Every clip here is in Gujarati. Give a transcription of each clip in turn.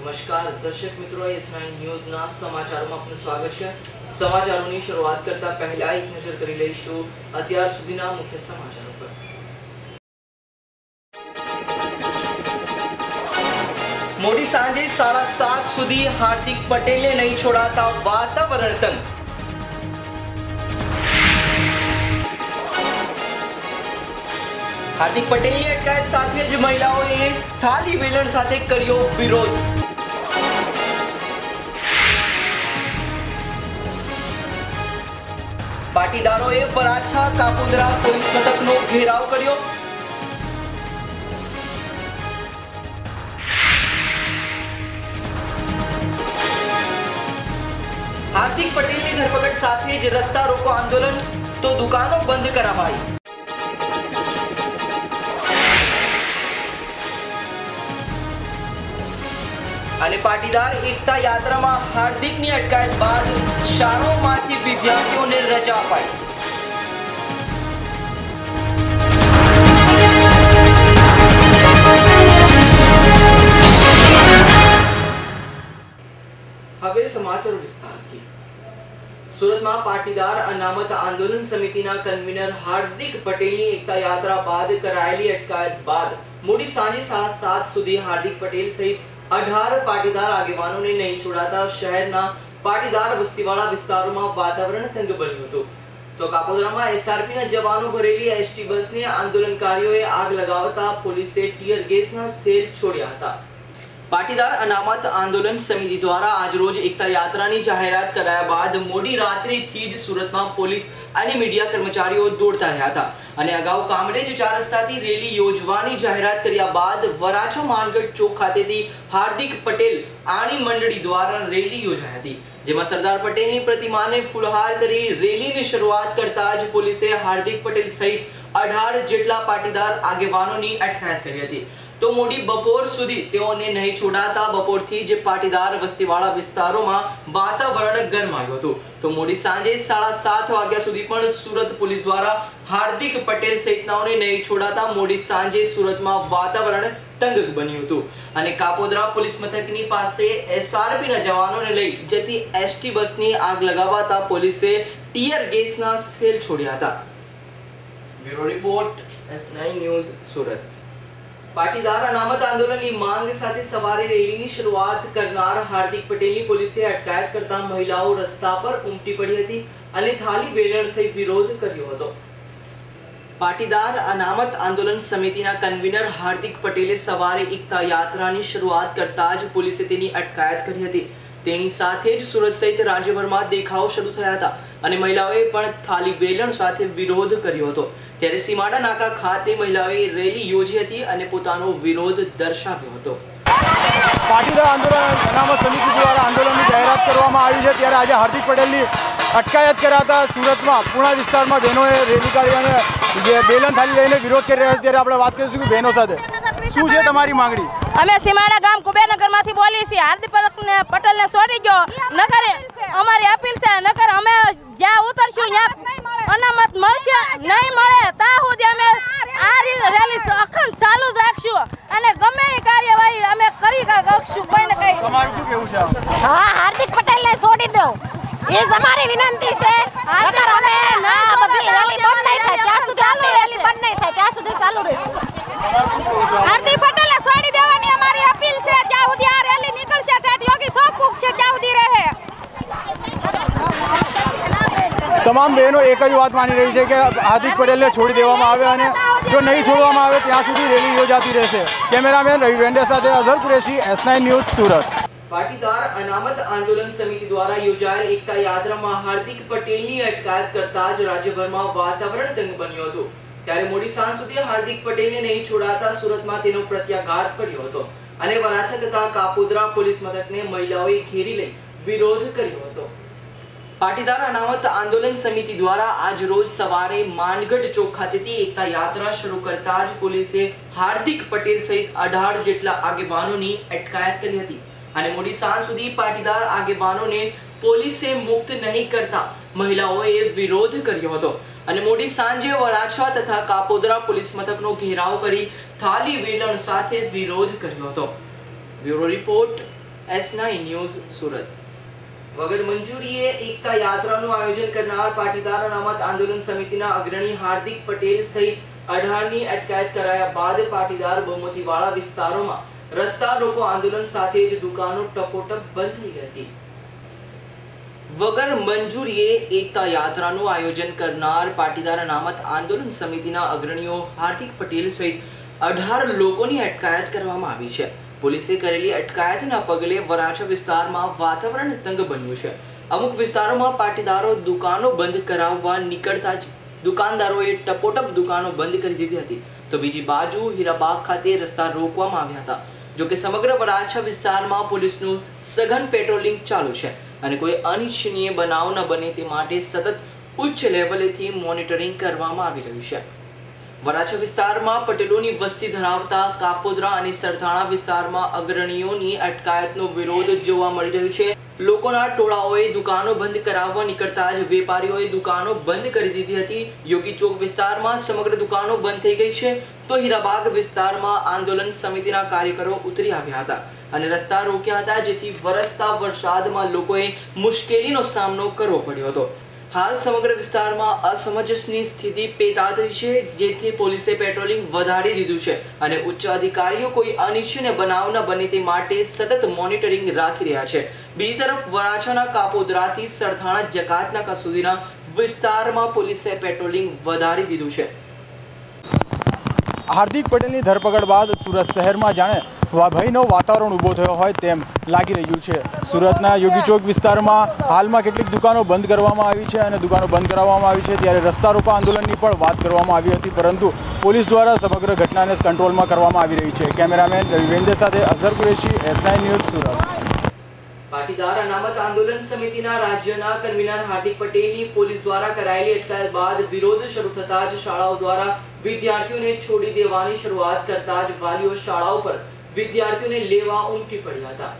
નમસ્કાર. દર્શક મિત્રો, એસ નાઇન ન્યૂઝના સમાચારોમાં આપનું સ્વાગત છે. સમાચારોની શરૂઆત કરતા પહેલા એક નજર કરી લઈશું અત્યાર સુધીના મુખ્ય સમાચારો પર. મોડી સાંજે સાડા સાત સુધી હાર્દિક પટેલને નહીં છોડાતા વાતાવરણ તંગ. હાર્દિક પટેલની અટકાયત સાથે જ મહિલાઓએ થાલી વેલણ સાથે કર્યો વિરોધ. પાટીદારોએ વરાછા કાપુદરા પોલીસ મથકનો ઘેરાવ કર્યો. હાર્દિક પટેલની ધરપકડ સાથે જ રસ્તા રોકો આંદોલન, તો દુકાનો બંધ કરાવાઈ. અને પાટીદાર એકતા યાત્રામાં હાર્દિકની અટકાયત બાદ શાળાઓમાંથી વિદ્યાર્થીઓને રજા અપાઈ. હવે સમાચાર સુરતમાં પાટીદાર અનામત આંદોલન સમિતિના કન્વીનર હાર્દિક પટેલની એકતા યાત્રા બાદ કરાયેલી અટકાયત બાદ મોડી સાંજે સાડા સાત સુધી હાર્દિક પટેલ સહિત અઢાર પાટીદાર આગેવાનોને નહીં છોડાતા શહેરના પાટીદાર વસ્તીવાળા વિસ્તારોમાં વાતાવરણ તંગ બન્યું હતું. તો કાપોદરામાં એસઆરપી ના જવાનો ભરેલી એસટી બસને આંદોલનકારીઓએ આગ લગાવતા પોલીસે ટીયર ગેસના સેલ છોડ્યા હતા. પાટીદાર અનામત આંદોલન સમિતિ દ્વારા આજરોજ એકતા યાત્રાની જાહેરાત કરાયા બાદ મોડી રાત્રિથી જ સુરતમાં પોલીસ અને મીડિયા કર્મચારીઓ દોડતા રહ્યા હતા. અને અગાઉ કામરેજ ચાર રસ્તાથી રેલી યોજવાની જાહેરાત કર્યા બાદ વરાછા માનગઢ ચોક ખાતેથી હાર્દિક પટેલ આણી મંડળી દ્વારા રેલી યોજાઈ હતી, જેમાં સરદાર પટેલની પ્રતિમાને ફૂલહાર કરી રેલીની શરૂઆત કરતા જ પોલીસે હાર્દિક પટેલ સહિત અઢાર જેટલા પાટીદાર આગેવાનોની અટકાયત કરી હતી. તો મોડી બપોર સુધી તેઓને નહીં છોડાતા બપોરથી જે પાટીદાર વસ્તીવાળા વિસ્તારોમાં વાતાવરણ ગરમાયું હતું. તો મોડી સાંજે સાડા સાત વાગ્યા સુધી પણ સુરત પોલીસ દ્વારા હાર્દિક પટેલ સહિતનાઓને નહીં છોડાતા મોડી સાંજે સુરતમાં વાતાવરણ તંગ બન્યું હતું. અને કાપોદરા પોલીસ મથકની પાસે એસઆરપીના જવાનોને લઈ જતી એસટી બસની આગ લગાવાતા પોલીસે ટીયર ગેસના સેલ છોડ્યા હતા. Bureau report S news Surat. Patidar અનામત આંદોલનની માંગ સાથે સવારે રેલીની શરૂઆત કરનાર હાર્દિક પટેલની પોલીસે અટકાયત કરતા મહિલાઓ રસ્તા પર ઉમટી પડી હતી અને થાલી વેલણ થઈ વિરોધ કર્યો હતો. પાટીદાર અનામત આંદોલન સમિતિના કન્વીનર હાર્દિક પટેલે સવારે એકતા યાત્રાની શરૂઆત કરતા જ પોલીસે તેની અટકાયત કરી હતી. તેની સાથે જ સુરત સહિત રાજ્યભરમાં દેખાવો શરૂ થયા હતા. અને મહિલાઓએ પણ થાલી વેલણ સાથે વિરોધ કર્યો હતો. ત્યારે સીમાડા નાકા ખાતે મહિલાઓએ રેલી યોજી હતી અને પોતાનો વિરોધ દર્શાવ્યો હતો. પાટીદાર આંદોલન, અનામત સમિતિ દ્વારા આંદોલનની જાહેરાત કરવામાં આવી છે. ત્યારે આજે હાર્દિક પટેલની અટકાયત કર્યા હતા સુરતમાં પૂણા વિસ્તારમાં બહેનોએ રેલી કાઢી અને બેલન થાલી લઈને વિરોધ કરી રહ્યા ત્યારે આપણે વાત કરીશું બહેનો સાથે. શું છે તમારી માંગણી? અમે સીમાડા ગામ કુબેરનગરમાંથી બોલીએ છીએ. હાર્દિક પટેલને પટેલને છોડી ગયો. નકર અમારી અપીલ છે. નકર અમે જ્યાં ઉતરશું ત્યાં અનામત મળશે નહીં મળે ત્યાં સુધી અમે આ રીતે રેલી અખંડ ચાલુ જ રાખશું. અને ગમે એ કાર્યવાહી અમે કરી શકશું કોઈને કઈ. તમારું શું કેવું છે હા હાર્દિક પટેલને છોડી દો. એ અમારી વિનંતી છે. નકર અમે ના બધી રેલી બંધ નહીં થાય. ત્યાં સુધી ચાલુ રેલી બંધ નહીં થાય, ત્યાં સુધી ચાલુ રહેશે? હાર્દિક પટેલે છોડી દેવાની અમારી અપીલ છે. જ્યાં સુધી આ રેલી નીકળશે, ઠેઠ યોગી સો છે, ત્યાં સુધી રહે. તમામ બહેનો એક જ વાત માની રહી છે કે હાર્દિક પટેલને છોડી દેવામાં આવે અને જો નહીં છોડવામાં આવે, ત્યાં સુધી રેલી યોજાતી રહેશે. કેમેરામેન રવિ વેન્ડે સાથે અઝર કુરેશી એસ ન્યૂઝ સુરત. પાટીદાર અનામત આંદોલન સમિતિ દ્વારા યોજાયેલ એકતા યાત્રામાં હાર્દિક પટેલની અટકાયત કરતા જ રાજ્યભરમાં વાતાવરણ તંગ બન્યું હતું. ત્યારે મોડી સાંજ સુધી હાર્દિક પટેલને નહીં છોડાતા સુરતમાં તેનો પ્રત્યાઘાત પડ્યો હતો અને વરાછા તથા કાપોદરા પોલીસ મથકને મહિલાઓએ ઘેરી લઈ વિરોધ કર્યો હતો. પાટીદાર અનામત આંદોલન સમિતિ દ્વારા આજ રોજ સવારે માનગઢ ચોક ખાતેથી એકતા યાત્રા શરૂ કરતા જ પોલીસે હાર્દિક પટેલ સહિત અઢાર જેટલા આગેવાનોની અટકાયત કરી હતી. અને મોડી સાંજ સુધી પાટીદાર આગેવાનોને પોલીસે મુક્ત નહીં કરતા મહિલાઓએ વિરોધ કર્યો હતો. અને મોડી સાંજે વરાછા તથા કાપોદરા પોલીસ મથકનો ઘેરાવ કરી થાલી વેલણ સાથે વિરોધ કર્યો હતો. Bureau report, S news Surat. વગર મંજૂરીએ એકતા યાત્રાનું આયોજન કરનાર પાટીદાર અનામત આંદોલન સમિતિના અગ્રણી હાર્દિક પટેલ સહિત અઢારની અટકાયત કરાયા બાદ પાટીદાર બહુમતીવાળા વિસ્તારોમાં રસ્તા રોકો આંદોલન સાથે જ દુકાનો ટપોટપ બંધ થઈ હતી. વગર મંજૂરીએ એકતા યાત્રાનું આયોજન કરનાર પાટીદાર અનામત આંદોલન સમિતિના અગ્રણીઓ હાર્દિક પટેલ સહિત અઢાર લોકોની અટકાયત કરવામાં આવી છે. પોલીસે કરેલી અટકાયતના પગલે વરાછા વિસ્તારમાં વાતાવરણ તંગ બન્યું છે. અમુક વિસ્તારોમાં પાટીદારો દુકાનો બંધ કરાવવા નીકળતા જ દુકાનદારોએ ટપોટપ દુકાનો બંધ કરી દીધી હતી. તો બીજી બાજુ હીરાબાગ ખાતે રસ્તા રોકવામાં આવ્યા હતા. જોકે સમગ્ર વરાછા વિસ્તારમાં પોલીસનું સઘન પેટ્રોલિંગ ચાલુ છે અને કોઈ અનિચ્છનીય બનાવ ન બને તે માટે સતત ઉચ્ચ લેવલેથી મોનિટરિંગ કરવામાં આવી રહ્યું છે. વરાછા વિસ્તારમાં પટેલોની વસ્તી ધરાવતા કાપોદરા અને સરથાણા વિસ્તારમાં અગ્રણીઓની અટકાયતનો વિરોધ જોવા મળી રહ્યો છે. લોકોના ટોળાઓએ દુકાનો બંધ કરાવવા નીકળતા જ વેપારીઓએ દુકાનો બંધ કરી દીધી હતી. યોગી ચોક વિસ્તારમાં સમગ્ર દુકાનો બંધ થઈ ગઈ છે. તો હીરાબાગ વિસ્તારમાં આંદોલન સમિતિના કાર્યકરો ઉતરી આવ્યા હતા અને રસ્તા રોક્યા હતા, જેથી વરસતા વરસાદમાં લોકોએ મુશ્કેલીનો સામનો કરવો પડ્યો હતો. હાલ સમગ્ર વિસ્તારમાં અસમંજસની સ્થિતિ પેદા છે, જેથી પોલીસે પેટ્રોલિંગ વધારી દીધું છે અને ઉચ્ચ અધિકારીઓ કોઈ અનિચ્છનીય બનાવ ન બને તે માટે સતત મોનિટરિંગ રાખી રહ્યા છે. બીજી તરફ વરાછાના કાપોદરાથી સરથાણા જકાતનાકા સુધીના વિસ્તારમાં પોલીસે પેટ્રોલિંગ વધારી દીધું છે. હાર્દિક પટેલની ધરપકડ બાદ સુરત શહેરમાં જાણે ભયનો વાતાવરણ ઊભો થયો હોય તેમ લાગી રહ્યું છે. સુરતના યોગી ચોક વિસ્તારમાં હાલમાં કેટલીક દુકાનો બંધ કરવામાં આવી છે અને દુકાનો બંધ કરાવવામાં આવી છે ત્યારે રસ્તા રોકો આંદોલનની પણ વાત કરવામાં આવી હતી, પરંતુ પોલીસ દ્વારા સમગ્ર ઘટનાને કંટ્રોલમાં કરવામાં આવી રહી છે. કેમેરામેન રવિવેન્દ્ર સાથે અઝર કુરેશી એસ ન્યૂઝ સુરત. પાટીદાર અનામત આંદોલન સમિતિના રાજ્યના કન્વીનર હાર્દિક પટેલની પોલીસ દ્વારા કરાયેલી અટકાયત બાદ વિરોધ શરૂ થતા જ શાળાઓ દ્વારા વિદ્યાર્થીઓને છોડી દેવાની શરૂઆત કરતા જ વાલીઓ શાળાઓ પર વિદ્યાર્થીઓને લેવા ઉમટી પડ્યા હતા.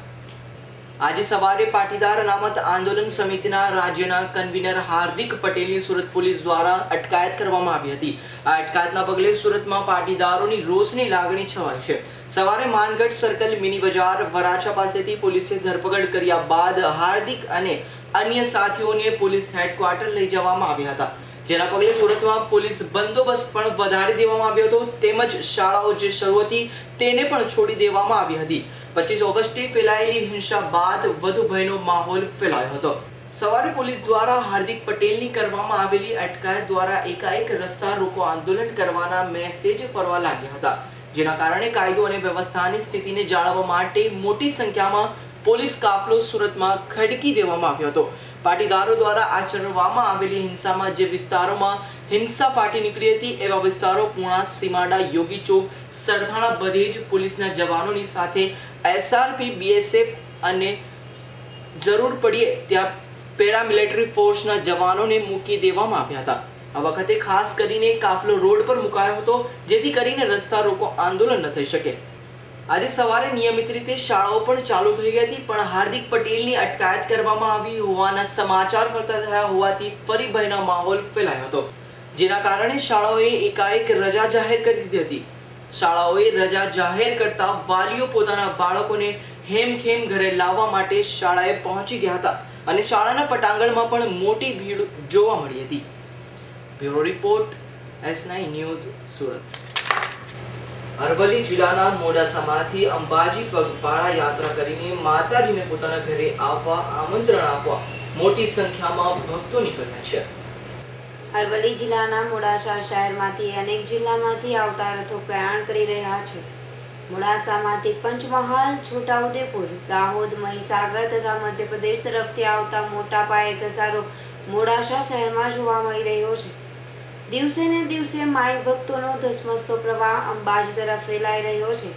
આજે સવારે પાટીદાર અનામત આંદોલન સમિતિના રાજ્યના કન્વીનર હાર્દિક પટેલની સુરત પોલીસ દ્વારા અટકાયત કરવામાં આવી હતી. આ અટકાયતના પગલે સુરતમાં પાટીદારોની રોષની લાગણી છવાઈ છે. સવારે માનગઢ સર્કલ મિની બજાર વરાછા પાસેથી પોલીસે ધરપકડ કર્યા બાદ હાર્દિક અને અન્ય સાથીઓને પોલીસ હેડક્વાર્ટર લઈ જવામાં આવ્યા હતા. જેના પગલે સુરતમાં પોલીસ બંદોબસ્ત પણ વધારી દેવામાં આવ્યો હતો. તેમજ શાળાઓ જે શરૂ હતી તેને પણ છોડી દેવામાં આવી હતી. પચીસ ઓગસ્ટે ફેલાયેલી હિંસા બાદ વધુ ભયનો માહોલ ફેલાયો હતો. સવારે પોલીસ દ્વારા હાર્દિક પટેલની કરવામાં આવેલી અટકાયત દ્વારા એકાએક રસ્તા રોકો આંદોલન કરવાના મેસેજ ફરવા લાગ્યા હતા. જેના કારણે કાયદો અને વ્યવસ્થાની સ્થિતિને જાળવવા માટે મોટી સંખ્યામાં પોલીસ કાફલો સુરતમાં ખડકી દેવામાં આવ્યો હતો. પાટીદારો દ્વારા આચરવામાં આવેલી હિંસામાં જે વિસ્તારોમાં હિંસા ફાટી નીકળી હતી, એવા વિસ્તારો પૂણા, સીમાડા, યોગી ચોક, સરથાણા બધે જ પોલીસના જવાનોની સાથે એસઆરપી, બીએસએફ અને જરૂર પડીએ ત્યાં પેરામિલિટરી ફોર્સના જવાનોને મૂકી દેવામાં આવ્યા હતા. આ વખતે ખાસ કરીને કાફલો રોડ પર મુકાયો હતો, જેથી કરીને રસ્તા રોકો આંદોલન ન થઈ શકે. આજે સવારે નિયમિત રીતે શાળાઓ પણ ચાલુ થઈ ગઈ હતી, પણ હાર્દિક પટેલની અટકાયત કરવામાં આવી હોવાના સમાચાર ફરતા થયા હોવાથી ફરી ભયનો માહોલ ફેલાયો હતો, જેના કારણે શાળાઓએ એકાએક રજા જાહેર કરી દીધી હતી. શાળાઓએ રજા જાહેર કરતા વાલીઓ પોતાના બાળકોને હેમખેમ ઘરે લાવવા માટે શાળાએ પહોંચી ગયા હતા અને શાળાના પટાંગણમાં પણ મોટી ભીડ જોવા મળી હતી. Bureau report, S nine news Surat. Aravalli જિલ્લાના મોડાસામાંથી અંબાજી પગપાળા યાત્રા કરીને માતાજીને પોતાના ઘરે આવવા, આમંત્રણ આપવા મોટી સંખ્યામાં ભક્તો નીકળ્યા છે. અરવલ્લી જિલ્લાના મોડાસા શહેરમાંથી અનેક જિલ્લામાંથી આવતા રથો પ્રયાણ કરી રહ્યા છે. મોડાસામાંથી પંચમહાલ, છોટાઉદેપુર, દાહોદ, મહીસાગર તથા મધ્યપ્રદેશ તરફથી આવતા મોટા પાયે ઘસારો મોડાસા શહેરમાં જોવા મળી રહ્યો છે. દિવસે ને દિવસે માઈ ભક્તોનો ધસમસતો પ્રવાહ અંબાજી તરફ ફેલાઈ રહ્યો છે.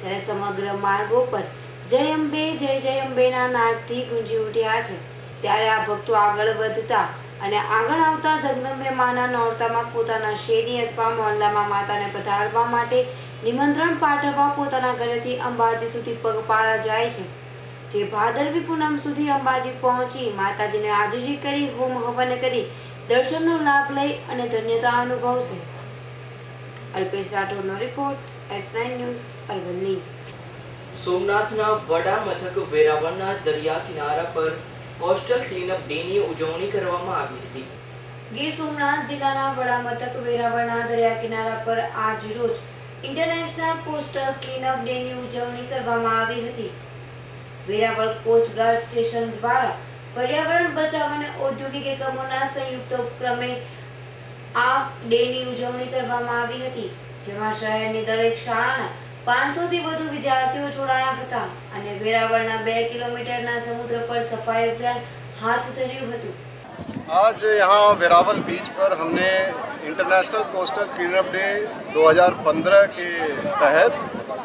ત્યારે સમગ્ર માર્ગો પર જય અંબે, જય જય અંબેના નાદથી ગુંજી ઉઠ્યા છે. ત્યારે આ ભક્તો આગળ વધતા અને આગળ આવતા જગદંબે માના નોરતામાં પોતાના શેરી અથવા મોહલ્લામાં માતાને પધારવા માટે નિમંત્રણ પાઠવવા પોતાના ઘરેથી અંબાજી સુધી પગપાળા જાય છે. જે ભાદરવી પૂનમ સુધી અંબાજી પહોંચી માતાજીને આજીજી કરી, હોમ હવન કરી દર્શનનો લાભ લઈ અને ધન્યતા અનુભવશે. અલ્પેશ રાઠોડનો રિપોર્ટ એસ ન્યૂઝ અરવલ્લી. સોમનાથના વડા મથક વેરાવળના દરિયા કિનારા પર કોસ્ટલ ક્લીનઅપ ડેની ઉજવણી કરવામાં આવી હતી. ગીર સોમનાથ જિલ્લાના વડા મથક વેરાવળના દરિયા કિનારા પર આજ રોજ ઇન્ટરનેશનલ કોસ્ટલ ક્લીનઅપ ડેની ઉજવણી કરવામાં આવી હતી. વેરાવળ કોસ્ટગાર્ડ સ્ટેશન દ્વારા પર્યાવરણ બચાવ અને ઔદ્યોગિક એકમોના સંયુક્ત ઉપક્રમે આ ડેની ઉજવણી કરવામાં આવી હતી જેમાં શહેરની દરેક શાળાના પાંચસોથી વધુ વિદ્યાર્થીઓ જોડાયા હતા અને વેરાવળના બે કિલોમીટરના સમુદ્ર પર સફાઈ અભિયાન હાથ ધર્યું હતું आज यहाँ वेरावल बीच पर हमने इंटरनेशनल कोस्टल क्लीनअप डे 2015 के तहत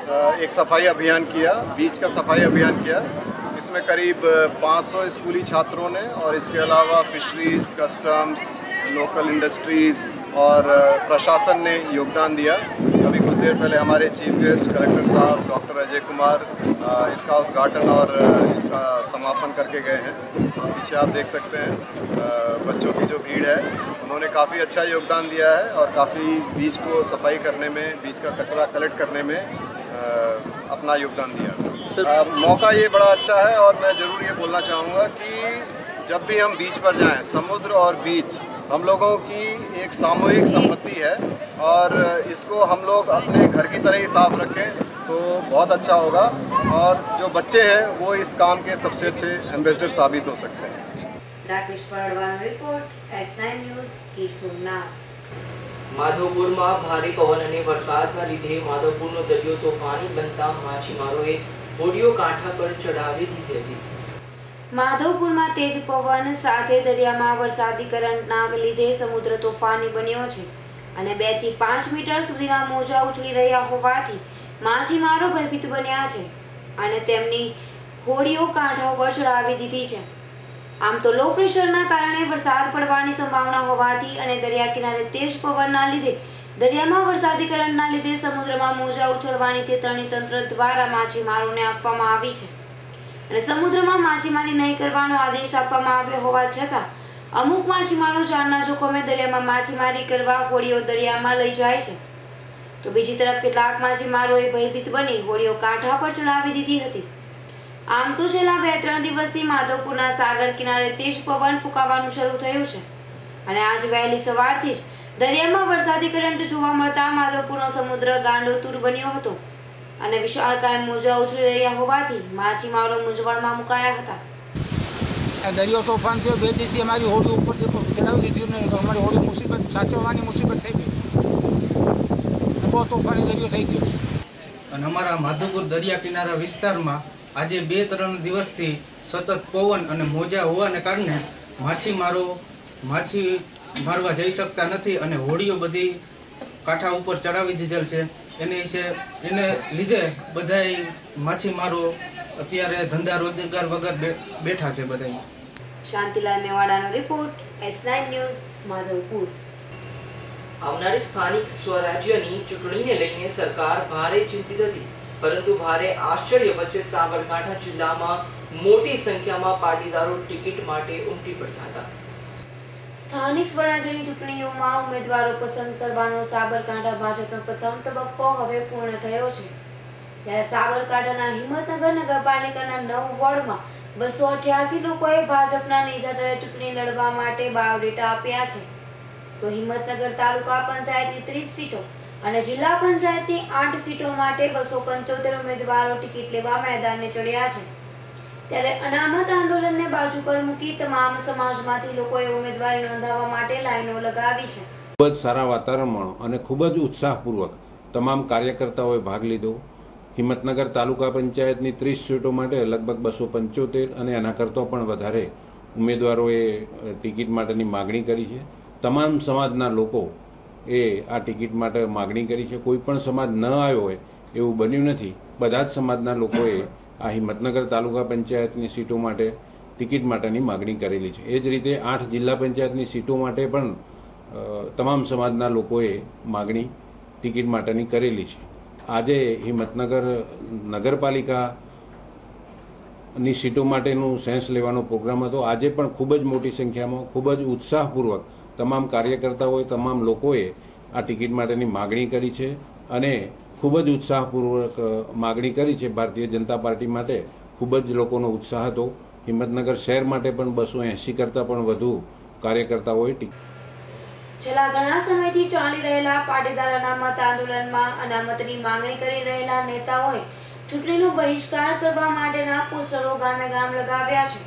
अ, एक सफाई अभियान किया बीच का सफाई अभियान किया इसमें करीब 500 स्कूली छात्रों ने और इसके अलावा फिशरीज कस्टम्स लोकल इंडस्ट्रीज़ और प्रशासन ने योगदान दिया। अभी कुछ देर पहले हमारे चीफ गेस्ट कलेक्टर साहब डॉक्टर अजय कुमार इसका उद्घाटन और इसका समापन करके गए हैं। और पीछे आप देख सकते हैं बच्चों की जो भीड़ है, उन्होंने काफ़ी अच्छा योगदान दिया है और काफ़ी बीच को सफ़ाई करने में बीच का कचरा कलेक्ट करने में अपना योगदान दिया। अ, मौका ये बड़ा अच्छा है और मैं ज़रूर ये बोलना चाहूँगा कि जब भी हम बीच पर जाएं समुद्र और बीच हम लोगों की एक सामूहिक संपत्ति है और इसको हम लोग अपने घर की तरह ही साफ रखें तो बहुत अच्छा होगा और जो बच्चे हैं वो इस काम के सबसे अच्छे एम्बेसडर साबित हो सकते हैं Rakesh પરડવાનો report S nine news Gir Somnath માધવપુરમાં ભારે પવન અને વરસાદના લીધે માધવપુરનો દરિયો તોફાની બનતા માછીમારોએ હોડીઓ કાંઠા પર ચડાવી દીધી હતી. માધવપુરમાં તેજ પવન સાથે દરિયામાં વરસાદી કરંટના લીધે સમુદ્ર તોફાની બન્યો છે અને બેથી પાંચ મીટર સુધીના મોજા ઉછળી રહ્યા હોવાથી માછીમારો ભયભીત બન્યા છે અને તેમની હોડીઓ કાંઠા ઉપર ચડાવી દીધી છે. આમ તો લો પ્રેશરના કારણે વરસાદ પડવાની સંભાવના હોવાથી અને દરિયા કિનારે તેજ પવનના લીધે દરિયામાં વરસાદી કરંટના લીધે સમુદ્રમાં મોજા ઉછળવાની ચેતવણી તંત્ર દ્વારા માછીમારોને આપવામાં આવી છે. અને સમુદ્રમાં માછીમારી નહીં કરવાનો આદેશ આપવામાં આવ્યો હોવા છતાં, અમુક માછીમારો જાનના જોખમે દરિયામાં માછીમારી કરવા હોડીઓ દરિયામાં લઈ જાય છે. તો બીજી તરફ કેટલાક માછીમારોએ ભયભીત બની હોડીઓ કાંઠા પર ચડાવી દીધી હતી. આમ તો છેલ્લા બે ત્રણ દિવસથી માધવપુરના સાગર કિનારે તેજ પવન ફૂંકાવાનું શરૂ થયું છે. અને આજ વહેલી સવારથી જ દરિયામાં વરસાદી કરંટ જોવા મળતા માધવપુરનો સમુદ્ર ગાંડોતુર બન્યો હતો અને વિશાળકાય મોજા ઉછળી રહ્યા હોવાથી માછીમારો મૂંઝવણમાં મુકાયા હતા. દરિયો તોફાન થયો બે દિવસે અમારી હોડી ઉપર ચડાવી દીધી ને અમારી હોડી મુસીબત સાચવવાની મુસીબત થઈ ગઈ. બહુ તોફાની દરિયો થઈ ગયો. અને અમારા માધવપુર દરિયા કિનારા વિસ્તારમાં આજે બે ત્રણ દિવસથી સતત પવન અને મોજા હોવાને કારણે માછીમારો માછી મારવા જઈ શકતા નથી અને હોડીઓ બધી કાંઠા ઉપર ચડાવી દીધેલ છે. એને વિશે એને લીધે બધાય માછીમારો અત્યારે ધંધા રોજગાર વગર બેઠા છે બધા શાંતિલાલ મેવાડાનો રિપોર્ટ એસ ન્યૂઝ માધવપુર. આવનારી સ્થાનિક સ્વરાજ્યની ચૂંટણીને લઈને સરકાર ભારે ચિંતિત હતી પરંતુ ભારે આશ્ચર્ય વચ્ચે સાબરકાંઠા જિલ્લામાં મોટી સંખ્યામાં પાટીદારો ટિકિટ માટે ઉમટી પડ્યા હતા. સ્થાનિક સ્વરાજ્યની ચૂંટણીઓમાં ઉમેદવારો પસંદ કરવાનો સાબરકાંઠા ભાજપનો પ્રથમ તબક્કો હવે પૂર્ણ થયો છે. ત્યારે સાબરકાંઠાના હિંમતનગર નગરપાલિકાના નવ વોર્ડમાં બસો અઠ્યાસી લોકોએ ભાજપના નેજા તળે ચૂંટણી લડવા માટે બાયોડેટા આપ્યા છે. તો હિંમતનગર તાલુકા પંચાયતની ત્રીસ સીટો અને જિલ્લા પંચાયતની આઠ સીટો માટે બસો પંચોતેર ઉમેદવારો ટિકિટ લેવા મેદાને ચડ્યા છે. ત્યારે અનામત આંદોલનને બાજુ પર મૂકી તમામ સમાજમાંથી લોકોએ ઉમેદવારી નોંધાવવા માટે લાઈનો લગાવી છે. ખૂબ જ સારા વાતાવરણમાં અને ખૂબ જ ઉત્સાહપૂર્વક તમામ કાર્યકર્તાઓએ ભાગ લીધો. હિંમતનગર તાલુકા પંચાયતની ત્રીસ સીટો માટે લગભગ બસો પંચોતેર અને એના કરતાં પણ વધારે ઉમેદવારોએ ટિકિટ માટેની માગણી કરી છે. તમામ સમાજના લોકો એ આ ટિકિટ માટે માગણી કરી છે. કોઈ પણ સમાજ ન આવ્યો હોય એવું બન્યું નથી. બધા જ સમાજના લોકોએ આ હિંમતનગર તાલુકા પંચાયતની સીટો માટે ટિકિટ માટેની માગણી કરેલી છે. એ જ રીતે આઠ જિલ્લા પંચાયતની સીટો માટે પણ તમામ સમાજના લોકોએ માગણી ટિકિટ માટેની કરેલી છે. આજે હિંમતનગર નગરપાલિકાની સીટો માટેનું સેન્સ લેવાનો પ્રોગ્રામ હતો. આજે પણ ખૂબ જ મોટી સંખ્યામાં, ખૂબ જ ઉત્સાહપૂર્વક તમામ કાર્યકર્તાઓએ, તમામ લોકોએ આ ટિકિટ માટેની માગણી કરી છે અને ખૂબ જ ઉત્સાહપૂર્વક માગણી કરી છે ભારતીય જનતા પાર્ટી માટે. ખૂબ જ લોકોનો ઉત્સાહ હતો. હિંમતનગર શહેર માટે પણ બસો એંસી કરતાં પણ વધુ કાર્યકર્તાઓએ છેલ્લા ઘણા સમયથી ચાલી રહેલા પાટીદાર અનામત આંદોલનમાં અનામતની માંગણી કરી રહેલા નેતાઓએ ચૂંટણીનો બહિષ્કાર કરવા માટેના પોસ્ટરો ગામે ગામ લગાવ્યા છે.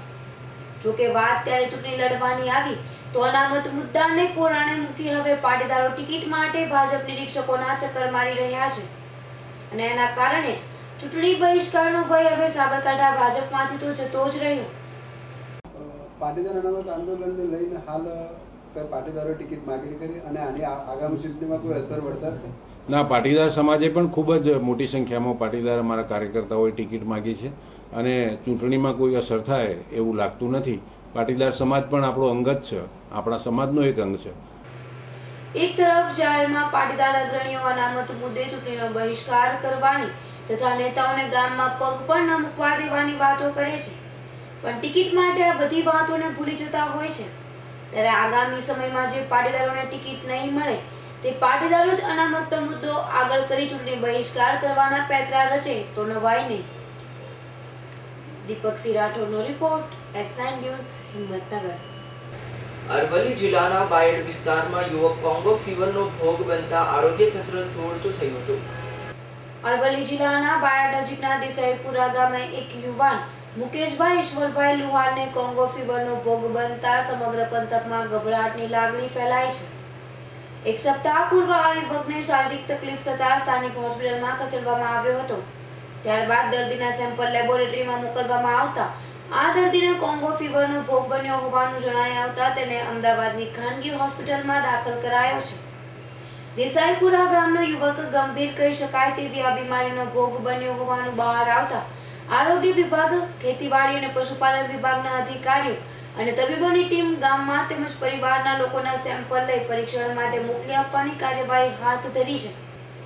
જોકે વાત ત્યારે ચૂંટણી લડવાની આવી, તો અનામત મુદ્દાને કોરાણે મૂકી હવે પાટીદારો ટિકિટ માટે ભાજપ નિરીક્ષકોના ચક્કર મારી રહ્યા છે. અને એના કારણે જ ચૂંટણી બહિષ્કારનો ભય હવે સાબરકાંઠા ભાજપમાંથી તો જતો જ રહ્યો. પાટીદાર અનામત આંદોલનને લઈને હાલ કઈ પાટીદારો ટિકિટ માગણી કરી અને આની આગામી ચૂંટણીમાં કોઈ અસર વર્તાશે? ના પાટીદાર સમાજે પણ ખૂબ જ મોટી સંખ્યામાં પાટીદાર અમારા કાર્યકર્તાઓએ ટિકિટ માગી છે અને ચૂંટણીમાં કોઈ અસર થાય એવું લાગતું નથી. પાટીદાર સમાજ પણ આપણો અંગ જ છે. આપણા સમાજનો એક અંગ છે. એક તરફ જાહેરમાં પાટીદાર અગ્રણીઓ અનામત મુદ્દે ચૂંટણીનો બહિષ્કાર કરવાની તથા નેતાઓને ગામમાં પગ પણ ન મૂકવા દેવાની વાતો કરે છે. પણ ટિકિટ માટે આ બધી વાતોને ભૂલી જતા હોય છે. ત્યારે આગામી સમયમાં જે પાટીદારોને ટિકિટ નહીં મળે, તે પાટીદારો જ અનામતનો મુદ્દો આગળ કરી ચૂંટણી બહિષ્કાર કરવાના પેતરા રચે તો નવાય નહીં. Deepak રાઠોડનો report S news Himmatnagar. Aravalli જિલ્લાના બાયડ વિસ્તારમાં યુવક કોંગો ફીવરનો ભોગ બનતા આરોગ્ય તંત્ર દોડતું થયું હતું. અરવલ્લી જિલ્લાના બાયડ નજીકના દેસાઈપુરા ગામે એક યુવાન મુકેશભાઈ ઈશ્વરભાઈ લુહારને કોંગો ફીવરનો ભોગ બનતા સમગ્ર પંથકમાં ગભરાટની લાગણી ફેલાઈ છે. એક સપ્તાહ પૂર્વ આ યુવકને શારીરિક તકલીફ થતા સ્થાનિક હોસ્પિટલમાં ખસેડવામાં આવ્યો હતો. ત્યારબાદ દર્દીના સેમ્પલ લેબોરેટરીમાં મોકલવામાં આવતા આ દર્દીને કોંગો ફીવરનો ભોગ બન્યો હોવાનું જણાઈ આવતા તેને અમદાવાદની ખાનગી હોસ્પિટલમાં દાખલ કરાયો છે. દેસાઈપુરા ગામનો યુવક ગંભીર કહી શકાય તેવી આ બીમારીનો ભોગ બન્યો હોવાનું બહાર આવતા આરોગ્ય વિભાગ, ખેતીવાડી અને પશુપાલન વિભાગના અધિકારીઓ અને તબીબોની ટીમ ગામમાં તેમજ પરિવારના લોકોના સેમ્પલ લઈ પરીક્ષણ માટે મોકલી આપવાની કાર્યવાહી હાથ ધરી છે.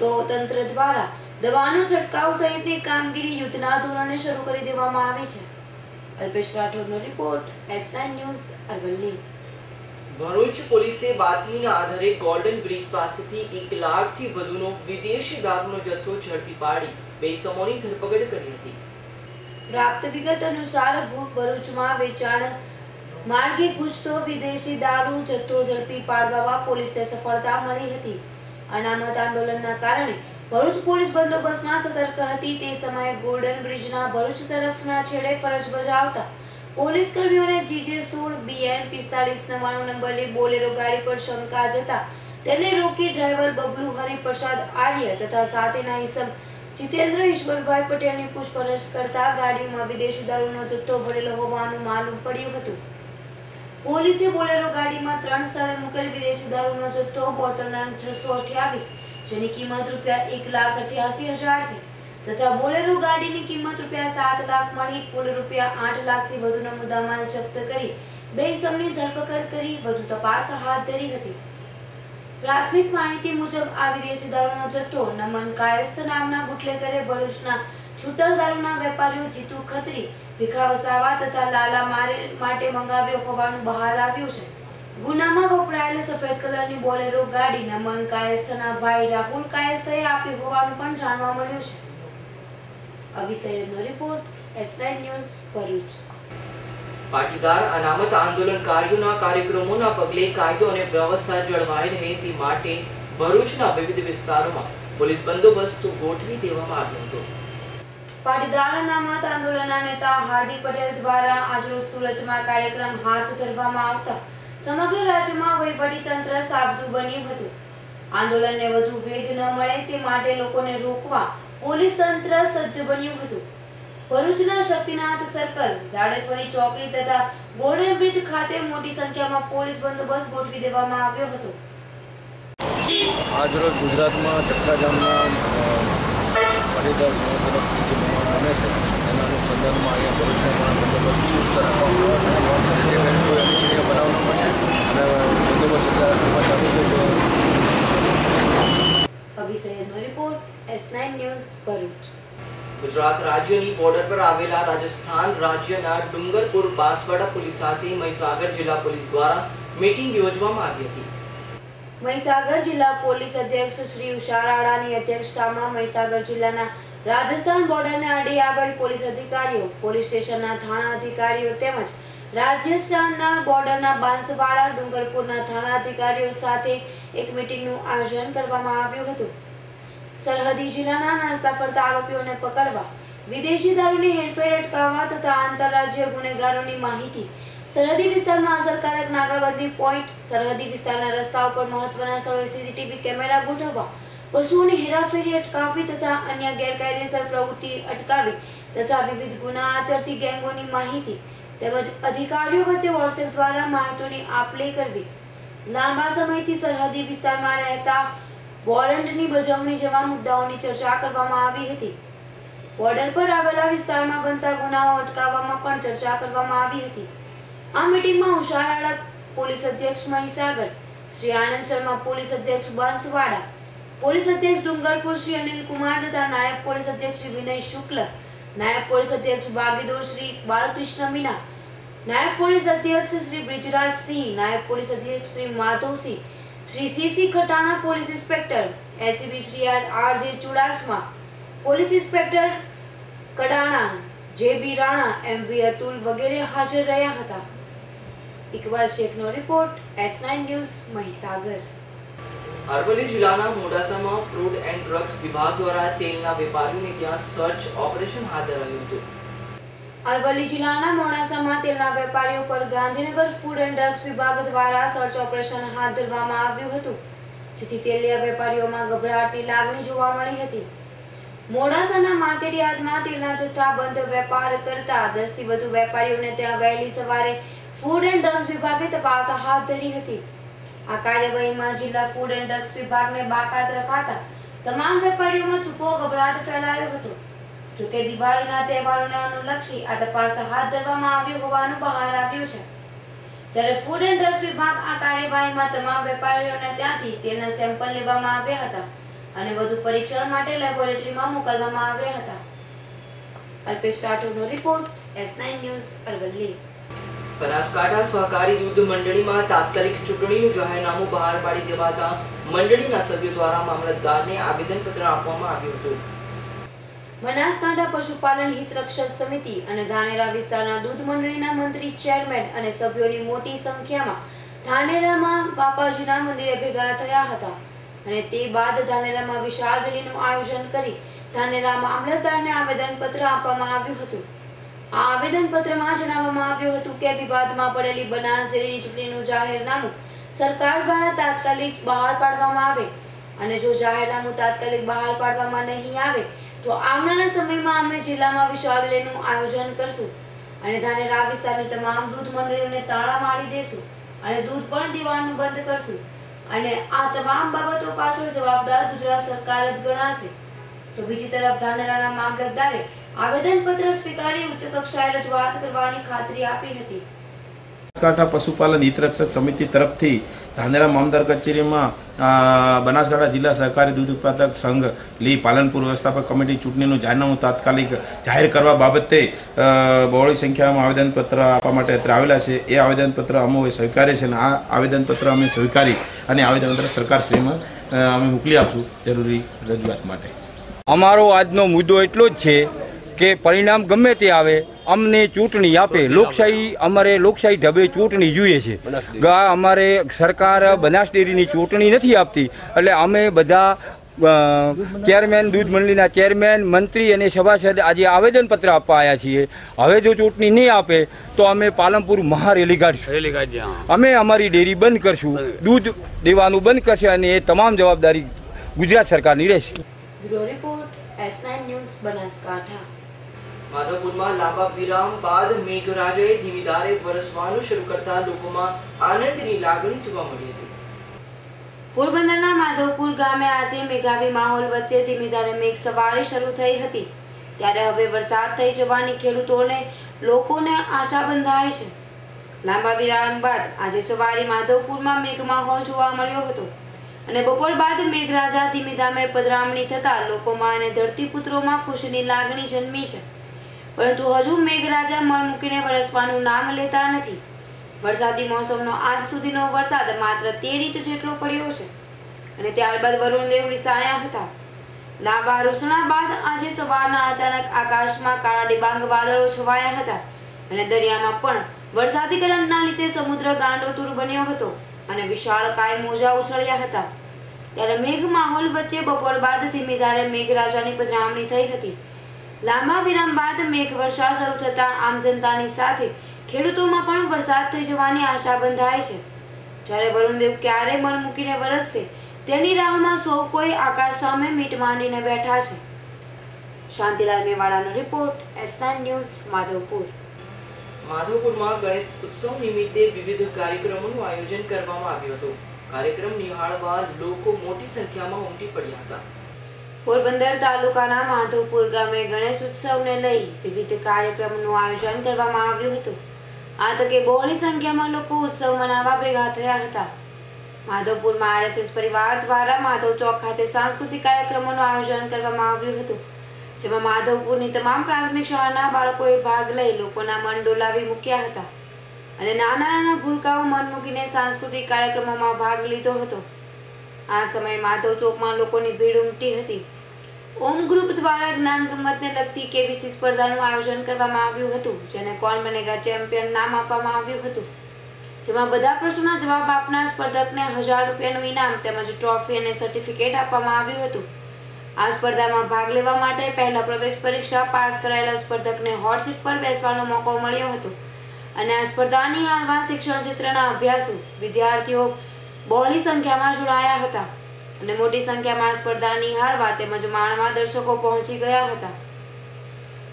તો તંત્ર દ્વારા દવાનો છંટકાવ સહિતની કામગીરી યુદ્ધના ધોરણે શરૂ કરી દેવામાં આવી છે. Alpesh રાઠોડનો report S news Aravalli. Bharuch પોલીસે બાતમીના આધારે ગોલ્ડન બ્રિજ પાસેથી એક લાખથી વધુનો વિદેશી દારૂનો જથ્થો ઝડપી પાડી બે સમોની ધરપકડ કરી હતી. પ્રાપ્ત વિગત અનુસાર ભરૂચમાં વેચાણ માર્ગે ગુજતો વિદેશી દારૂ જથ્થો ઝડપી પાડવામાં પોલીસને સફળતા મળી હતી. અનામત આંદોલનના કારણે ભરૂચ પોલીસ બંદોબસ્તમાં સતર્ક હતી તે સમયે ગોલ્ડન બ્રિજના ભરૂચ તરફના છેડે ફરજ બજાવતા પોલીસ કર્મીઓને જીજે સોળ, બીએન પિસ્તાલીસ નવ્વાણું નંબરની બોલેરો ગાડી પર શંકા જતા તેને રોકી ડ્રાઈવર બબલુ હરિપ્રસાદ આર્ય તથા સાથેના ઈસમ જીતેન્દ્ર ઈશ્વરભાઈ પટેલની પૂછપરછ કરતા ગાડીમાં વિદેશી દારૂનો જથ્થો ભરેલો હોવાનું માલુમ પડ્યું હતું. પોલીસે બોલેરો ગાડીમાં ત્રણ સ્થળે મુકેલ વિદેશી દારૂનો જથ્થો બોતલના છસો અઠ્યાવીસ જેની કિંમત રૂપિયા એક લાખ અઠ્યાસી હજાર છે. તથા બોલેરો ગાડીની કિંમત રૂપિયા સાત લાખ મળી, કુલ રૂપિયા આઠ લાખથી વધુનો મુદ્દામાલ જપ્ત કરી બે ઇસમની ધરપકડ કરી, વધુ તપાસ હાથ ધરી હતી. પ્રાથમિક માહિતી મુજબ આ વિદેશી દારૂનો જથ્થો નમન કાયસ્થ નામના બુટલેગરે ભરૂચના છૂટક દારૂના વેપારીઓ જીતુ ખત્રી ભીખા વસાવા તથા લાલા મારે, માટે મંગાવ્યો હોવાનું બહાર આવ્યું છે. ગુનામાં વપરાયેલી સફેદ કલરની બોલેરો ગાડી નમન કાયસ્થના ભાઈ રાહુલ કાયસ્થએ આપી હોવાનું પણ જાણવા મળ્યું છે. Avi સૈયદનો report S news Bharuch. Patidar અનામત આંદોલનકારીઓના કાર્યક્રમોના પગલે કાયદો અને વ્યવસ્થા જળવાઈ રહે તે માટે ભરૂચના વિવિધ વિસ્તારોમાં પોલીસ બંદોબસ્ત ગોઠવી દેવામાં આવ્યો હતો. પાટીદાર અનામત આંદોલનના નેતા હાર્દિક પટેલ દ્વારા આજરોજ સુરતમાં કાર્યક્રમ હાથ ધરવામાં આવતા સમગ્ર રાજ્યમાં વહીવટી તંત્ર સાબદું બન્યું હતું. આંદોલનને વધુ વેગ ન મળે તે માટે લોકોને રોકવા પોલીસ તંત્ર સજ્જ બન્યું હતું. ભરૂચના શક્તિનાથ સર્કલ જાડેશ્વરી ચોકડી તથા ગોલ્ડન બ્રિજ ખાતે મોટી સંખ્યામાં પોલીસ બંદોબસ્ત ગોઠવી દેવામાં આવ્યો હતો. આજરોજ ગુજરાતમાં ચક્કાજામના સમાજ જે બનાવવામાં આવે છે એના અનુસંધાનમાં અહીંયા ભરૂચને પણ બંદોબસ્ત ચુસ્ત રાખવામાં આવ્યો છે જેથી કરીને કોઈ અનિચ્છનીય બનાવ ન બને અને બંદોબસ્ત છે તો report S news Bharuch. Gujarat રાજ્યની બોર્ડર પર આવેલા રાજસ્થાન રાજ્યના ડુંગરપુર બાંસવાડા પોલીસ સાથે મહીસાગર જિલ્લા પોલીસ દ્વારા મીટિંગ યોજવામાં આવી હતી. મહીસાગર જિલ્લા પોલીસ અધ્યક્ષ શ્રી ઉષા રાણાની અધ્યક્ષતામાં મહીસાગર જિલ્લાના રાજસ્થાન બોર્ડરને આડી આગળ પોલીસ અધિકારીઓ, પોલીસ સ્ટેશનના થાણા અધિકારીઓ તેમજ રાજસ્થાનના બોર્ડરના બાંસવાડા, ડુંગરપુરના થાણા અધિકારીઓ સાથે એક મીટિંગનું આયોજન કરવામાં આવ્યું હતું. સરહદી જિલ્લાના નાસ્તા ફરતા આરોપીઓને પકડવા, વિદેશી દારૂની હેરફેર અટકાવવા તથા આંતરરાજ્ય ગુનેગારોની માહિતી, સરહદી વિસ્તારમાં અસરકારક નાકાબંધી પોઈન્ટ, સરહદી વિસ્તારના રસ્તા ઉપર મહત્વના સ્થળોએ સીસીટીવી કેમેરા ગોઠવવા પશુઓની હેરાફેરી, અટકાવવી તથા અન્ય ગેરકાયદેસર પ્રવૃત્તિ અટકાવી તથા વિવિધ ગુના આચરતી ગેંગોની માહિતી તેમજ અધિકારીઓ વચ્ચે વોટ્સએપ દ્વારા માહિતીની આપ-લે કરવી. લાંબા સમયથી સરહદી વિસ્તારમાં રહેતા વોરંટની બજવણી જેવા મુદ્દાઓની ચર્ચા કરવામાં આવી હતી. બોર્ડર પર આવેલા વિસ્તારમાં બનતા ગુનાઓ અટકાવવામાં પણ ચર્ચા કરવામાં આવી હતી. આ મીટિંગમાં ઉષારાળા પોલીસ અધ્યક્ષ મહીસાગર, શ્રી આનંદ શર્મા પોલીસ અધ્યક્ષ બંસવાડા પોલીસ અધ્યક્ષ ડુંગરપુર શ્રી અનિલ કુમાર તથા નાયબ પોલીસ અધ્યક્ષ શ્રી વિનય શુક્લ, નાયબ પોલીસ અધ્યક્ષ બાગીદોર શ્રી બાલકૃષ્ણ મીના, નાયબ પોલીસ અધ્યક્ષ શ્રી બ્રિજરાજ સિંહ, નાયબ પોલીસ અધ્યક્ષ Shri Madhavsinh Shri CC Khatana police inspector ACB Shri R J Chudasama, police inspector Kadana જે બી રાણા એમ બી અતુલ વગેરે હાજર રહ્યા હતા. Iqbal શેખનો report S nine news Mahisagar. Aravalli જિલ્લાના મોડાસામાં ફ્રૂડ એન્ડ ડ્રગ્સ વિભાગ દ્વારા તેલના વેપારીઓને ત્યાં સર્ચ ઓપરેશન હાથ ધરાયું હતું. અરવલ્લી જિલ્લાના મોડાસામાં તેલના વેપારીઓ પર ગાંધીનગર ફૂડ એન્ડ ડ્રગ્સ વિભાગ દ્વારા સર્ચ ઓપરેશન હાથ ધરવામાં આવ્યું હતું, જેથી તેલિયા વેપારીઓમાં ગભરાટની લાગણી જોવા મળી હતી. મોડાસાના માર્કેટ યાર્ડમાં તેલના જથ્થાબંધ વેપાર કરતા દસથી વધુ વેપારીઓને ત્યાં વહેલી સવારે ફૂડ એન્ડ ડ્રગ્સ વિભાગે તપાસ હાથ ધરી હતી. આ કાર્યવાહીમાં જિલ્લા ફૂડ એન્ડ ડ્રગ્સ વિભાગને બાકાત રખાતા તમામ વેપારીઓમાં ચૂપો ગભરાટ ફેલાયો હતો. જોકે દિવાળીના તહેવારોને અનુલક્ષી આ તપાસ હાથ ધરવામાં આવ્યો હોવાનું બહાર આવ્યું છે. જ્યારે ફૂડ એન્ડ ડ્રગ્સ વિભાગ આ કાર્યવાહીમાં તમામ વેપારીઓને ત્યાંથી તેલના સેમ્પલ લેવામાં આવ્યા હતા અને વધુ પરીક્ષણ માટે લેબોરેટરીમાં મોકલવામાં આવ્યા હતા. Alpesh રાઠોડનો report S nine news Aravalli. Banaskantha સહકારી દૂધ મંડળીમાં તાત્કાલિક ચૂંટણીનું જાહેરનામું બહાર પાડી દેવાતા મંડળીના સભ્યો દ્વારા મામલતદારને આવેદનપત્ર આપવામાં આવ્યું હતું. બનાસકાંઠા પશુપાલન હિત રક્ષક સમિતિ અને ધાનેરા વિસ્તારના દૂધ મંડળીના મંત્રી ચેરમેન અને સભ્યોની મોટી સંખ્યામાં ધાનેરામાં બાપાજીના મંદિરે ભેગા થયા હતા અને તે બાદ ધાનેરામાં વિશાળ રેલીનું આયોજન કરી ધાનેરા મામલતદારને આવેદનપત્ર આપવામાં આવ્યું હતું. આ આવેદનપત્રમાં જણાવવામાં આવ્યું હતું કે વિવાદમાં પડેલી બનાસ ડેરીની ચૂંટણીનું જાહેરનામું સરકાર દ્વારા તાત્કાલિક બહાર પાડવામાં આવે અને જો જાહેરનામું તાત્કાલિક બહાર પાડવામાં નહીં આવે, તો આવનારા સમયમાં અમે જિલ્લામાં વિશાળ રેલીનું આયોજન કરશું અને ધાનેરા વિસ્તારની તમામ દૂધ મંડળીઓને તાળા મારી દેશું અને દૂધ પણ દીવાનું બંધ કરશું. અને આ તમામ બાબતો પાછળ જવાબદાર ગુજરાત સરકાર જ ગણાશે. તો બીજી તરફ ધાનેરાના મામલતદારે આવેદનપત્ર સ્વીકારી ઉચ્ચ કક્ષાએ રજૂઆત કરવાની ખાતરી આપી હતી. બનાસકાંઠા પશુપાલન હિતરક્ષક સમિતિ તરફથી ધાનેરા મામદાર કચેરીમાં બનાસકાંઠા જિલ્લા સહકારી દૂધ ઉત્પાદક સંઘ લી પાલનપુર વ્યવસ્થાપક કમિટી ચૂંટણીનું જાહેરનામું તાત્કાલિક જાહેર કરવા બાબતે અ, બહોળી સંખ્યામાં આવેદનપત્ર આપવા માટે અત્રે આવેલા છે. એ આવેદનપત્ર અમે સ્વીકારીએ છીએ અને આ આવેદનપત્ર અમે સ્વીકારી અને આવેદનપત્ર સરકારશ્રીમાં અમે મોકલી આપશું જરૂરી રજૂઆત માટે. અમારો આજનો મુદ્દો એટલો જ છે કે પરિણામ ગમે તે આવે અમને ચૂંટણી આપે. લોકશાહી અમારે લોકશાહી ઢબે ચૂંટણી જોઈએ છે. ગા અમારે સરકાર બનાસ ડેરીની ચૂંટણી નથી આપતી. એટલે અમે બધા ચેરમેન દૂધ મંડળીના ચેરમેન મંત્રી અને સભાસદ આજે આવેદનપત્ર આપવા આવ્યા છીએ. હવે જો ચૂંટણી નહીં આપે તો અમે પાલનપુર મહારેલી કાઢશું. અમે અમારી ડેરી બંધ કરશું. દૂધ દેવાનું બંધ કરશે અને એ તમામ જવાબદારી ગુજરાત સરકારની રહેશે. Bureau report SI news Banaskantha. માધવપુરમાં લાંબા વિરામ બાદ મેઘરાજાએ ધીમી ધારે વરસવાનું શરૂ કરતા લોકોમાં આનંદની લાગણી જોવા મળી હતી. પોરબંદરના માધવપુર ગામે આજે મેઘાવી માહોલ વચ્ચે ધીમી ધારે મેઘ સવારી શરૂ થઈ હતી. ત્યારે હવે વરસાદ થઈ જવાની ખેડૂતોને લોકોને આશા બંધાય છે. લાંબા વિરામ બાદ આજે સવારે માધવપુરમાં મેઘ માહોલ જોવા મળ્યો હતો અને બપોર બાદ મેઘરાજા ધીમી ધામે પધરામણી થતા લોકોમાં અને ધરતીપુત્રોમાં ખુશીની લાગણી જન્મી છે. પરંતુ હજુ મેઘરાજા મન મૂકીને વરસવાનું નામ લેતા નથી. વરસાદી મોસમનો આજ સુધીનો વરસાદ માત્ર તેર ઇંચ જેટલો પડ્યો છે. અને ત્યારબાદ વરુણદેવ રિસાયા હતા. લાંબા રૂસણા બાદ આજે સવારના અચાનક આકાશમાં કાળા ડિબાંગ વાદળો છવાયા હતા. અને દરિયામાં પણ વરસાદી કરંટના લીધે સમુદ્ર ગાંડોતુર બન્યો હતો અને વિશાળ કાય મોજા ઉછળ્યા હતા. ત્યારે મેઘ માહોલ વચ્ચે બપોર બાદ ધીમી ધારે મેઘરાજાની પધરામણી થઈ હતી. લાંબા વિરામ બાદ મેઘ વર્ષા શરૂ થતાં આમ જનતાની સાથે ખેડૂતોમાં પણ વરસાદ થઈ જવાની આશા બંધાય છે. જ્યારે વરુણદેવ ક્યારે મન મૂકીને વરસશે, તેની રાહમાં સૌ કોઈ આકાશ સામે મીટ માંડીને બેઠા છે. શાંતિલાલ મેવાડાનો રિપોર્ટ એસ ન્યૂઝ, માધવપુર. માધવપુરમાં ગણેશ ઉત્સવ નિમિત્તે વિવિધ કાર્યક્રમોનું આયોજન કરવામાં આવ્યું હતું. કાર્યક્રમ નિહાળવા લોકો મોટી સંખ્યામાં ઉમટી પડ્યા હતા. પોરબંદર તાલુકાના માધવપુર ગામે ગણેશ ઉત્સવને લઈ વિવિધ કાર્યક્રમનું આયોજન કરવામાં આવ્યું હતું. આ તકે બહોળી સંખ્યામાં લોકો ઉત્સવ મનાવવા ભેગા થયા હતા. માધવપુરમાં આરએસએસ પરિવાર દ્વારા માધવ ચોક ખાતે સાંસ્કૃતિક કાર્યક્રમોનું આયોજન કરવામાં આવ્યું હતું, જેમાં માધવપુરની તમામ પ્રાથમિક શાળાના બાળકોએ ભાગ લઈ લોકોના મન ડોલાવી મૂક્યા હતા અને નાના નાના ભૂલકાઓ મન મૂકીને સાંસ્કૃતિક કાર્યક્રમોમાં ભાગ લીધો હતો. આ સમયે માધવ ચોકમાં લોકોની ભીડ ઉમટી હતી. ઓમ ગ્રુપ દ્વારા જ્ઞાન ગમતને લગતી કેબીસી સ્પર્ધાનું આયોજન કરવામાં આવ્યું હતું, જેને કોણ બનેગા ચેમ્પિયન નામ આપવામાં આવ્યું હતું. જેમાં બધા પ્રશ્નોના જવાબ આપનાર સ્પર્ધકને હજાર રૂપિયાનું ઇનામ તેમજ ટ્રોફી અને સર્ટિફિકેટ આપવામાં આવ્યું હતું. આ સ્પર્ધામાં ભાગ લેવા માટે પહેલા પ્રવેશ પરીક્ષા પાસ કરાયેલા સ્પર્ધકને હોટ સીટ પર બેસવાનો મોકો મળ્યો હતો. અને આ સ્પર્ધાની આણવા શિક્ષણ ક્ષેત્રના અભ્યાસુ વિદ્યાર્થીઓ બહોળી સંખ્યામાં જોડાયા હતા. અને મોટી સંખ્યામાં સ્પર્ધા નિહાળવા તેમજ માણવા દર્શકો પહોંચી ગયા હતા.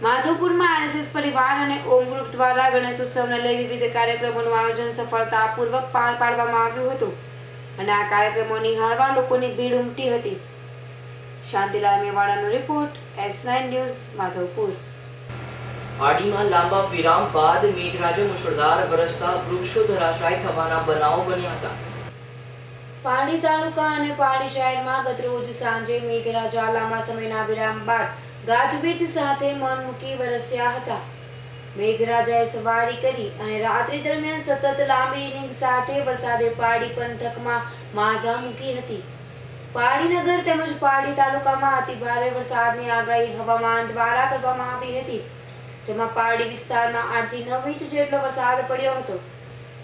માધવપુરમાં આરએસએસ પરિવાર અને ઓમ ગ્રુપ દ્વારા ગણેશ ઉત્સવને લઈ વિવિધ કાર્યક્રમોનું આયોજન સફળતાપૂર્વક પાર પાડવામાં આવ્યું હતું અને આ કાર્યક્રમો નિહાળવા લોકોની ભીડ ઉમટી હતી. Shantilal મેવાડાનો report, S nine news, Madhavpur. વાડીમાં લાંબા વિરામ બાદ મેઘરાજા મુશળધાર વરસતા વૃક્ષો ધરાશાય થવાના બનાવો બન્યા હતા. પાડી તાલુકા અને પાડી શહેરમાં ગતરોજ સાંજે મેઘરાજા લાંબા સમયના વિરામ બાદ ગાજવીજ સાથે મન મૂકી વરસ્યા હતા. મેઘરાજાએ સવારી કરી અને રાત્રિ દરમિયાન સતત લાંબી ઇનિંગ સાથે વરસાદે પાડી પંથકમાં માઝા મૂકી હતી. પાડીનગર તેમજ પાડી તાલુકામાં અતિભારે વરસાદની આગાહી હવામાન દ્વારા કરવામાં આવી હતી, જેમાં પારડી વિસ્તારમાં આઠથી નવ ઇંચ જેટલો વરસાદ પડ્યો હતો.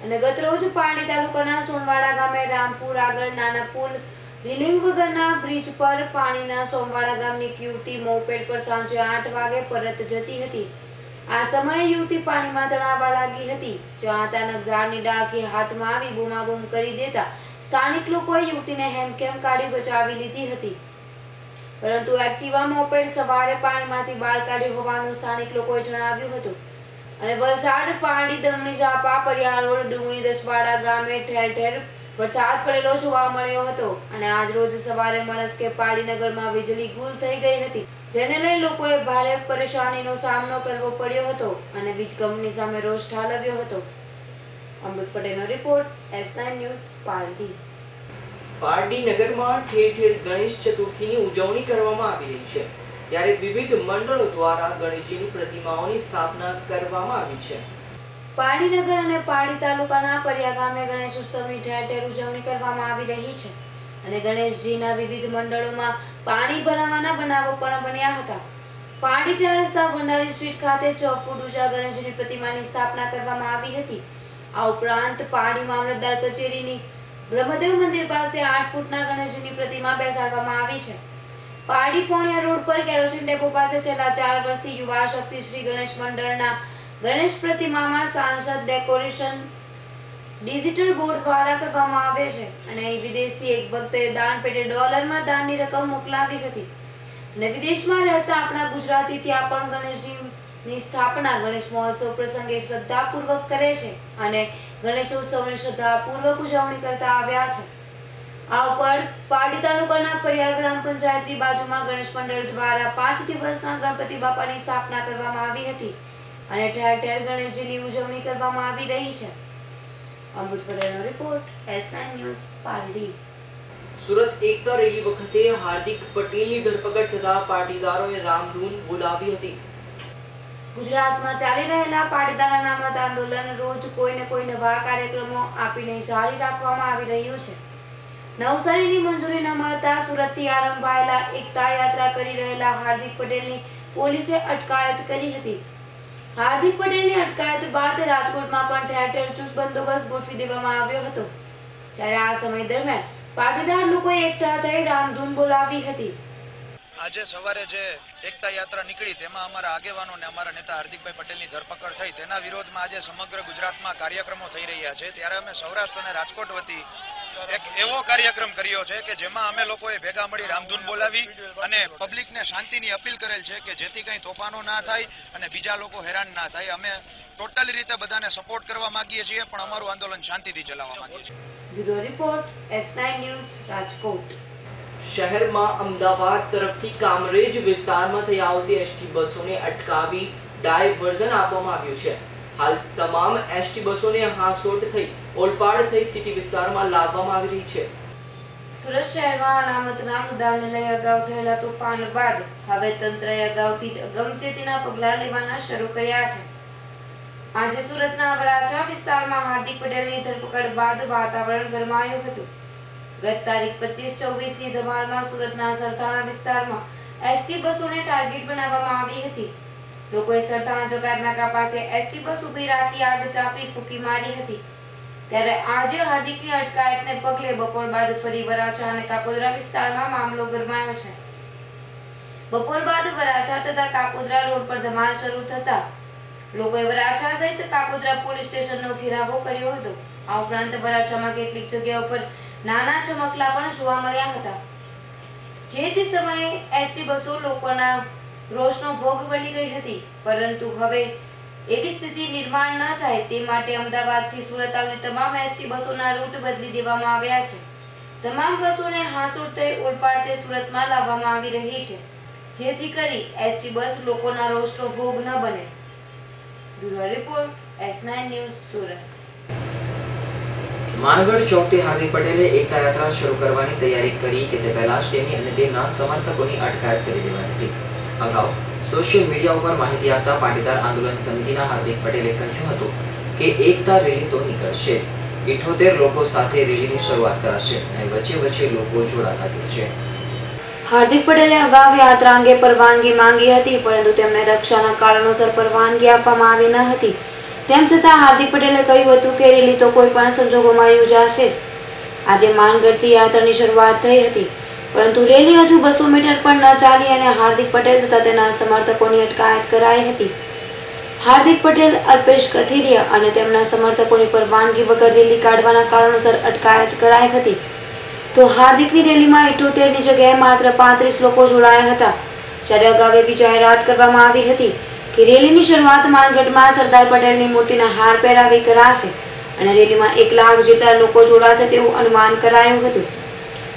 અને ગતરોજ પારડી તાલુકાના સોનવાડા ગામે રામપુર આગળ નાના પુલ રિલિંગ વગરના બ્રિજ પર પાણીના સોમવાડા ગામની એક યુવતી મોપેડ પર સાંજે આઠ વાગે પરત જતી હતી. આ સમયે યુવતી પાણીમાં તણાવવા લાગી હતી. જ્યાં અચાનક ઝાડની ડાળખી હાથમાં આવી બૂમાબૂમ કરી દેતા સ્થાનિક લોકોએ યુવતીને હેમખેમ કાઢી બચાવી લીધી હતી. પરંતુ એક્ટિવા મોપેડ સવારે પાણીમાંથી બહાર કાઢી હોવાનું સ્થાનિક લોકોએ જણાવ્યું હતું. અને વલસાડ, પારડી, દમણી જાપા પરિયાર રોડ, ડુંગળી, દસવાડા ગામે ઠેર ઠેર વરસાદ પડેલો જોવા મળ્યો હતો. અને આજ રોજ સવારે મળસ્કે પાડીનગરમાં વીજળી ગુલ થઈ ગઈ હતી, જેને લઈ લોકોએ ભારે પરેશાનીનો સામનો કરવો પડ્યો હતો અને વીજ કંપની સામે રોષ ઠાલવ્યો હતો. અમૃત પટેલનો report SI news, Pardi. Pardi નગરમાં ઠેર ઠેર ગણેશ ચતુર્થીની ઉજવણી કરવામાં આવી રહી છે. ત્યારે વિવિધ મંડળો દ્વારા ગણેશજીની પ્રતિમાઓની સ્થાપના કરવામાં આવી છે. પાડીનગર અને પાડી તાલુકાના પરિયા ગામે ગણેશ ઉત્સવની ઠેર ઠેર ઉજવણી કરવામાં આવી રહી છે અને ગણેશજીના વિવિધ મંડળોમાં પાણી ભરાવાના બનાવો પણ બન્યા હતા. પાડી ચાર રસ્તા ભંડારી સ્ટ્રીટ ખાતે છ ફૂટ ઊંચા ગણેશજીની પ્રતિમાની સ્થાપના કરવામાં આવી હતી. આ ઉપરાંત પાડી મામલતદાર કચેરીની બ્રહ્મદેવ મંદિર પાસે આઠ ફૂટના ગણેશજીની પ્રતિમા બેસાડવામાં આવી છે. પારડી પોણિયા રોડ પર કેરોસીન ડેપો પાસે છેલ્લા ચાર વર્ષથી યુવા શક્તિ શ્રી ગણેશ મંડળના ગણેશ પ્રતિમામાં સાંસદ ડેકોરેશન ડિજિટલ બોર્ડ દ્વારા કરવામાં આવે છે. અને વિદેશથી એક ભક્તે દાન પેટે ડોલરમાં દાનની રકમ મોકલાવી હતી. અને વિદેશમાં રહેતા આપણા ગુજરાતી ત્યાં પણ ગણેશજીની સ્થાપના ગણેશ મહોત્સવ પ્રસંગે શ્રદ્ધાપૂર્વક કરે છે. અને ગણેશોત્સવની શ્રદ્ધાપૂર્વક ઉજવણી કરતા આવ્યા છે. આ ઉપર પારડી તાલુકાના ગ્રામ પંચાયતની બાજુમાં ગણેશ મંડળ દ્વારા પાંચ દિવસના ગણપતિ બાપાની સ્થાપના કરવામાં આવી હતી અને ઠેર ઠેર ગણેશજીની ઉજવણી કરવામાં આવી રહી છે. અમૃત પટેલનો report S news Pardi. Surat એકતા રેલી વખતે હાર્દિક પટેલની ધરપકડ થતા પાટીદારોએ રામધૂન બોલાવી હતી. ગુજરાતમાં ચાલી રહેલા પાટીદારના નામત આંદોલન રોજ કોઈને કોઈ નવા કાર્યક્રમો આપીને જારી રાખવામાં આવી રહ્યું છે. નવસારીની મંજૂરી ન મળતા સુરતથી આરંભાયેલા એકતા યાત્રા કરી રહેલા હાર્દિક પટેલની પોલીસે અટકાયત કરી હતી. હાર્દિક પટેલની અટકાયત બાદ રાજકોટમાં પણ ઠેર ઠેર ચુસ્ત બંદોબસ્ત ગોઠવી દેવામાં આવ્યો હતો. જ્યારે આ સમય દરમિયાન પાટીદાર લોકોએ એકઠા થઈ રામધૂન બોલાવી હતી. આજે સવારે જે એકતા યાત્રા નીકળી તેમાં અમારા આગેવાનો અને અમારા નેતા હાર્દિકભાઈ પટેલની ધરપકડ થઈ. તેના વિરોધમાં આજે સમગ્ર ગુજરાતમાં કાર્યક્રમો થઈ રહ્યા છે. ત્યારે અમે સૌરાષ્ટ્ર અને રાજકોટ વતી એક એવો કાર્યક્રમ કર્યો છે કે જેમાં અમે લોકોએ ભેગા મળી રામધૂન બોલાવી અને પબ્લિકને શાંતિની અપીલ કરેલ છે કે જેથી કંઈ તોફાનો ના થાય અને બીજા લોકો હેરાન ના થાય. અમે ટોટલી રીતે બધાને સપોર્ટ કરવા માંગીએ છીએ પણ અમારું આંદોલન શાંતિથી ચલાવવા માંગીએ છીએ. Bureau report S9 news Rajkot. શહેરમાં અમદાવાદ તરફથી કામરેજ વિસ્તારમાં થઈ આવતી એસટી બસોને અટકાવી ડાયવર્ઝન આપવામાં આવ્યું છે. હાલ તમામ એસટી બસોને હાંસોટ થઈ, ઓલપાડ થઈ સિટી વિસ્તારમાં લાવવામાં આવી રહી છે. સુરત શહેરમાં અનામતના મુદ્દાને લઈ અગાઉ થયેલા તોફાન બાદ હવે તંત્રએ અગાઉથી જ અગમચેતીના પગલાં લેવાના શરૂ કર્યા છે. આજે સુરતના વરાછા વિસ્તારમાં હાર્દિક પટેલની ધરપકડ બાદ વાતાવરણ ગરમાયું હતું. ગત તારીખ પચીસ ચોવીસની ધમાલમાં સુરતના સરથાણા વિસ્તારમાં એસટી બસોને ટાર્ગેટ બનાવવામાં આવી હતી. લોકોએ સરથાણા જકાતનાકા પાસે એસટી બસ ઊભી રાખી આગ ચાપી ફૂંકી મારી હતી. ત્યારે આજે હાર્દિકની અટકાયતને પગલે બપોર બાદ ફરી વરાછા અને કાપોદરા વિસ્તારમાં મામલો ગરમાયો છે. બપોર બાદ વરાછા તથા કાપોદરા રોડ પર ધમાલ શરૂ થતા લોકોએ વરાછા સહિત કાપોદરા પોલીસ સ્ટેશનનો ઘેરાવો કર્યો હતો. આ ઉપરાંત વરાછામાં કેટલીક જગ્યાઓ પર નાના ચમકલા પણ જોવા મળ્યા હતા. જે તે સમયે એસટી બસો લોકોના રોષનો ભોગ બની ગઈ હતી. પરંતુ હવે એવી સ્થિતિ નિર્માણ ન થાય તે માટે અમદાવાદથી સુરત આવતી તમામ એસટી બસોના રૂટ બદલી દેવામાં આવ્યા છે. તમામ બસોને હાંસોડ થઈ સુરતમાં લાવવામાં આવી રહી છે. જેથી કરી એસટી બસ લોકોના રોષનો ભોગ ન બને. Bureau report S9 news, Surat. Mangadh ચોકથી Hardik પટેલે એકતા યાત્રા શરૂ કરવાની તૈયારી કરી કે તે પહેલા જ તેમની અને તેમના સમર્થકોની અટકાયત કરી દેવાઈ હતી. અગાઉ. સોશિયલ મીડિયા ઉપર માહિતી આપતા પાટીદાર આંદોલન સમિતિના હાર્દિક પટેલે કહ્યું હતું કે એકતા રેલી તો નીકળશે. ઇઠોતેર લોકો સાથે રેલીની શરૂઆત કરાશે અને વચ્ચે વચ્ચે લોકો જોડાતા જશે. હાર્દિક પટેલે અગાઉ યાત્રા અંગે પરવાનગી માંગી હતી, પરંતુ તેમને રક્ષાના કારણોસર પરવાનગી આપવામાં આવી ન હતી. તેમ છતાં હાર્દિક પટેલે કહ્યું હતું કે રેલી તો કોઈ પણ સંજોગોમાં યોજાશે જ. આજે માનગઢથી યાત્રાની શરૂઆત થઈ હતી. પરંતુ રેલી હજુ બસો મીટર પણ ન ચાલી અને હાર્દિક પટેલ તથા તેના સમર્થકોની અટકાયત કરાઈ હતી. હાર્દિક પટેલ, અલ્પેશ કથિરિયા અને તેમના સમર્થકોની પરવાનગી વગર રેલી કાઢવાના કારણોસર અટકાયત કરાઈ હતી. તો હાર્દિકની રેલીમાં ઇઠોતેરની જગ્યાએ માત્ર પાંત્રીસ લોકો જોડાયા હતા. જ્યારે અગાઉ એવી જાહેરાત કરવામાં આવી હતી કે રેલીની શરૂઆત માનગઢમાં સરદાર પટેલની મૂર્તિના હાર પહેરાવી કરાશે અને રેલીમાં એક લાખ જેટલા લોકો જોડાશે તેવું અનુમાન કરાયું હતું.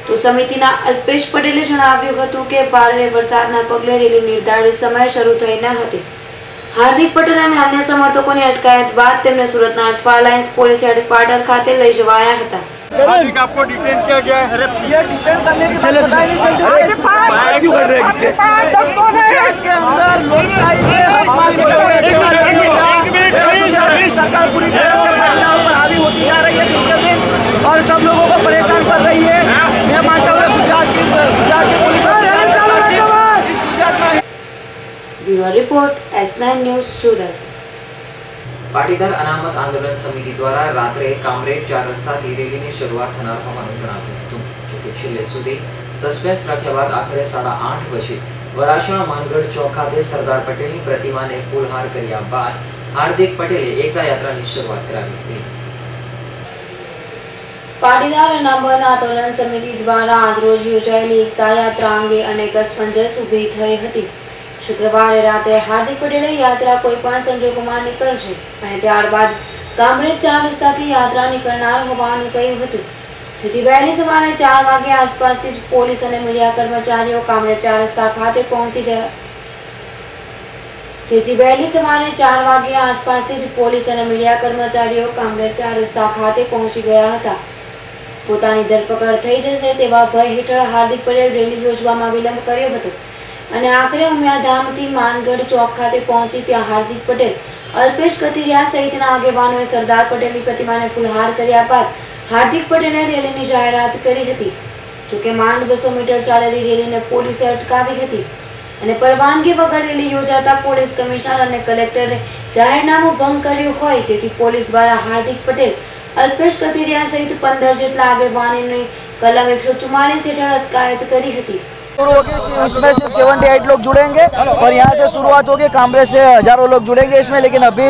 તો સમિતિના અલ્પેશ પટેલે જણાવ્યું હતું કે ભારે વરસાદના પગલે રેલી નિર્ધારિત સમયે શરૂ થઈ ન હતી હાર્દિક પટેલ અને અન્ય સમર્થકોની અટકાયત બાદ તેમને સુરતના અઠવા લાઇન્સ પોલીસ હેડક્વાર્ટર ખાતે લઈ જવાયા હતા हार्दिक आपको डिटेन किया गया है ये डिटेन करने के बाद पता ही नहीं चलता अरे क्यों कर रहे हैं गुजरात के अंदर लोकशाही में हक मांगते हुए गुजरात की सरकार पूरी तरह से महिलाओं पर हावी होती जा रही है दिन के दिन और सब लोगों को परेशान कर रही है bureau report S9 news Surat. Patidar Anamat Andolan Samiti દ્વારા રાત્રે કામરેજ ચાર રસ્તાથી રેલીની શરૂઆત થનાર હોવાનું જણાવ્યું હતું. જોકે છેલ્લે સુધી સસ્પેન્સ રાખ્યા બાદ આખરે સાડા આઠ બજે વરાછણા માનગઢ ચોક ખાતે સરદાર પટેલની પ્રતિમાને ફૂલહાર કર્યા બાદ હાર્દિક પટેલે એકતા યાત્રાની શરૂઆત કરાવી હતી. પાટીદાર અનામત આંદોલન સમિતિ દ્વારા આજરોજ યોજાયેલી એકતા યાત્રા અંગે અનેક અસમંજસ ઊભી થઈ હતી. શુક્રવારે રાતે હાર્દિક પટેલે યાત્રા કોઈ પણ સંજોગોમાં નીકળશે અને ત્યારબાદ કામરેજ ચાર રસ્તાથી યાત્રા નીકળનાર હોવાનું કહ્યું હતું. જેથી વહેલી સવારે ચાર વાગે આસપાસથી જ પોલીસ અને મીડિયા કર્મચારીઓ કામરેજ ચાર રસ્તા ખાતે પહોંચી ગયા જેથી વહેલી સવારે ચાર વાગે આસપાસથી જ પોલીસ અને મીડિયા કર્મચારીઓ કામરેજ ચાર રસ્તા ખાતે પહોંચી ગયા હતા. પોતાની ધરપકડ થઈ જશે તેવા ભય હેઠળ હાર્દિક પટેલ રેલી યોજવામાં વિલંબ કર્યો હતો. અને આખરે ઉમિયાધામથી માનગઢ ચોક ખાતે પહોંચી ત્યાં હાર્દિક પટેલ, અલ્પેશ કથિરિયા સહિતના આગેવાનોએ સરદાર પટેલની પ્રતિમાને ફુલહાર કર્યા બાદ હાર્દિક પટેલે રેલીની જાહેરાત કરી હતી. જોકે માંડ બસો મીટર ચાલેલી રેલીને પોલીસે અટકાવી હતી અને પરવાનગી વગર રેલી યોજાતા પોલીસ કમિશનર અને કલેક્ટરે જાહેરનામું ભંગ કર્યું હોય જેથી પોલીસ દ્વારા હાર્દિક પટેલ, અલ્પેશ કથિરિયા સહિત પંદર જેટલા આગેવાનોની કલમ એકસો ચુમ્માલીસ હેઠળ અટકાયત કરી હતી. शुरू होगी। इसमें सिर्फ़ सेवेंटी एट लोग जुड़ेंगे और यहाँ से शुरुआत होगी। कांग्रेस से हज़ारों लोग जुड़ेंगे इसमें, लेकिन अभी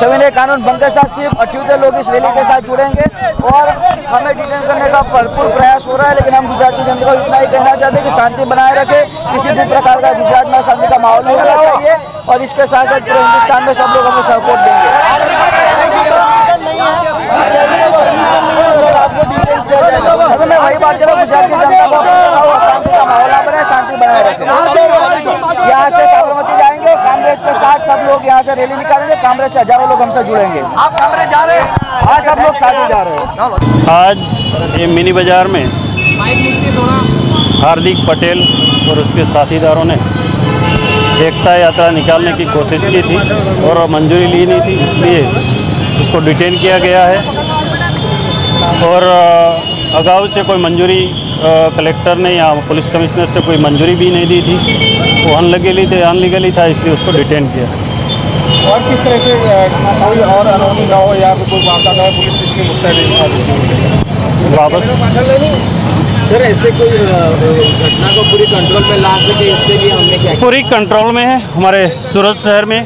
सविनय कानून भंग के साथ सिर्फ़ अठ्योतर लोग इस रैली के साथ जुड़ेंगे और हमें डिटेन करने का भरपूर प्रयास हो रहा है, लेकिन हम गुजरात की जनता को इतना ही कहना चाहते हैं कि शांति बनाए रखे। किसी भी प्रकार का गुजरात में शांति का माहौल नहीं होना चाहिए और इसके साथ साथ पूरे हिंदुस्तान में सब लोग हमें सपोर्ट देंगे। मैं वही बात कर रहा हूँ गुजरात की जनता का बने शांति बनाए रखें। यहाँ से साबरमती जाएँगे कांग्रेस के साथ सब लोग यहाँ से रैली निकालेंगे कांग्रेस से हज़ारों लोग हमसे जुड़ेंगे। आप कांग्रेस जा रहे हैं? हाँ सब लोग साथ ही जा रहे हैं। आज ये मिनी बाज़ार में हार्दिक पटेल और उसके साथीदारों ने एकता यात्रा निकालने की कोशिश की थी और मंजूरी ली नहीं थी इसलिए उसको डिटेन किया गया है। और अ, अगाऊ से कोई मंजूरी कलेक्टर ने या पुलिस कमिश्नर से कोई मंजूरी भी नहीं दी थी। वो अनलीगली थे अनलीगली था इसलिए उसको डिटेन किया। और किस तरह से कोई और अनहोनी ना हो या फिर कोई वारदात ना हो पुलिस कितनी मुस्तैद वापस। सर ऐसे कोई घटना को पूरी कंट्रोल में ला सके इसके लिए हमने क्या पूरी कंट्रोल में है हमारे सूरत शहर में।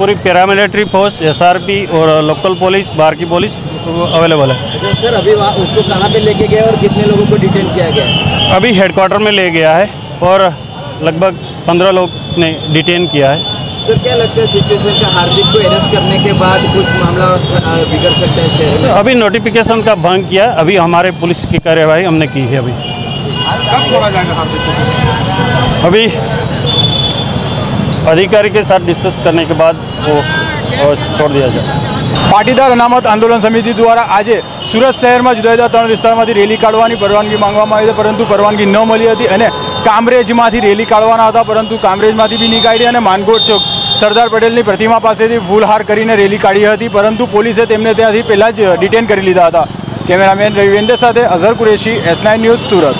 पूरी पैरामिलिट्री फोर्स एसआरपी और लोकल पुलिस बाहर की पुलिस अवेलेबल है सर अभी उसको कहाँ पे लेके गए और कितने लोगों को डिटेन किया गया? अभी हेडक्वार्टर में ले गया है और लगभग पंद्रह लोग ने डिटेन किया है। सर क्या लगता है सिचुएशन का हार्दिक को अरेस्ट करने के बाद कुछ मामला बिगड़ सकता है शहर में? अभी नोटिफिकेशन का भंग किया अभी हमारे पुलिस की कार्यवाही हमने की है अभी। कब छोड़ा जाएगा हार्दिक को? अभी अधिकारी के साथ डिस्कस करने के बाद वो, वो छोड़ दिया जाए પાટીદાર અનામત આંદોલન સમિતિ દ્વારા આજે સુરત શહેરમાં જુદા જુદા ત્રણ વિસ્તારમાંથી રેલી કાઢવાની પરવાનગી માંગવામાં આવી હતી પરંતુ પરવાનગી ન મળી હતી અને કામરેજમાંથી રેલી કાઢવાના હતા પરંતુ કામરેજમાંથી બી નહીં કાઢી અને માનકોટ ચોક સરદાર પટેલની પ્રતિમા પાસેથી ફૂલહાર કરીને રેલી કાઢી હતી પરંતુ પોલીસે તેમને ત્યાંથી પહેલાં જ ડિટેન કરી લીધા હતા કેમેરામેન રવિવેન્દ્ર સાથે Azhar Qureshi S nine news Surat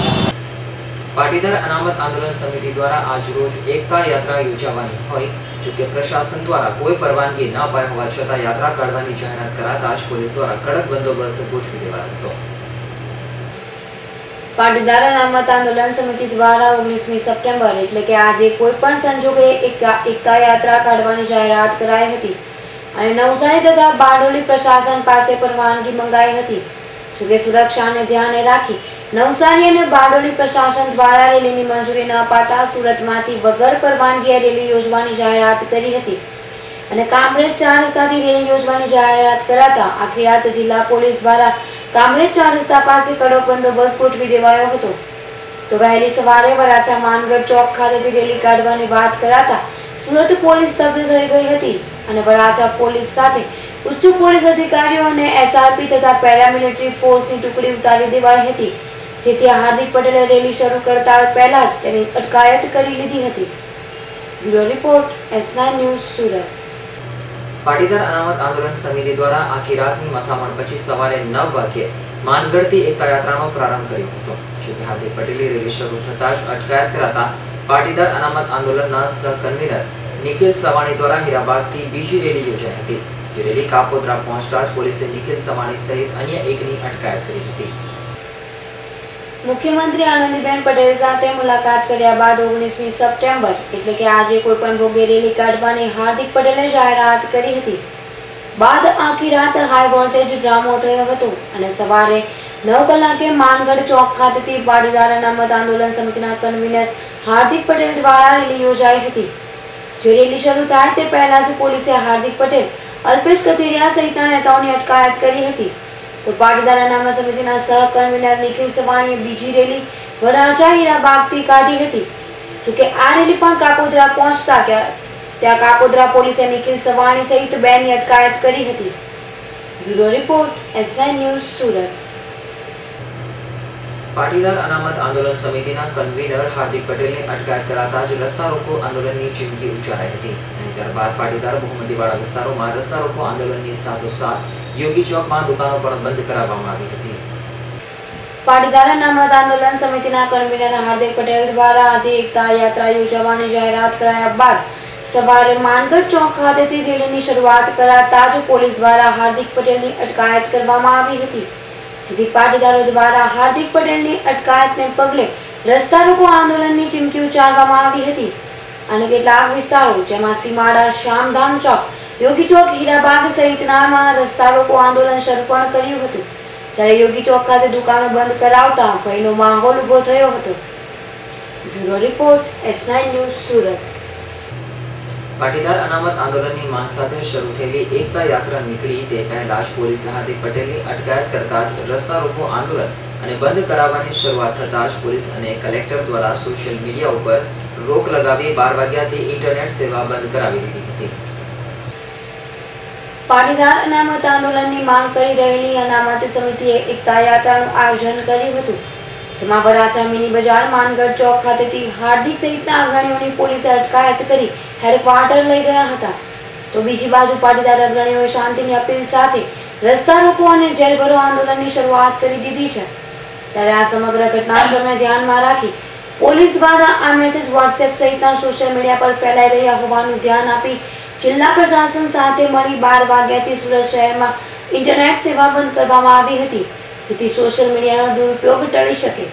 Patidar અનામત આંદોલન સમિતિ દ્વારા આજ રોજ એકતા યાત્રા યોજાવાની હોય, જોકે પ્રશાસન દ્વારા કોઈ પરવાનગી ન અપાય હોવા છતાં યાત્રા કાઢવાની જાહેરાત કરાતા જ પોલીસ દ્વારા કડક બંદોબસ્ત ગોઠવી દેવાયો હતો. પાટીદાર અનામત આંદોલન સમિતિ દ્વારા ઓગણીસમી સપ્ટેમ્બર એટલે કે આજે કોઈ પણ સંજોગે એકતા યાત્રા કાઢવાની જાહેરાત કરાઈ હતી અને નવસારી તથા બારડોલી પ્રશાસન પાસે પરવાનગી મંગાઈ હતી. જોકે સુરક્ષાને ધ્યાને રાખી નવસારી અને બારડોલી પ્રશાસન દ્વારા રેલીની મંજૂરી ન અપાતા સુરતમાંથી વગર પરવાનગીએ રેલી યોજવાની જાહેરાત કરી હતી. અને કામરેજ ચાર રસ્તાથી રેલી યોજવાની જાહેરાત કરાતા આખી રાત જિલ્લા પોલીસ દ્વારા કામરેજ ચાર રસ્તા પાસે કડક બંદોબસ્ત ગોઠવી દેવાયો હતો. તો વહેલી સવારે વરાછા માનગઢ ચોક ખાતેથી રેલી કાઢવાની વાત કરાતા સુરત પોલીસ સ્તબ્ધ થઈ ગઈ હતી અને વરાછા પોલીસ સાથે ઉચ્ચ પોલીસ અધિકારીઓ અને એસઆરપી તથા પેરામિલિટરી ફોર્સની ટુકડી ઉતારી દેવાઈ હતી. જેથી હાર્દિક પટેલે રેલી શરૂ કરતા પહેલા જ તેની અટકાયત કરી લીધી હતી. Bureau report, S news, Surat. Patidar Anamat Andolan Samiti દ્વારા આખી રાતની મથામણ પછી સવારે નવ વાગ્યે માનગઢથી એકતા યાત્રાનો પ્રારંભ કર્યો હતો. જોકે હાર્દિક પટેલની રેલી શરૂ થતાં જ અટકાયત કરાતા પાટીદાર અનામત આંદોલનના સહ કન્વીનર નિખિલ સવાણી દ્વારા હીરાબાગથી બીજી રેલી યોજાઈ હતી, જે રેલી કાપોદ્રા પહોંચતા જ પોલીસે નિખિલ સવાણી સહિત અન્ય એકની અટકાયત કરી હતી. મુખ્યમંત્રી આનંદીબેન પટેલ સાથે મુલાકાત કર્યા બાદ ઓગણીસમી સપ્ટેમ્બર એટલે કે આજે કોઈ પણ ભોગે રેલી કાઢવાની હાર્દિક પટેલે જાહેરાત કરી હતી. બાદ આખી રાત હાઈ વોલ્ટેજ ડ્રામો થયો હતો અને સવારે નવ કલાકે માનગઢ ચોક ખાતેથી પાટીદાર અનામત આંદોલન સમિતિના કન્વીનર હાર્દિક પટેલ દ્વારા રેલી યોજાઈ હતી. જે રેલી શરૂ થાય તે પહેલા જ પોલીસે હાર્દિક પટેલ અલ્પેશ કથિરિયા સહિતના નેતાઓની અટકાયત કરી હતી. તો પાટીદાર અનામત સમિતિના સહ નિખિલ સવાણીએ બીજી રેલી વરાછા હીરાબાગથી કાઢી હતી. જોકે આ રેલી પણ કાકોદરા પહોંચતા ત્યાં કાકોદરા પોલીસે નિખિલ સવાણી સહિત બેની અટકાયત કરી હતી. Bureau report S news Surat. Patidar Anamat Andolan સમિતિના કન્વીનર હાર્દિક પટેલને અટકાયત કરાતા જ રસ્તા રોકો આંદોલનની ચીમકી ઉચ્ચારાઈ હતી ત્યારબાદ પાટીદાર બહુમતીવાળા વિસ્તારોમાં રસ્તા રોકો આંદોલનની સાથોસાથ યોગી ચોકમાં દુકાનો પણ બંધ કરાવવામાં આવી હતી. પાટીદાર અનામત આંદોલન સમિતિના કન્વીનર હાર્દિક પટેલ દ્વારા આજે એકતા યાત્રા યોજવાની જાહેરાત કરાયા બાદ સવારે માનગઢ ચોક ખાતેથી રેલીની શરૂઆત કરાતા જ પોલીસ દ્વારા હાર્દિક પટેલની અટકાયત કરવામાં આવી હતી. જેથી પાટીદારો દ્વારા હાર્દિક પટેલની અટકાયતને પગલે રસ્તા રોકો આંદોલનની ચીમકી ઉચ્ચારવામાં આવી હતી. અને કેટલાક વિસ્તારો, જેમાં સીમાડા, શ્યામધામ ચોક, યોગી ચોક, હીરાબાગ સહિતનામાં રસ્તા રોકો આંદોલન શરૂ પણ કર્યું હતું. જ્યારે યોગી ચોક ખાતે દુકાનો બંધ કરાવતા ભયનો માહોલ ઊભો થયો હતો. Bureau report S news Surat. Patidar Anamat આંદોલનની માંગ સાથે શરૂ થયેલી એકતા યાત્રા નીકળી તે પહેલા જ પોલીસે હાર્દિક પટેલની અટકાયત કરતા જ રસ્તા રોકો આંદોલન અને બંધ કરાવવાની શરૂઆત થતાં જ પોલીસ અને કલેક્ટર દ્વારા સોશિયલ મીડિયા ઉપર રોક લગાવી બાર વાગ્યાથી ઇન્ટરનેટ સેવા બંધ કરાવી દીધી હતી. પાટીદાર અનામત આંદોલનની માંગ કરી રહેલી અનામત સમિતિએ એકતા યાત્રાનું આયોજન કર્યું હતું. જેમાં વરાછા મિની બજાર, માનગઢ ચોક ખાતેથી હાર્દિક સહિતના અગ્રણીઓની પોલીસે અટકાયત કરી હેડક્વાર્ટર લઈ ગયા હતા. તો બીજી બાજુ પાટીદાર અગ્રણીઓએ શાંતિની અપીલ સાથે રસ્તા રોકો અને જેલ ભરો આંદોલનની શરૂઆત કરી દીધી છે. ત્યારે આ સમગ્ર ઘટનાક્રમને ધ્યાનમાં રાખી પોલીસ દ્વારા આ મેસેજ વોટ્સએપ સહિતના સોશિયલ મીડિયા પર ફેલાઈ રહ્યા હોવાનું ધ્યાન આપી જિલ્લા પ્રશાસન સાથે મળી બાર વાગ્યાથી સુરત શહેરમાં ઇન્ટરનેટ સેવા બંધ કરવામાં આવી હતી. જેથી સોશિયલ મીડિયાનો દુરુપયોગ ટળી શકે.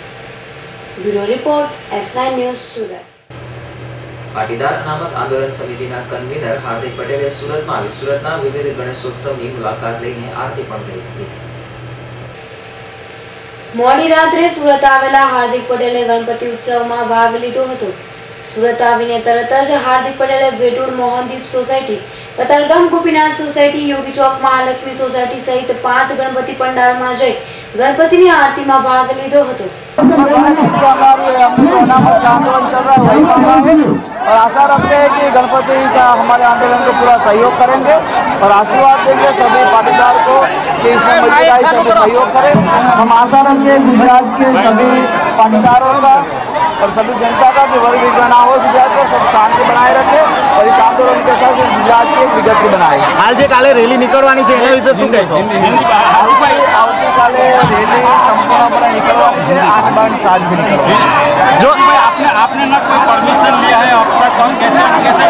Bureau report S news Surat. Patidar Anamat Andolan સમિતિના કન્વીનર હાર્દિક પટેલે સુરતમાં આવી સુરતના વિવિધ ગણેશોત્સવની મુલાકાત લઈને આરતી પણ કરી હતી. મોડી રાત્રે સુરત આવેલા હાર્દિક પટેલે ગણપતિ ઉત્સવમાં ભાગ લીધો હતો. સુરત આવીને તરત જ હાર્દિક પટેલે વેટુર મોહનદીપ સોસાયટી કતારગામ ગોપીનાથ સોસાયટી યોગી ચોક મહાલક્ષ્મી સોસાયટી સહિત પાંચ ગણપતિ પંડાલમાં જઈ ગણપતિની આરતીમાં ભાગ લીધો હતો अनामत का आंदोलन चल रहा है वही कर रहा है और आशा रखते हैं कि गणपति सा हमारे आंदोलन को पूरा सहयोग करेंगे और आशीर्वाद देंगे सभी पाटीदार को कि इसमें मजबूताई से भी सहयोग करें हम आशा रखते हैं गुजरात के सभी पाटीदारों का और सभी जनता का कि वर्ग विघटन ना हो गुजरात को सब शांति बनाए रखे और इस आंदोलन के साथ गुजरात की विगति बनाए હાલ જે કાલે રેલી નીકળવાની છે એના વિશે શું કહેશો આવતી- આવતીકાલે રેલી સંપૂર્ણપણે નીકળવાની છે આઠ બાર સાત થી નીકળવાની જો आपने आपने ना कोई परमिशन लिया है अब तक हम कैसे कैसे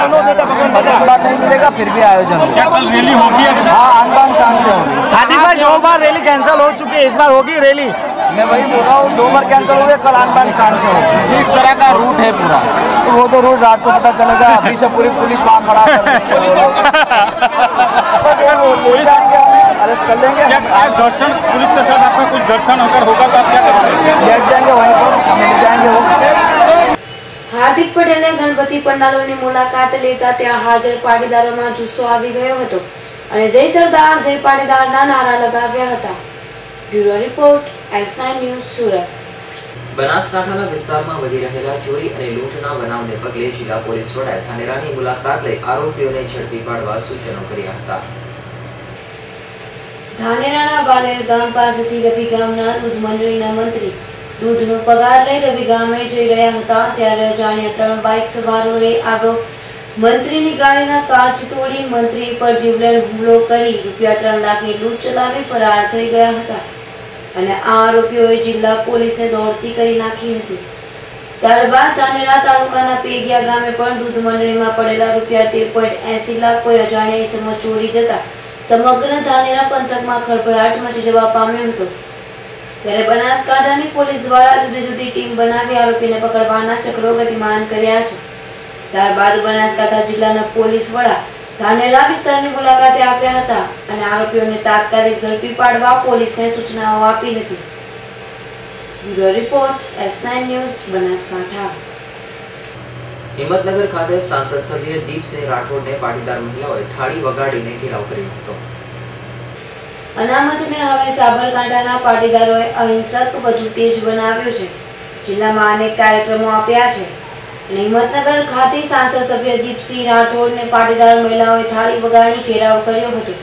दो बार नहीं मिलेगा फिर भी आयोजन कल रैली होगी हाँ बार शाम से होगी हार्दिक भाई दो बार रैली कैंसिल हो चुकी है इस बार होगी रैली मैं वही बोल रहा हूँ दो बार कैंसिल हुए कल आठ बार शाम से होगी इस तरह का रूट है पूरा वो तो रूट रात को पता चलेगा अभी से पूरी पुलिस वहाँ खड़ा। बस अरेस्ट कर लेंगे दर्शन, पुलिस के साथ आपका कुछ दर्शन अगर होगा तो आप क्या करोगे बैठ जाएँगे वहीं पर, मिल जाएँगे वो હાર્દિક પટેલે ગણપતિ પંડાલોની મુલાકાત લેતા ત્યાં હાજર પાટીદારોમાં જુસ્સો આવી ગયો હતો અને જય સરદાર જય પાટીદારના નારા લગાવ્યા હતા. Bureau report S news Surat. બનાસકાંઠાના વિસ્તારમાં વધી રહેલા ચોરી અને લૂંટના બનાવને પગલે જિલ્લા પોલીસ વડાએ ધાનેરાની મુલાકાત લઈ આરોપીઓને ઝડપી પાડવા સૂચનો કર્યા હતા. ધાનેરાના વાલેર ગામ પાસેથી રફી ગામના દૂધ મંડળીના મંત્રી દૂધનો પગાર લઈ રવિ ગામે જઈ રહ્યા હતા. ત્યારે અજાણ્યા ત્રણ બાઇક સવારોએ આગળ મંત્રીની ગાડીના કાચ તોડી મંત્રી પર જીવલેણ હુમલો કરી રૂપિયા ત્રણ લાખની લૂંટ ચલાવી ફરાર થઈ ગયા હતા અને આ આરોપીઓએ જિલ્લા પોલીસને દોડતી કરી નાખી હતી. ત્યારબાદ ધાનેરા તાલુકાના પેગિયા ગામે પણ દૂધ મંડળીમાં પડેલા રૂપિયા તેર પોઈન્ટ એસી લાખ કોઈ અજાણ્યા ઇસમો ચોરી જતા સમગ્ર ધાનેરા પંથકમાં ખળભળાટ મચી જવા પામ્યો હતો. ત્યારે બનાસકાંઠાની પોલીસ દ્વારા જુદી જુદી ટીમ બનાવી આરોપીને પકડવાના ચક્રો ગતિમાન કર્યા છે. ત્યારબાદ બનાસકાંઠા જિલ્લાના પોલીસ વડા ધાનેરા વિસ્તારની મુલાકાતે આવ્યા હતા અને આરોપીઓને તાત્કાલિક ઝડપી પાડવા પોલીસને સૂચનાઓ આપી હતી. Bureau report, S news, Banaskantha. Himmatnagar ખાતે સાંસદ સભ્ય દીપસિંહ રાઠોડને પાટીદાર મહિલાઓએ થાળી વગાડીને ઘેરાવ કર્યો હતો. અનામતને હવે સાબરકાંઠાના પાટીદારોએ અહિંસક વધુ તેજ બનાવ્યો છે. જિલ્લામાં અનેક કાર્યક્રમો આપ્યા છે. અને હિંમતનગર ખાતે સાંસદ સભ્ય દીપસિંહ રાઠોડને પાટીદાર મહિલાઓએ થાળી વગાડી ઘેરાવ કર્યો હતો.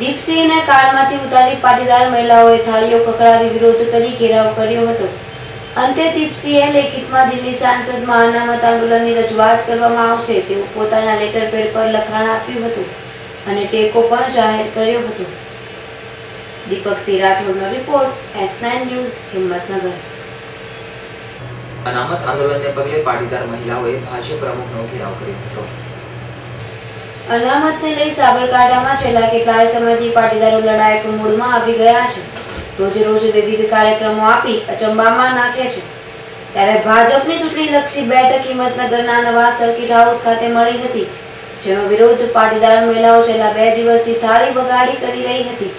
દીપસિંહને કારમાંથી ઉતારી પાટીદાર મહિલાઓએ થાળીઓ પકડાવી વિરોધ કરી ઘેરાવ કર્યો હતો. અંતે દીપસિંહે લેખિતમાં દિલ્હી સાંસદમાં અનામત આંદોલનની રજૂઆત કરવામાં આવશે તેવું પોતાના લેટર પેડ પર લખાણ આપ્યું હતું અને ટેકો પણ જાહેર કર્યો હતો. દીપકસિંહ રાઠોડનો રિપોર્ટ એસ ન્યૂઝ હિંમતનગર. અનામત આંદોલનને પગલે પાટીદાર મહિલાઓએ ભાજપ પ્રમુખનો ઘેરાવ કર્યો હતો. અનામતને લઈ સાબરકાંઠામાં છેલ્લા કેટલાય સમયથી પાટીદારો લડાયક મૂડમાં આવી ગયા છે. રોજે રોજ વિવિધ કાર્યક્રમો આપી અચંબામાં નાખે છે. ત્યારે ભાજપની ચૂંટણીલક્ષી બેઠક હિંમતનગરના નવા સર્કિટ હાઉસ ખાતે મળી હતી જેનો વિરોધ પાટીદાર મહિલાઓ છેલ્લા બે દિવસથી થાળી વગાડી કરી રહી હતી.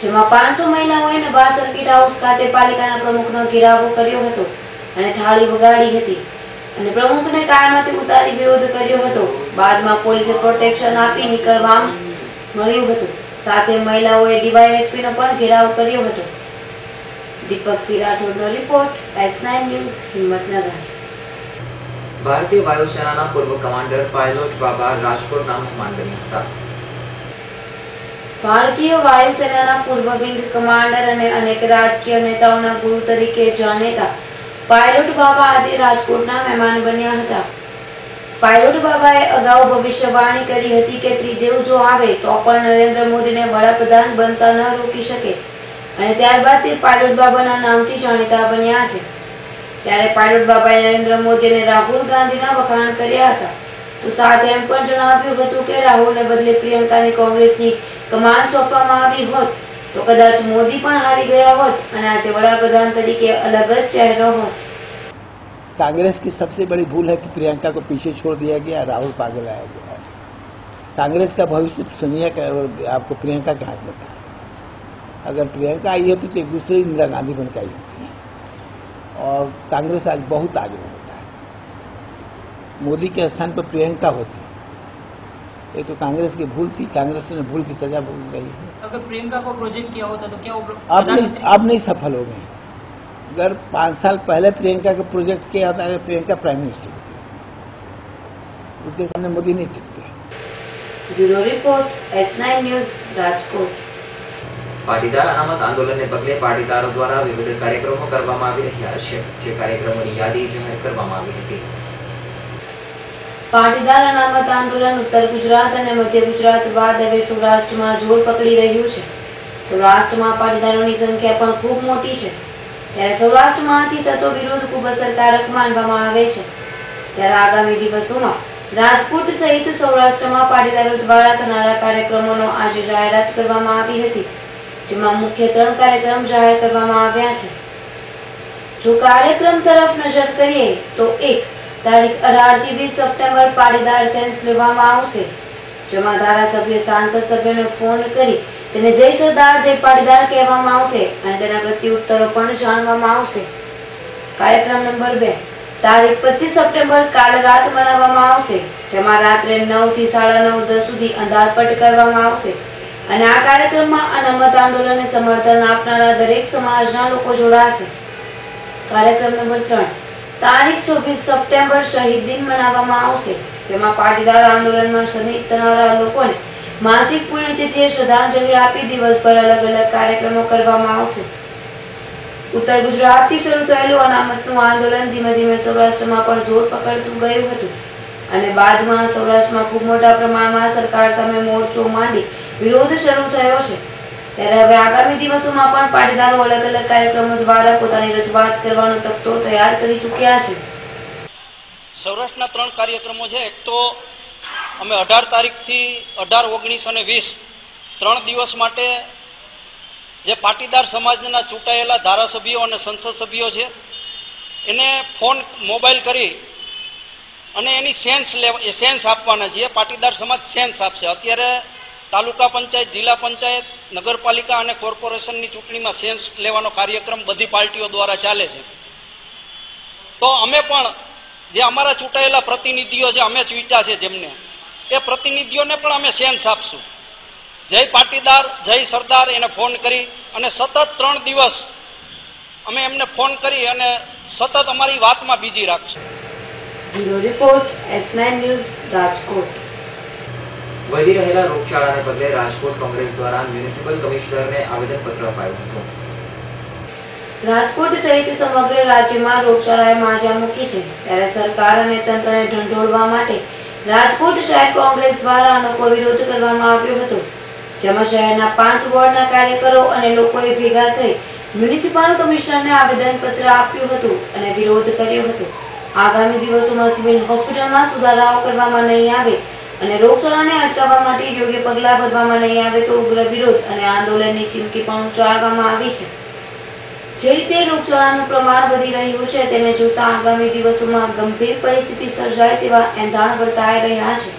જેમાં પાંચસો મહિલાઓએ નવા સર્કિટ હાઉસ ખાતે પાલિકાના પ્રમુખનો ઘેરાવો કર્યો હતો અને થાળી વગાડી હતી. અને પ્રમુખને કારમાંથી ઉતારી વિરોધ કર્યો હતો. બાદમાં પોલીસે પ્રોટેક્શન આપી નીકળવા મળ્યું હતું. સાથે મહિલાઓએ ડીવાયએસપીનો પણ ઘેરાવ કર્યો હતો. Deepak Singh રાઠોડનો report S nine news, Himmatnagar. ભારતીય વાયુસેનાના પૂર્વ કમાન્ડર પાયલોટ બાબા રાજકોટના મહેમાન બન્યા હતા. ભારતીય વાયુસેનાના પૂર્વ વિંગ કમાન્ડર અને અનેક રાજકીય નેતાઓના ગુરુ તરીકે જાણીતા પાયલોટ બાબા આજે રાજકોટના મહેમાન બન્યા હતા. પાયલોટ બાબાએ અગાઉ ભવિષ્યવાણી કરી હતી કે ત્રિદેવ જો આવે તો પણ નરેન્દ્ર મોદીને વડાપ્રધાન બનતા ન રોકી શકે અને ત્યારબાદ તે પાયલોટ બાબાના નામથી જાણીતા બન્યા છે. ત્યારે પાયલોટ બાબાએ નરેન્દ્ર મોદી અને રાહુલ ગાંધીના વખાણ કર્યા હતા. તો સાથે એમ પણ જણાવ્યું હતું કે રાહુલને બદલે પ્રિયંકાની કોંગ્રેસની કમાન સોંપવામાં આવી હોત તો કદાચ મોદી પણ હારી ગયા હોત અને આજે વડાપ્રધાન તરીકે અલગ જ ચહેરો હોત कांग्रेस की सबसे बड़ी भूल है कि प्रियंका को पीछे छोड़ दिया गया राहुल पागल लाया गया है कांग्रेस का भविष्य सुनिए कि आपको प्रियंका के हाथ में था अगर प्रियंका आई होती तो एक दूसरी इंदिरा गांधी बन के आई होती और कांग्रेस आज बहुत आगे होता है मोदी के स्थान पर प्रियंका होती ये तो कांग्रेस की भूल थी कांग्रेस ने भूल की सजा भुगत रही है अगर प्रियंका को प्रोजेक्ट किया होता तो क्या वो अब नहीं प्रधानमंत्री- अब नहीं सफल हो गए अगर पाँच साल पहले प्रियंका का प्रोजेक्ट किया होता है प्रियंका प्राइम मिनिस्टर होती उसके सामने मोदी नहीं टिकते bureau report S nine news Rajkot Patidar અનામત આંદોલનને પગલે પાટીદારો દ્વારા વિવિધ કાર્યક્રમો કરવામાં આવી રહ્યા છે જે કાર્યક્રમોની યાદી જાહેર કરવામાં આવી હતી પાટીદાર અનામત આંદોલન ઉત્તર ગુજરાત અને મધ્ય ગુજરાત બાદ હવે સૌરાષ્ટ્રમાં જોર પકડી રહ્યું છે. સૌરાષ્ટ્રમાં પાટીદારોની સંખ્યા પણ ખૂબ મોટી છે. ત્યારે સૌરાષ્ટ્રમાંથી થતો વિરોધ ખૂબ અસરકારક માનવામાં આવે છે. ત્યારે આગામી દિવસોમાં રાજકોટ સહિત સૌરાષ્ટ્રમાં પાટીદારો દ્વારા થનારા કાર્યક્રમોનો આજે જાહેરાત કરવામાં આવી હતી, જેમાં મુખ્ય ત્રણ કાર્યક્રમ જાહેર કરવામાં આવ્યા છે. જો કાર્યક્રમ તરફ નજર કરીએ તો એક તારીખ અઢારથી વીસ સપ્ટેમ્બર પાટીદાર સેન્સ લેવામાં આવશે. જેમાં ધારાસભ્ય, સાંસદ સભ્યોને ફોન કરી તેને જય સરદાર, જય પાટીદાર કહેવામાં આવશે અને તેના પ્રત્યુત્તરો પણ જાણવામાં આવશે. કાર્યક્રમ નંબર બે, તારીખ પચીસ સપ્ટેમ્બર કાલ રાત મનાવવામાં આવશે, જેમાં રાત્રે નવથી સાડા નવ દસ સુધી અંધારપટ કરવામાં આવશે. અને આ કાર્યક્રમમાં અનામત આંદોલનને સમર્થન આપનારા દરેક સમાજના લોકો જોડાશે. કાર્યક્રમ નંબર ત્રણ તારીખ ચોવીસ સપ્ટેમ્બર શહીદ દિન મનાવવામાં આવશે, જેમાં પાટીદાર આંદોલનમાં શહીદ થનારા લોકોને માસિક પુણ્યતિથિએ શ્રદ્ધાંજલિ આપી દિવસભર અલગ અલગ કાર્યક્રમો કરવામાં આવશે. ઉત્તર ગુજરાતથી શરૂ થયેલું અનામતનું આંદોલન ધીમે ધીમે સૌરાષ્ટ્રમાં પણ જોર પકડતું ગયું હતું અને બાદમાં સૌરાષ્ટ્રમાં ખૂબ મોટા પ્રમાણમાં સરકાર સામે મોરચો માંડી વિરોધ શરૂ થયો છે. ત્યારે હવે આગામી દિવસોમાં પણ પાટીદારો અલગ અલગ કાર્યક્રમો દ્વારા પોતાની રજૂઆત કરવાનો તકતો તૈયાર કરી ચૂક્યા છે. સૌરાષ્ટ્રના ત્રણ કાર્યક્રમો છે. એક તો અમે અઢાર તારીખથી અઢાર, ઓગણીસ અને વીસ ત્રણ દિવસ માટે જે પાટીદાર સમાજના ચૂંટાયેલા ધારાસભ્યો અને સંસદ સભ્યો છે, એને ફોન મોબાઈલ કરી અને એની સેન્સ લેવા સેન્સ આપવાના છીએ. પાટીદાર સમાજ સેન્સ આપશે. અત્યારે તાલુકા પંચાયત, જિલ્લા પંચાયત, નગરપાલિકા અને કોર્પોરેશનની ચૂંટણીમાં સેન્સ લેવાનો કાર્યક્રમ બધી પાર્ટીઓ દ્વારા ચાલે છે. તો અમે પણ જે અમારા ચૂંટાયેલા પ્રતિનિધિઓ છે, અમે ચૂંટ્યા છે જેમને. એ પ્રતિનિધિઓને પણ અમે સેન્સ આપશું. જય પાટીદાર, જય સરદાર એને ફોન કરી અને સતત ત્રણ દિવસ અમે એમને ફોન કરી અને સતત અમારી વાતમાં બીજી રાખશું. રિપોર્ટ એસમેન ન્યૂઝ, રાજકોટ. વધી રહેલા રોગચાળાને પગલે રાજકોટ કોંગ્રેસ દ્વારા મ્યુનિસિપલ કમિશનરને આવેદનપત્ર અપાયું હતું. રાજકોટ સહિત સમગ્ર રાજ્યમાં રોગચાળાએ માજા મૂકી છે. ત્યારે સરકાર અને તંત્રને ઢંઢોળવા માટે રાજકોટ શહેર કોંગ્રેસ દ્વારા અનોખો વિરોધ કરવામાં આવ્યો હતો. જેમાં શહેરના પાંચ વોર્ડના કાર્યકરો અને લોકોએ ભેગા થઈ મ્યુનિસિપલ કમિશનરને આવેદનપત્ર આપ્યું હતું અને વિરોધ કર્યો હતો. આગામી દિવસોમાં સિવિલ હોસ્પિટલમાં સુધારાઓ કરવામાં નહીં આવે અને રોગચાળાને અટકાવવા માટે યોગ્ય પગલાં ભરવામાં નહીં આવે તો ઉગ્ર વિરોધ અને આંદોલનની ચીમકી પણ ઉચ્ચારવામાં આવી છે. જે રીતે રોગચાળાનું પ્રમાણ વધી રહ્યું છે, તેને જોતા આગામી દિવસોમાં ગંભીર પરિસ્થિતિ સર્જાય તેવા એંધાણ વર્તાઈ રહ્યા છે.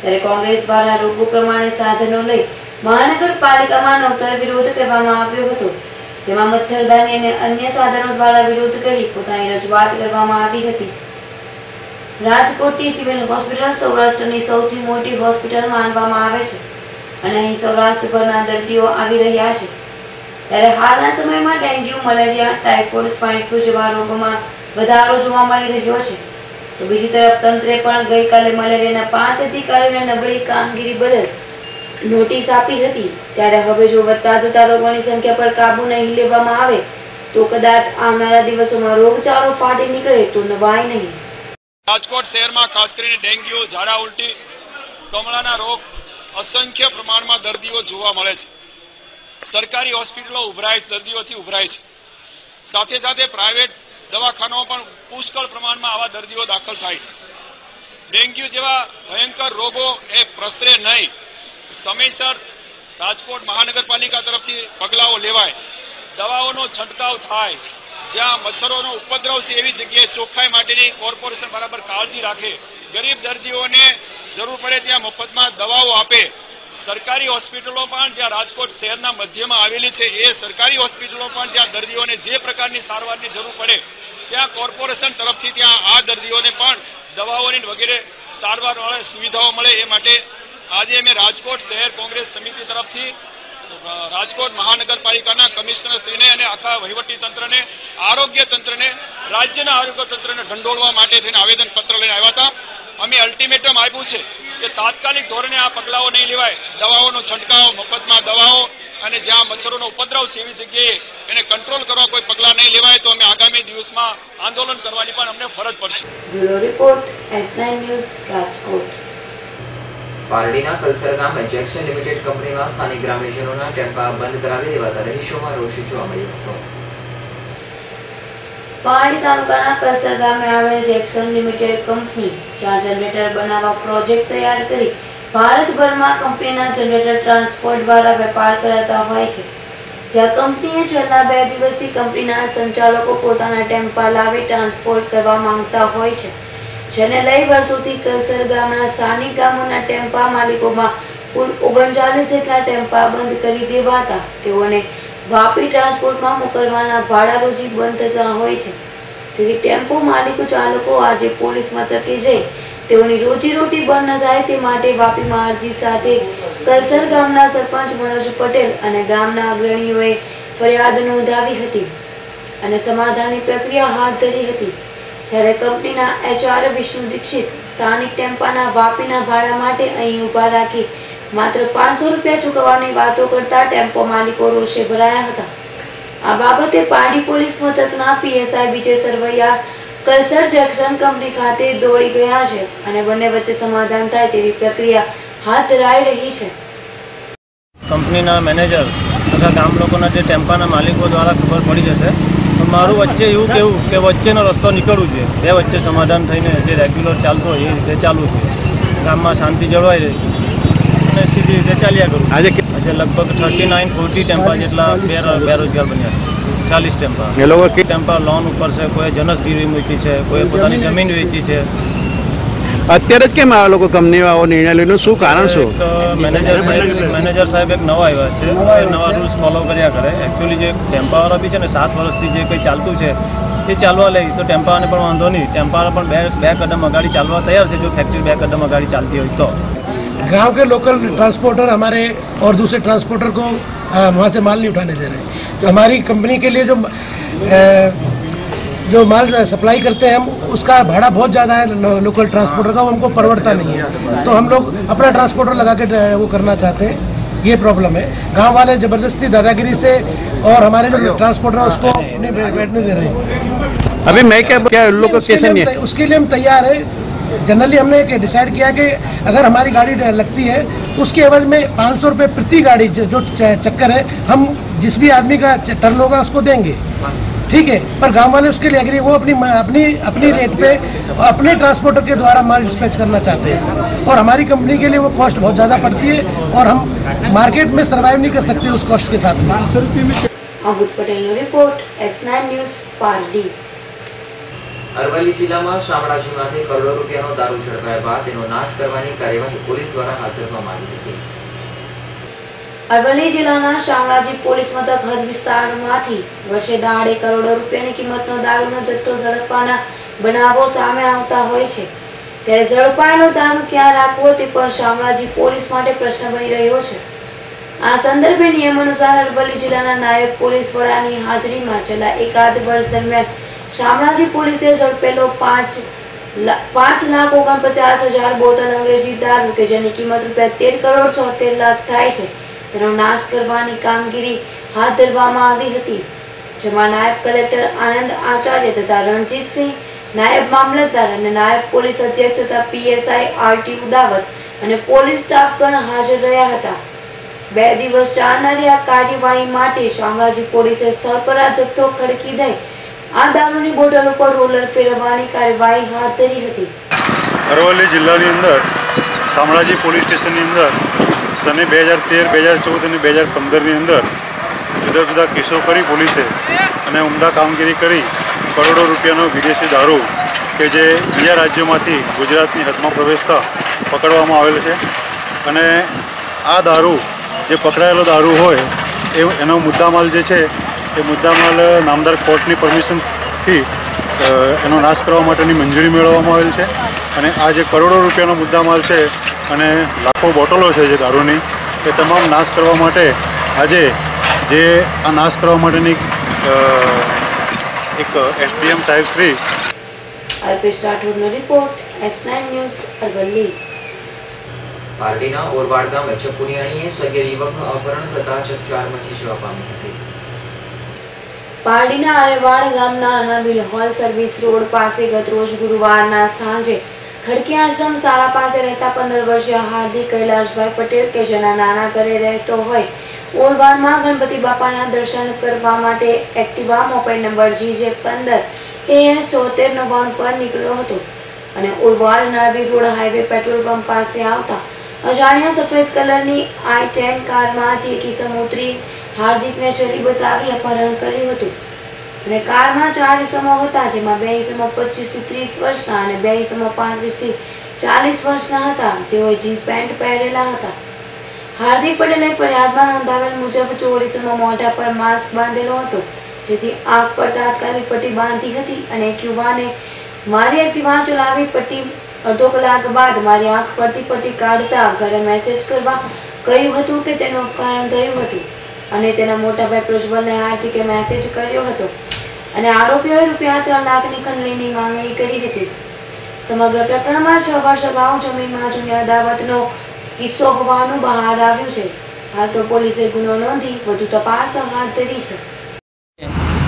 ત્યારે કોંગ્રેસ દ્વારા રોગો પ્રમાણે સાધનો લઈ મહાનગરપાલિકામાં નવતર વિરોધ કરવામાં આવ્યો હતો, જેમાં મચ્છરદાની અને અન્ય સાધનો દ્વારા વિરોધ કરી પોતાની રજૂઆત કરવામાં આવી હતી. રાજકોટની સિવિલ હોસ્પિટલ સૌરાષ્ટ્રની સૌથી મોટી હોસ્પિટલ માનવામાં આવે છે અને અહીં સૌરાષ્ટ્રભરના દર્દીઓ આવી રહ્યા છે. ત્યારે હાલના સમયમાં dengue, malaria, typhoid swine flu જેવા રોગોમાં વધારો જોવા મળી રહ્યો છે. તો બીજી તરફ તંત્રે પણ ગઈકાલે મલેરિયાના પાંચ અધિકારીઓને નબળી કામગીરી બદલ નોટિસ આપી હતી. ત્યારે હવે જો વધતા જતા રોગોની સંખ્યા પર કાબુ નહીં લેવામાં આવે, તો કદાચ આવનારા દિવસોમાં રોગચાળો ફાટી નીકળે તો નવાય નહીં. રાજકોટ શહેરમાં ખાસ કરીને ડેન્ગ્યુ, ઝાડા ઉલટી, કમળાના રોગ અસંખ્ય પ્રમાણમાં દર્દીઓ જોવા મળે છે. સરકારી હોસ્પિટલો ઉભરાય છે, દર્દીઓથી ઉભરાય છે. સાથે સાથે પ્રાઇવેટ દવાખાનાઓ પણ પુષ્કળ પ્રમાણમાં આવા દર્દીઓ દાખલ થાય છે. ડેન્ગ્યુ જેવા ભયંકર રોગો એ પ્રસરે નહીં. સમયસર રાજકોટ મહાનગરપાલિકા તરફથી પગલાઓ લેવાય. દવાઓનો છંટકાવ થાય. જ્યાં મચ્છરોનો ઉપદ્રવ છે એવી જગ્યાએ ચોખ્ખાઈ માટેની કોર્પોરેશન બરાબર કાળજી રાખે. ગરીબ દર્દીઓને જરૂર પડે ત્યાં મફતમાં દવાઓ આપે. સરકારી હોસ્પિટલો પણ જ્યાં રાજકોટ શહેરના મધ્યમાં આવેલી છે, એ સરકારી હોસ્પિટલો પણ જ્યાં દર્દીઓને જે પ્રકારની સારવારની જરૂર પડે, ત્યાં કોર્પોરેશન તરફથી ત્યાં આ દર્દીઓને પણ દવાઓની વગેરે સારવાર સુવિધાઓ મળે એ માટે આજે અમે રાજકોટ શહેર કોંગ્રેસ સમિતિ તરફથી રાજકોટ મહાનગરપાલિકાના કમિશનર શ્રીને અને આખા વહીવટી તંત્રને, આરોગ્ય તંત્રને, રાજ્યના આરોગ્ય તંત્રને ઢંઢોળવા માટે થઈને આવેદન પત્ર લઈને આવ્યા હતા. અમે અલ્ટિમેટમ આપ્યું છે કે તાત્કાલિક ધોરણે આ પગલાઓ નહીં લેવાય. દવાઓનો છંટકાવ, મફતમાં દવાઓ અને જ્યાં મચ્છરોનો ઉપદ્રવ છે એવી જગ્યાએ એને કંટ્રોલ કરવા કોઈ પગલાં નહીં લેવાય તો અમે આગામી દિવસમાં આંદોલન કરવાની પણ અમને ફરજ પડશે. Report news Rajkot. પારડીના કલસર ગામે જેક્સન લિમિટેડ કંપનીમાં સ્થાનિક ગ્રામ્યજનોના ટેમ્પા બંધ કરાવી દેવાતા રહીશોમાં રોષ જોવા મળ્યો હતો. પહાડી તાલુકાના કલસર ગામે આવેલ જેક્સન લિમિટેડ કંપની જ્યાં જનરેટર બનાવવા પ્રોજેક્ટ તૈયાર કરી ભારતભરમાં કંપનીના જનરેટર ટ્રાન્સપોર્ટ દ્વારા વેપાર કરાતા હોય છે. જ્યાં કંપનીએ છેલ્લા બે દિવસથી કંપનીના સંચાલકો પોતાના ટેમ્પા લાવી ટ્રાન્સપોર્ટ કરવા માંગતા હોય છે. જેને લઈ વર્ષોથી કલસર ગામના સ્થાનિક ગામોના ટેમ્પા માલિકોમાં કુલ ઓગણચાલીસ જેટલા ટેમ્પા બંધ કરી દેવાતા તેઓને વાપી ટ્રાન્સપોર્ટમાં મોકલવાના ભાડા રોજી બંધ થતા હોય છે. તેથી ટેમ્પો માલિકો ચાલકો આજે પોલીસ મથકે જઈ તેઓની રોજીરોટી બંધ ન થાય તે માટે વાપીમાં અરજી સાથે કલસર ગામના સરપંચ મનોજ પટેલ અને ગામના અગ્રણીઓએ ફરિયાદ નોંધાવી હતી અને સમાધાનની પ્રક્રિયા હાથ ધરી હતી. જ્યારે કંપનીના એચઆર વિષ્ણુ દીક્ષિત સ્થાનિક ટેમ્પાના વાપીના ભાડા માટે અહીં ઊભા રાખી માત્ર પાંચસો રૂપિયા ચૂકવવાની વાતો કરતા ટેમ્પો માલિકો રોષે ભરાયા હતા. આ બાબતે પારડી પોલીસ મથકના PSI Vijay Sarvaiya Kalsar junction company ખાતે દોડી ગયા છે અને બંને વચ્ચે સમાધાન થાય તેવી પ્રક્રિયા હાથ ધરાઈ રહી છે. કંપનીના મેનેજર તથા ગામ લોકોના જે ટેમ્પાના માલિકો દ્વારા ખબર પડી જશે મારું વચ્ચે એવું કેવું કે વચ્ચેનો રસ્તો નીકળવું છે બે વચ્ચે સમાધાન થઈને જે રેગ્યુલર ચાલતો હોય એ રીતે ચાલવું છે ગામમાં શાંતિ જળવાઈ રહે. અને સીધી રીતે ચાલ્યા કરું. આજે આજે લગભગ થર્ટી નાઇન ફોર્ટી ટેમ્પા જેટલા બેરો- બેરોજગાર બન્યા છે. ચાલીસ ટેમ્પા. એ લોકો ટેમ્પા લોન ઉપર છે કોઈ જનસગીરી મૂકી છે કોઈ પોતાની જમીન વેચી છે. અત્યારે જ કેમ આ લોકો કંપનીમાં નિર્ણય લઈને શું કારણ શું તો મેનેજર સાહેબ મેનેજર સાહેબ એક નવા આવ્યા છે એ નવા રૂલ્સ ફોલો કર્યા કરે એકચ્યુઅલી જે ટેમ્પાવાળા બી છે ને સાત વર્ષથી જે કંઈ ચાલતું છે એ ચાલવા લે તો ટેમ્પાને પણ વાંધો નહીં ટેમ્પાવાળા પણ બે બે કદમ અગાડી ચાલવા તૈયાર છે જો ફેક્ટરી બે કદમ અગાડી ચાલતી હોય તો गांव के लोकल ट्रांसपोर्टर हमारे और दूसरे ट्रांसपोर्टर को आ, वहाँ से माल नहीं उठाने दे रहे तो हमारी कंपनी के लिए जो अ, जो माल सप्लाई करते हैं हम उसका भाड़ा बहुत ज़्यादा है लोकल ट्रांसपोर्टर का वो हमको परवड़ता नहीं है। तो हम लोग अपना ट्रांसपोर्टर लगा के वो करना चाहते हैं। ये प्रॉब्लम है। गाँव वाले ज़बरदस्ती दादागिरी से और हमारे जो ट्रांसपोर्टर है उसको बैठने दे रहे हैं। अभी मैं क्या क्या लोग उसके लिए हम उसके लिए हम तैयार है। जनरली हमने एक डिसाइड किया कि अगर हमारी गाड़ी लगती है उसके एवज में पाँच सौ रुपये प्रति गाड़ी जो चक्कर है हम जिस भी आदमी का टर्न होगा उसको देंगे। ठीक है पर गांव वाले उसके लिए एग्री वो अपनी अपनी अपनी रेट पे अपने ट्रांसपोर्टर के द्वारा माल डिस्पैच करना चाहते हैं और हमारी कंपनी के लिए वो कॉस्ट बहुत ज़्यादा पड़ती है और हम मार्केट में सर्वाइव नहीं कर सकते उस कॉस्ट के साथ पाँच सौ रुपये में અમૃત પટેલનો report S nine news Pardi Aravalli જિલ્લામાં શામળાજીમાંથી કરોડો રૂપિયાનો દારૂ ઝડપાયા બાદ તેનો નાશ કરવાની કાર્યવાહી પોલીસ દ્વારા હાથ ધરવામાં આવી હતી અરવલ્લી જિલ્લાના શામળાજી પોલીસ મથક હદ વિસ્તારમાંથી વર્ષે દાડે કરોડો રૂપિયાની કિંમતનો દારૂનો જથ્થો ઝડપવાના બનાવો સામે આવતા હોય છે. ત્યારે ઝડપાયેલો દારૂ ક્યાં રાખવો તે પણ શામળાજી પોલીસ માટે પ્રશ્ન બની રહ્યો છે. આ સંદર્ભે નિયમ અનુસાર અરવલ્લી જિલ્લાના નાયબ પોલીસ વડાની હાજરીમાં છેલ્લા એકાદ વર્ષ દરમિયાન શામળાજી પોલીસે ઝડપેલો પાંચ પાંચ લાખ ઓગણપચાસ હજાર બોતલ અંગ્રેજી દારૂ કે જેની કિંમત રૂપિયા તેર કરોડ છોતેર લાખ થાય છે. તેનો નાશ કરવાની કામગીરી હાથ ધરવામાં આવી હતી. જેમાં નાયબ કલેક્ટર આનંદ આચાર્ય તથા રણજીતસિંહ, નાયબ મામલતદાર અને નાયબ પોલીસ અધ્યક્ષ તથા પીએસઆઈ આરટી ઉદાવત અને પોલીસ સ્ટાફગણ હાજર રહ્યા હતા. બે દિવસ ચાલનારી આ કાર્યવાહી માટે શામળાજી પોલીસે સ્થળ પર આ જથ્થો ખડકી દઈ આ દારૂની બોટલ ઉપર રોલર ફેરવવાની કાર્યવાહી હાથ ધરી હતી. અરવલ્લી જિલ્લાની અંદર, શામળાજી પોલીસ સ્ટેશનની અંદર સને બે હજાર તેર, બે હજાર ચૌદ અને બે હજાર પંદરની અંદર જુદા જુદા કેસો કરી પોલીસે અને ઉમદા કામગીરી કરી કરોડો રૂપિયાનો વિદેશી દારૂ કે જે બીજા રાજ્યોમાંથી ગુજરાતની હદમાં પ્રવેશતા પકડવામાં આવેલ છે. અને આ દારૂ, જે પકડાયેલો દારૂ હોય, એ એનો મુદ્દામાલ જે છે, એ મુદ્દામાલ નામદાર કોર્ટની પરમિશનથી એનો નાશ કરવા માટેની મંજૂરી મેળવવામાં આવેલ છે અને આ જે કરોડો રૂપિયાનો મુદ્દામાલ છે અને લાખો બોટલો છે જે દારૂની એ તમામ નાશ કરવા માટે આજે જે આ નાશ કરવા માટેની એક એસડીએમ સાહેબ Shri Alpesh રાઠોડનો report S nine news Aravalli. પારડીના Orwad ગામે ચપુનિયાણીએ સ્વર્ગીય યુવકનું અપહરણ થતાં ચકચાર મચી જવા પામી હતી. પારડીના આરેવાડ ગામના અનાબિલ હોલ સર્વિસ રોડ પાસે ગત રોજ ગુરુવારના સાંજે ખડકી આશ્રમ શાળા પાસે રહેતા પંદર વર્ષીય હાર્દિક કૈલાશભાઈ પટેલ કે જેના નાના ઘરે રહેતો હોય ઓલવાડમાં ગણપતિ બાપાના દર્શન કરવા માટે એક્ટિવા મોબાઈલ નંબર જીજે પંદર એએસ ચોતેર નવ્વાણું પર નીકળ્યો હતો અને Olwad Nalvi road highway petrol pump પાસે આવતા અજાણ્યા સફેદ કલરની આઈ ટેન કારમાંથી એક ઉતરી હાર્દિકને છરી બતાવી અપહરણ કર્યું હતું. અને કારમાં ચાર ઇસમો હતા, જેમાં બે ઇસમો પચીસથી ત્રીસ વર્ષના અને બે ઇસમો પાંત્રીસથી ચાલીસ વર્ષના હતા જેઓએ જીન્સ પેન્ટ પહેરેલા હતા. હાર્દિક પટેલે ફરિયાદમાં નોંધાવેલ મુજબ ચોરીસમાં મોઢા પર માસ્ક બાંધેલો હતો, જેથી આગ પર તાત્કાલિક પટ્ટી બાંધી હતી અને એક યુવાને મારી એક્ટિવા ચલાવી પટ્ટી અડધો કલાક બાદ મારી આંખ પરથી પટ્ટી કાઢતા ઘરે મેસેજ કરવા કહ્યું હતું કે તેનું અપહરણ થયું હતું. અને તેના મોટા ભાઈ પ્રજ્વલને હાર્દિકે મેસેજ કર્યો હતો. અને આરોપીઓએ રૂપિયા ત્રણ લાખની ખંડણીની માંગણી કરી હતી. સમગ્ર પ્રકરણમાં છ વર્ષ અગાઉ જમીનમાં જૂની અદાવતનો કિસ્સો હોવાનું બહાર આવ્યું છે. હાલ તો પોલીસે ગુનો નોંધી વધુ તપાસ હાથ ધરી છે.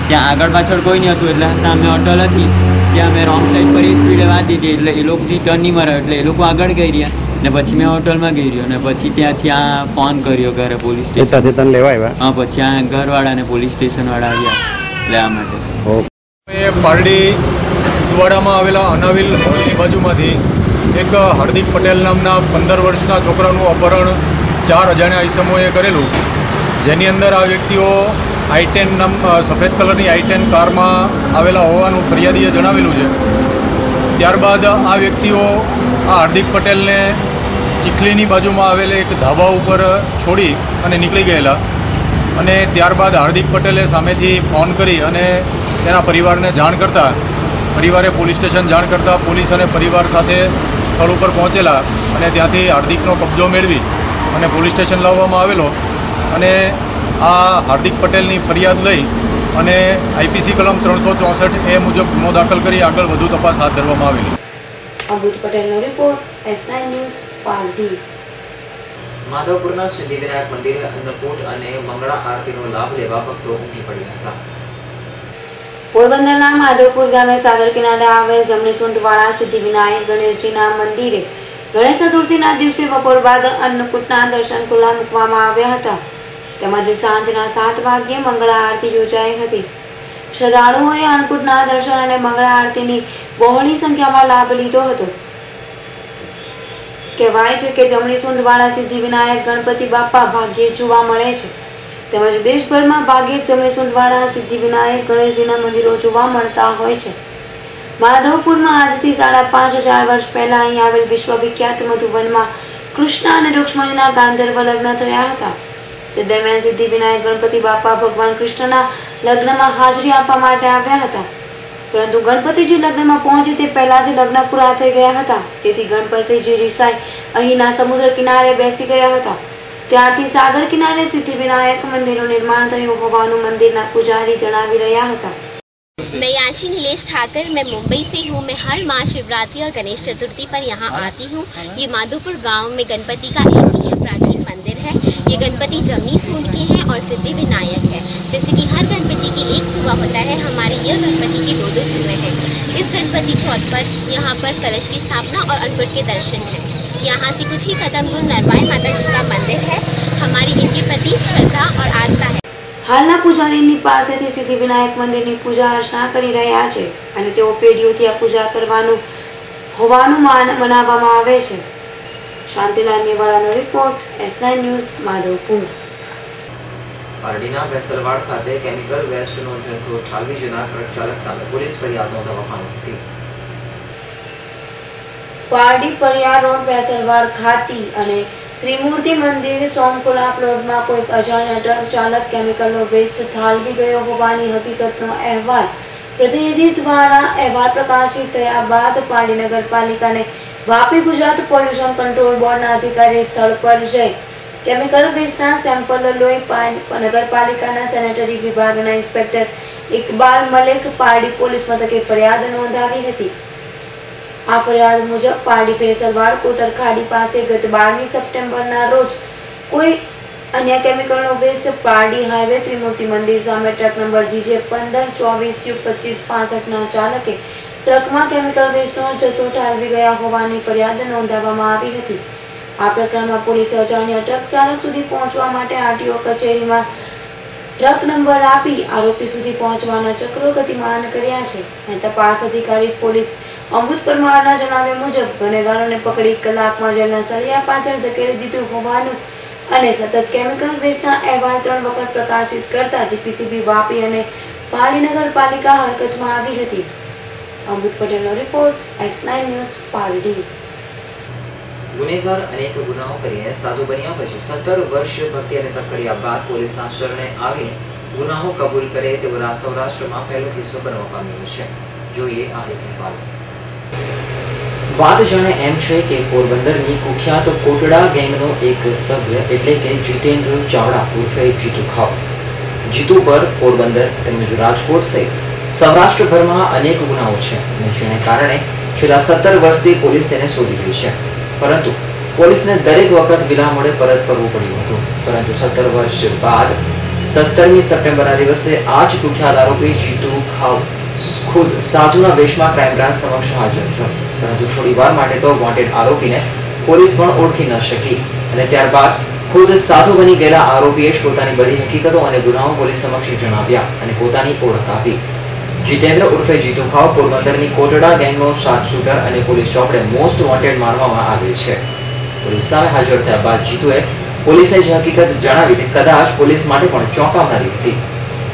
ત્યાં આગળ પાછળ કોઈ નહીં હતું એટલે સામે હોટલ હતી. ત્યાં મેં રોંગ સાઈડ પર સ્પીડે વાત હતી એટલે એ લોકોથી ટર્ન નહીં એટલે એ લોકો આગળ ગઈ રહ્યા. ને પછી મેં હોટલમાં ગઈ રહ્યો ને પછી ત્યાંથી આ ફોન કર્યો ઘરે પોલીસ સ્ટેશન. ત્યાંથી તને લેવા આવ્યા હા પછી આ ઘરવાળા ને પોલીસ સ્ટેશનવાળા આવ્યા લેવા માટે. એ પારડી દુવાડામાં આવેલા અનાવિલ હોલની બાજુમાંથી એક હાર્દિક પટેલ નામના પંદર વર્ષના છોકરાનું અપહરણ ચાર અજાણ્યા ઈસમોએ કરેલું. જેની અંદર આ વ્યક્તિઓ આઈ ટેન નામ સફેદ કલરની આઈ ટેન કારમાં આવેલા હોવાનું ફરિયાદીએ જણાવેલું છે. ત્યારબાદ આ વ્યક્તિઓ આ હાર્દિક પટેલને ચીખલીની બાજુમાં આવેલ એક ધાબા ઉપર છોડી અને નીકળી ગયેલા. અને ત્યારબાદ હાર્દિક પટેલે સામેથી ફોન કરી અને તેના પરિવારને જાણ કરતા, પરિવારે પોલીસ સ્ટેશન જાણ કરતા પોલીસ અને પરિવાર સાથે સ્થળ ઉપર પહોંચેલા અને ત્યાંથી હાર્દિકનો કબજો મેળવી અને પોલીસ સ્ટેશન લાવવામાં આવેલો. અને આ હાર્દિક પટેલની ફરિયાદ લઈ અને આઈપીસી કલમ ત્રણસો ચોસઠ એ મુજબ ગુનો દાખલ કરી આગળ વધુ તપાસ હાથ ધરવામાં આવેલી. અમૃત પટેલનો રિપોર્ટ એસઆઈ ન્યૂઝ પાલડી માધવપુરના સિદ્ધિવિનાયક મંદિરે અન્નકૂટ અને મંગળા આરતીનો લાભ લેવા ભક્તો ઉમટી પડ્યા હતા. પોરબંદરના માધવપુર ગામે સાગર કિનારે આવેલ જમણી સૂંઢવાળા સિદ્ધિવિનાયક ગણેશજીના મંદિરે ગણેશ ચતુર્થીના દિવસે બપોર બાદ અન્નકૂટના દર્શન ખુલ્લા મૂકવામાં આવ્યા હતા. તેમજ સાંજના સાત વાગ્યે મંગળા આરતી યોજાઈ હતી. શ્રદ્ધાળુઓએ અન્નકૂટના દર્શન અને મંગળા આરતીની બહોળી સંખ્યામાં લાભ લીધો હતો. કહેવાય છે કે જમણી સૂંઢવાળા સિદ્ધિવિનાયક ગણપતિ બાપા ભાગ્યે જોવા મળે છે. તેમજ દેશભરમાં ભાગ્યે જમણી સૂંઢવાળા સિદ્ધિવિનાયક ગણેશજીના મંદિરો જોવા મળતા હોય છે. માધવપુરમાં આજથી સાડા પાંચ હજાર વર્ષ પહેલા અહીં આવેલ વિશ્વવિખ્યાત મધુવનમાં કૃષ્ણ અને રૂક્ષ્મણીના ગાંધર્વ લગ્ન થયા હતા. તે દરમિયાન સિદ્ધિવિનાયક ગણપતિ બાપા ભગવાન કૃષ્ણના લગ્નમાં હાજરી આપવા માટે આવ્યા હતા. પરંતુ ગણપતિજી લગ્નમાં પહોંચે તે પહેલા જ લગ્ન પૂરા થઈ ગયા હતા જેથી ગણપતિજી રિસાઈ અહીંના સમુદ્ર કિનારે બેસી ગયા હતા ત્યારથી સાગર કિનારે સિદ્ધિવિનાયક મંદિરનું નિર્માણ થયું હોવાનું મંદિરના પૂજારી જણાવી રહ્યા હતા मैं याशी नीलेश ठाकर मैं मुंबई से हूँ मैं हर महाशिवरात्रि और गणेश चतुर्थी पर यहाँ आती हूँ ये माधोपुर गांव में गणपति का एक ही प्राचीन मंदिर है ये गणपति जमनी सूंड के हैं और सिद्धि विनायक है जैसे कि हर गणपति के एक जुआ होता है हमारे यह गणपति के दो दो जुए हैं इस गणपति चौथ पर यहाँ पर कलश की स्थापना और अन्नकूट के दर्शन है यहाँ से कुछ ही कदम दूर नरवाई माता जी का मंदिर है हमारी इनके प्रति श्रद्धा और आस्था है હાલના પૂજારીની પાસેથી સિદ્ધિવિનાયક મંદિરની પૂજા અર્ચના કરી રહ્યા છે અને તેઓ પેઢીઓથી આ પૂજા કરવાનું હોવાનું માન મનાવવામાં આવે છે શાંતિલાલ મેવાડાનો રિપોર્ટ એસ ન્યૂઝ માધવપુર. પારડીના વેસલવાડ ખાતે કેમિકલ વેસ્ટનો જથ્થો ઠાલવી જનાર ટ્રક ચાલક સામે પોલીસ ફરિયાદ આવી હતી. પારડી પરિયા રોડ બેસરવાડ ખાતી અને ત્રિમૂર્તિ મંદિર સોમકુલા પ્લોટમાં કોઈક અજાણ્યા ટ્રક ચાલક કેમિકલનો વેસ્ટ ઠાલવી ગયો હોવાની હકીકતનો અહેવાલ પ્રતિનિધિ દ્વારા અહેવાલ પ્રકાશિત થયા બાદ પારડી નગરપાલિકાને વાપી ગુજરાત પોલ્યુશન કંટ્રોલ બોર્ડના અધિકારી સ્થળ પર જઈ કેમિકલ વેસ્ટના સેમ્પલ લોહી નગરપાલિકાના સેનેટરી વિભાગના ઇન્સ્પેક્ટર ઇકબાલ મલેક પારડી પોલીસ મથકે ફરિયાદ નોંધાવી હતી. આ ફરિયાદ મુજબ પારડી ભેસરવાડ કોતરખાડી પાસે ગત બારમી સપ્ટેમ્બરના રોજ કોઈ અન્ય કેમિકલનો વેસ્ટ પારડી હાઈવે ત્રિમૂર્તિ મંદિર સામે ટ્રક નંબર જીજે પંદર ચોવીસ યુ પચીસ પાસઠના ચાલકે ટ્રકમાં કેમિકલ વેસ્ટનો જથ્થો ઠાલવી ગયા હોવાની ફરિયાદ નોંધાવવામાં આવી હતી. આ પ્રકરણમાં પોલીસે અજાણ્યા ટ્રક ચાલક સુધી પહોંચવા માટે આરટીઓ કચેરીમાં ટ્રક નંબર આપી આરોપી સુધી પહોંચવાના ચક્રો ગતિમાન કર્યા છે અને તપાસ અધિકારી પોલીસ અમૃત પરમારના જણાવ્યા મુજબ ગુનેગારોને પકડી કલાકમાં જેલના સળિયા પાછળ ધકેલી દીધું હોવાનું અને સતત કેમિકલ વેસ્ટના અહેવાલ ત્રણ વખત પ્રકાશિત કરતા જીપીસીબી વાપી અને પાલી નગરપાલિકા હરકતમાં આવી હતી. અમૃત પટેલનો report S nine news Paldi ગુનેગાર અનેક ગુનાઓ કરીને સાધુ બન્યા પછી સત્તર વર્ષ ભક્તિ અને તપ કર્યા બાદ પોલીસના શરણે આવીને ગુનાઓ કબૂલ કરે તેવો સૌરાષ્ટ્રમાં પહેલો કિસ્સો બનવા પામ્યો છે. જોઈએ આ એક અહેવાલ. વાત જાણે એમ છે કે પોરબંદરની કુખ્યાત કોટડા ગેંગનો એક સભ્ય એટલે કે જીતેન્દ્ર ચાવડા ઉર્ફે જીતુ ખાવ. જીતુ પર પોરબંદર તેમજ રાજકોટ સહિત સૌરાષ્ટ્રભરમાં અનેક ગુનાઓ છે અને જેને કારણે છેલ્લા સત્તર વર્ષથી પોલીસ તેને શોધી રહી છે. પરંતુ પોલીસને દરેક વખત વિલામોડે પરત ફરવું પડ્યું હતું. પરંતુ સત્તર વર્ષ બાદ સત્તરમી સપ્ટેમ્બરના દિવસે આ જ કુખ્યાત આરોપી જીતુ ખાવ ખુદ સાધુના વેશમાં ક્રાઇમ બ્રાન્ચ સમક્ષ હાજર થયો. પરંતુ થોડી વાર માટે તો વોન્ટેડ આરોપીને પોલીસ પણ ઓળખી ન શકી અને ત્યારબાદ ખુદ સાધુ બની ગયેલા આરોપીએ પોતાની બધી હકીકતો અને ગુનાઓ પોલીસ સમક્ષ જણાવ્યા અને પોતાની ઓળખ આપી. જીતેન્દ્ર ઉર્ફે જીતુ ખાવ પોરબંદરની કોટડા ગેંગનો શાર્પ શૂટર અને પોલીસ ચોપડે મોસ્ટ વોન્ટેડ માનવામાં આવે છે. પોલીસ સામે હાજર થયા બાદ જીતુએ પોલીસને જે હકીકત જણાવી તે કદાચ પોલીસ માટે પણ ચોંકાવનારી હતી.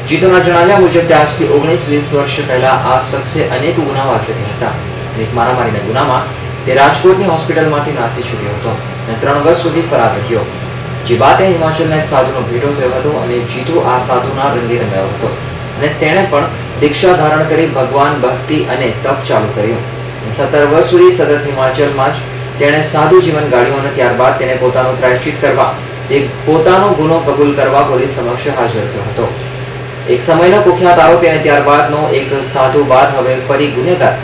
જીતુના જણાવ્યા મુજબ તે આજથી ઓગણીસ વીસ વર્ષ પહેલા આ શખ્સે અનેક ગુનાઓ આચર્યા હતા. અને એક મારામારીના ગુનામાં તે રાજકોટની હોસ્પિટલમાંથી નાસી છૂટ્યો હતો અને ત્રણ વર્ષ સુધી ફરાર રહ્યો. જે બાતે હિમાચલના એક સાધુનો ભેટો થયો હતો અને જીતુ આ સાધુના રંગે રંગાયો હતો. અને તેણે પણ દીક્ષા ધારણ કરી ભગવાન ભક્તિ અને તપ ચાલુ કર્યું. સત્તર વર્ષ સુધી સતત હિમાચલમાં જ તેણે સાદું જીવન ગાળ્યું અને ત્યારબાદ તેને પોતાનું પ્રાયશ્ચિત કરવા, તે પોતાનો ગુનો કબૂલ કરવા પોલીસ સમક્ષ હાજર થયો હતો. એક સમયનો કુખ્યાત આરોપી અને ત્યારબાદનો એક સાધુ બાદ હવે ફરી ગુનેગાર.